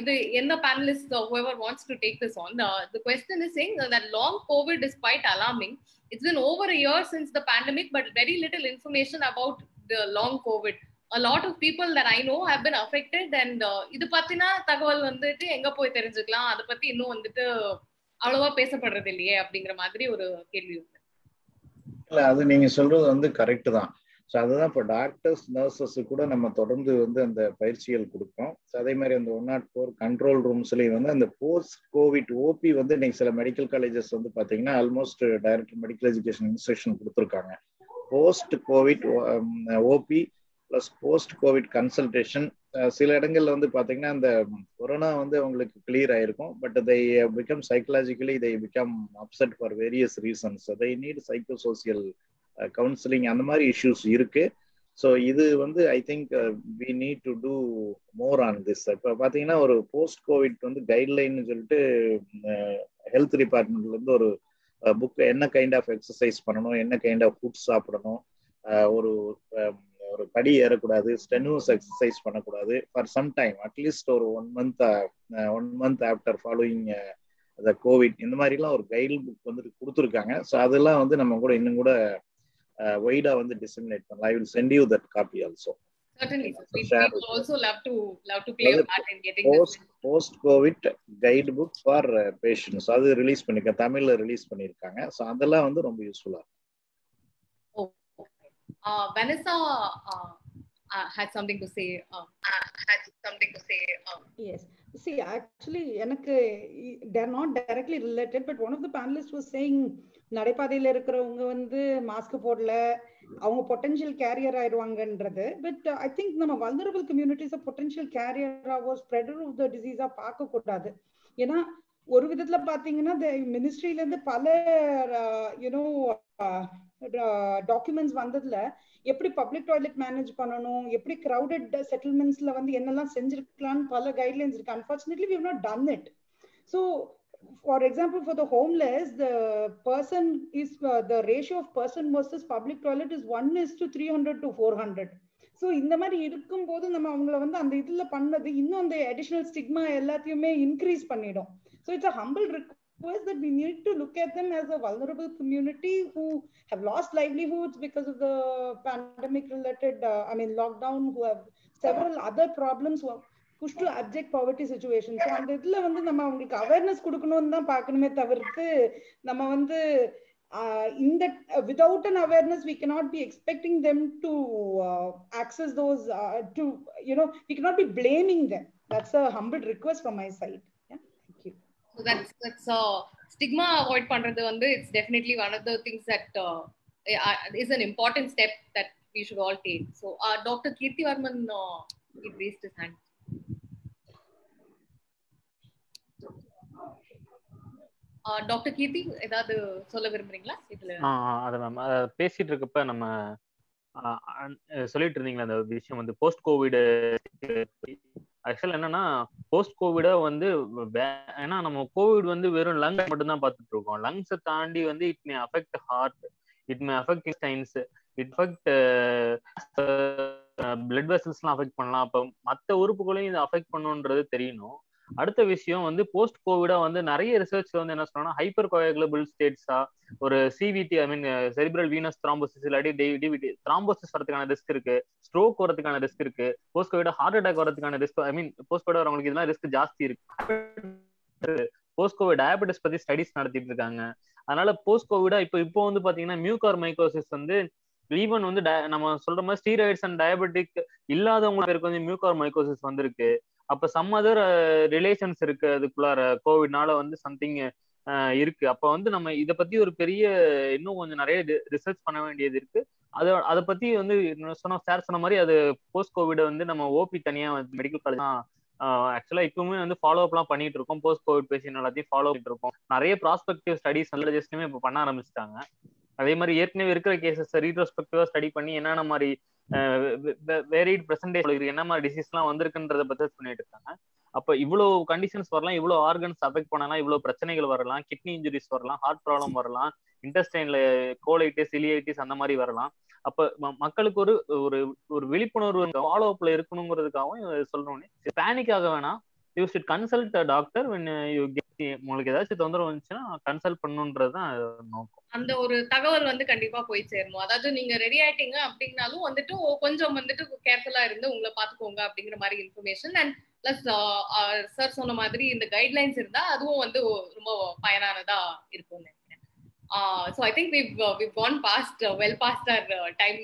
A: இது எந்த panelist whoever wants to take this on uh, the question is saying that long covid is quite alarming it's been over a year since the pandemic but very little information about the long covid a lot of people that i know have been affected and uh, இது பத்தின தகவல் வந்துட்டு எங்க போய் தெரிஞ்சுக்கலாம் அதை பத்தி இன்னும் வந்துட்டு அவ்வளவா பேசப்படுறது இல்லையே அப்படிங்கிற மாதிரி ஒரு கேள்வி இருக்கு
G: இல்ல அது நீங்க சொல்றது வந்து கரெக்ட் தான் ஸோ அதுதான் இப்போ டாக்டர்ஸ் நர்சஸு கூட நம்ம தொடர்ந்து வந்து அந்த பயிற்சிகள் கொடுப்போம் ஸோ அதே மாதிரி அந்த ஒன் நாட் ஃபோர் கண்ட்ரோல் ரூம்ஸ்லேயும் வந்து அந்த போஸ்ட் கோவிட் ஓபி வந்து இன்னைக்கு சில மெடிக்கல் காலேஜஸ் வந்து பார்த்தீங்கன்னா almost director medical education institution கொடுத்துருக்காங்க. Post COVID OP plus post COVID consultation சில இடங்கள்ல வந்து பார்த்தீங்கன்னா அந்த கொரோனா வந்து அவங்களுக்கு கிளியர் ஆயிருக்கும். But they become psychologically they become upset for various reasons they need psycho social counselling அந்த மாதிரி இஷ்யூஸ் இருக்கு. ஸோ இது வந்து I think we need to do more on this இப்போ பார்த்தீங்கன்னா ஒரு போஸ்ட் கோவிட் வந்து கைட்லைன் சொல்லிட்டு ஹெல்த் டிபார்ட்மெண்ட்லேருந்து ஒரு புக் என்ன கைண்ட் ஆஃப் எக்ஸசைஸ் பண்ணணும் என்ன கைண்ட் ஆஃப் ஃபுட் சாப்பிடணும் ஒரு ஒரு படி ஏறக்கூடாது ஸ்டெனூஸ் எக்ஸசைஸ் பண்ணக்கூடாது for some time at least ஒரு one month one month after following the COVID இந்த மாதிரிலாம் ஒரு கைடு புக் வந்துட்டு கொடுத்துருக்காங்க. ஸோ அதெல்லாம் வந்து நம்ம கூட இன்னும் கூட வைடா வந்து டிசமினேட் பண்ணலாம் I will send you that copy also
A: Certainly, sir. We, we would also love to love to play a part in getting
G: post COVID guide book for patients அது ரிலீஸ் பண்ணிருக்கேன் தமிழ்ல ரிலீஸ் பண்ணிருக்காங்க so அதெல்லாம் வந்து ரொம்ப யூஸ்ஃபுல்லா
A: Oh, okay. Uh, Vanessa uh, uh, had something to say. Uh,
C: Uh, had something to say. Um,
D: Yes. See, actually, எனக்கு they're not directly related, but one of the panelists was saying நடைபாதையில இருக்கிறவங்க வந்து mask போடல அவங்க potential carrier ஆயிடுவாங்கன்றது. But I think நம்ம vulnerable communities potential கேரியராவோ spreader of the டிசீஸா பார்க்க கூடாது. ஏன்னா ஒரு விதத்துல பாத்தீங்கன்னா மினிஸ்ட்ரியில இருந்து பல யூனோ டாக்குமெண்ட்ஸ் வந்ததுல எப்படி பப்ளிக் டாய்லெட் மேனேஜ் பண்ணணும் எப்படி கிரௌடட் செட்டில்மெண்ட்ஸ்ல வந்து என்னெல்லாம் செஞ்சிருக்கலாம்னு பல கைட்லைன்ஸ் இருக்கு. Unfortunately we not done it so for example for the homeless the person is the ratio of person versus public toilet is one is to three hundred to four hundred so இந்த மாதிரி இருக்கும்போது நம்ம அவங்கள வந்து அந்த இதுல பண்ணது இன்னும் அந்த அடிஷனல் ஸ்டிக்மா எல்லாத்தையுமே இன்க்ரீஸ் பண்ணிடும் so it's a humble request that we need to look at them as a vulnerable community who have lost livelihoods because of the pandemic related uh, i mean lockdown who have several other push to abject poverty situation so அந்த இதில் வந்து நம்ம அவங்களுக்கு awareness கொடுக்கணும்னு தான் பார்க்கணுமே தவிர்த்து நம்ம வந்து இந்த without an awareness we cannot be expecting them to access those to you know we cannot be blaming them that's a humble request from my side
A: That's that's பண்றது வந்து it's definitely one of the things that uh, is an important step that we should all take. So, uh, Dr. Kirti Varman uh. Doctor Kirti ஏதாவது சொல்ல விரும்புறீங்களா? இதுல.
E: அதை ma'am பேசிட்டு இருக்கப்ப நம்ம சொல்லிட்டு இருந்தீங்களா அந்த விஷயம் வந்து போஸ்ட் கோவிட் ஆக்சுவல் என்னன்னா போஸ்ட் கோவிட வந்து ஏன்னா நம்ம கோவிட் வந்து வெறும் லங்ஸ் மட்டும் தான் பார்த்துட்டு இருக்கோம் லங்ஸை தாண்டி வந்து it may affect heart it may affect intestines it affect blood வெசல்ஸ்லாம் affect பண்ணலாம். அப்போ மற்ற உறுப்புகளையும் இது அஃபெக்ட் பண்ணுன்றது தெரியணும். அடுத்த விஷயம் வந்து போஸ்ட் கோவிடா வந்து நிறைய ரிசர்ச்ல வந்து என்ன சொன்னா ஹைப்பர் கோயகுலபிள் ஸ்டேட்ஸா ஒரு CVD I mean cerebral venous thrombosis இல்லாட்டி டிவிடி த்ராம்போசிஸ் வரதுக்கான ரிஸ்க் இருக்கு ஸ்ட்ரோக் வரதுக்கான ரிஸ்க் இருக்கு போஸ்ட் கோவிட ஹார்ட் அட்டாக் வரதுக்கான risk I mean post COVID வரவங்களுக்கு இதெல்லாம் ரிஸ்க் ஜாஸ்தி இருக்கு. போஸ்ட் கோவிட் டயபெட்டிஸ் பத்தி ஸ்டடிஸ் நடத்திட்டு இருக்காங்க. அதனால போஸ்ட் கோவிடா இப்போ இப்போ வந்து பாத்தீங்கன்னா மியூகார் மைக்கோசிஸ் வந்து ஈவன் வந்து நம்ம சொல்ற மாதிரி ஸ்டீராய்ட்ஸ் அண்ட் டயபெட்டிக் இல்லாதவங்க பேருக்கு வந்து மியூகார் மைக்கோசிஸ் வந்திருக்கு. அப்ப சம் அதர் ரிலேஷன்ஸ் இருக்கு. அதுக்குள்ளார கோவிட்னால வந்து சம்திங் uh, இருக்கு. அப்ப வந்து நம்ம இத பத்தி ஒரு பெரிய இன்னும் கொஞ்சம் நிறைய ரிசர்ச் பண்ண வேண்டியது இருக்கு. அதை அதை பத்தி வந்து சொன்ன சார் சொன்ன மாதிரி அது போஸ்ட் கோவிட வந்து நம்ம ஓபி தனியா மெடிக்கல் காலேஜ் தான் ஆக்சுவலா இப்பவுமே வந்து ஃபாலோ அப்லாம் பண்ணிட்டு இருக்கோம். போஸ்ட் கோவிட் பேஷண்ட் எல்லாத்தையும் ஃபாலோ பண்ணிட்டு இருக்கோம். நிறைய ப்ராஸ்பெக்டிவ் ஸ்டடிஸ் நல்ல இப்போ பண்ண ஆரம்பிச்சிட்டாங்க. அதே மாதிரி ஏற்கனவே இருக்கிற கேசஸ் ரீட்ரோஸ்பெக்டிவா ஸ்டடி பண்ணி என்னென்ன மாதிரி வேரிட் பிரசன்டேஜ் என்ன மாதிரி டிசீஸ்லாம் வந்திருக்குன்றத பத்தி பண்ணிட்டு இருக்காங்க. அப்ப இவ்வளவு கண்டிஷன்ஸ் வரலாம் இவ்வளவு ஆர்கன்ஸ் அஃபெக்ட் பண்ணலாம் இவ்வளவு பிரச்சனைகள் வரலாம் கிட்னி இன்ஜுரிஸ் வரலாம் ஹார்ட் ப்ராப்ளம் வரலாம் இன்டெஸ்டைன்ல கோலைட்டிஸ் இலியைட்டிஸ் அந்த மாதிரி வரலாம். அப்ப மக்களுக்கு ஒரு ஒரு ஒரு விழிப்புணர்வு ஃபாலோ அப்ல இருக்கணுங்கிறதுக்காகவும் சொல்றோன்னே பேனிக் ஆக வேணாம். You should consult doctor when you get உங்களுக்கு ஏதாச்சும் தொந்தரவு வந்துச்சுன்னா கன்சல்ட் பண்ணுன்றது தான் நோக்கம்.
A: அந்த ஒரு தகவல் வந்து கண்டிப்பா போய் சேரணும் அதாவது நீங்க ரெடி ஆயிட்டீங்க அப்படின்னாலும் வந்துட்டு கொஞ்சம் வந்துட்டு கேர்ஃபுல்லா இருந்து உங்களை பாத்துக்கோங்க அப்படிங்கிற மாதிரி இன்ஃபர்மேஷன் அண்ட் பிளஸ் சார் சொன்ன மாதிரி இந்த கைட்லைன்ஸ் இருந்தா அதுவும் வந்து ரொம்ப பயனானதா இருக்கும் நினைக்கிறேன். So I think we've uh, we've gone past uh, well past our uh, time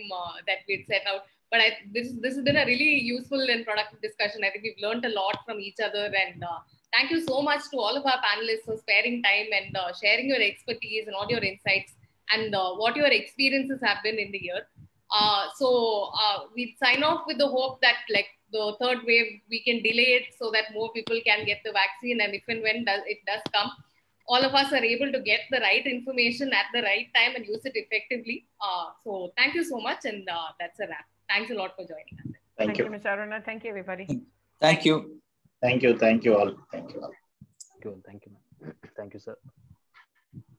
A: but I, this this has been a really useful and productive discussion. I think we've learned a lot from each other, and uh, thank you so much to all of our panelists for sparing time and uh, sharing your expertise and all your insights and uh, what your experiences have been in the year. Uh, so uh, we sign off with the hope that like the third wave we can delay it so that more people can get the vaccine, and if and when does, it does come, all of us are able to get the right information at the right time and use it effectively. Uh, so thank you so much, and uh, that's a wrap. Thanks a lot for joining us.
G: Thank
B: Thank
G: you.
B: you, Ms. Aruna. Thank you, everybody.
F: Thank you.
G: Thank you. Thank you all. Thank you all.
E: Thank you, thank you, ma'am. Thank you, sir.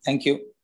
F: Thank you.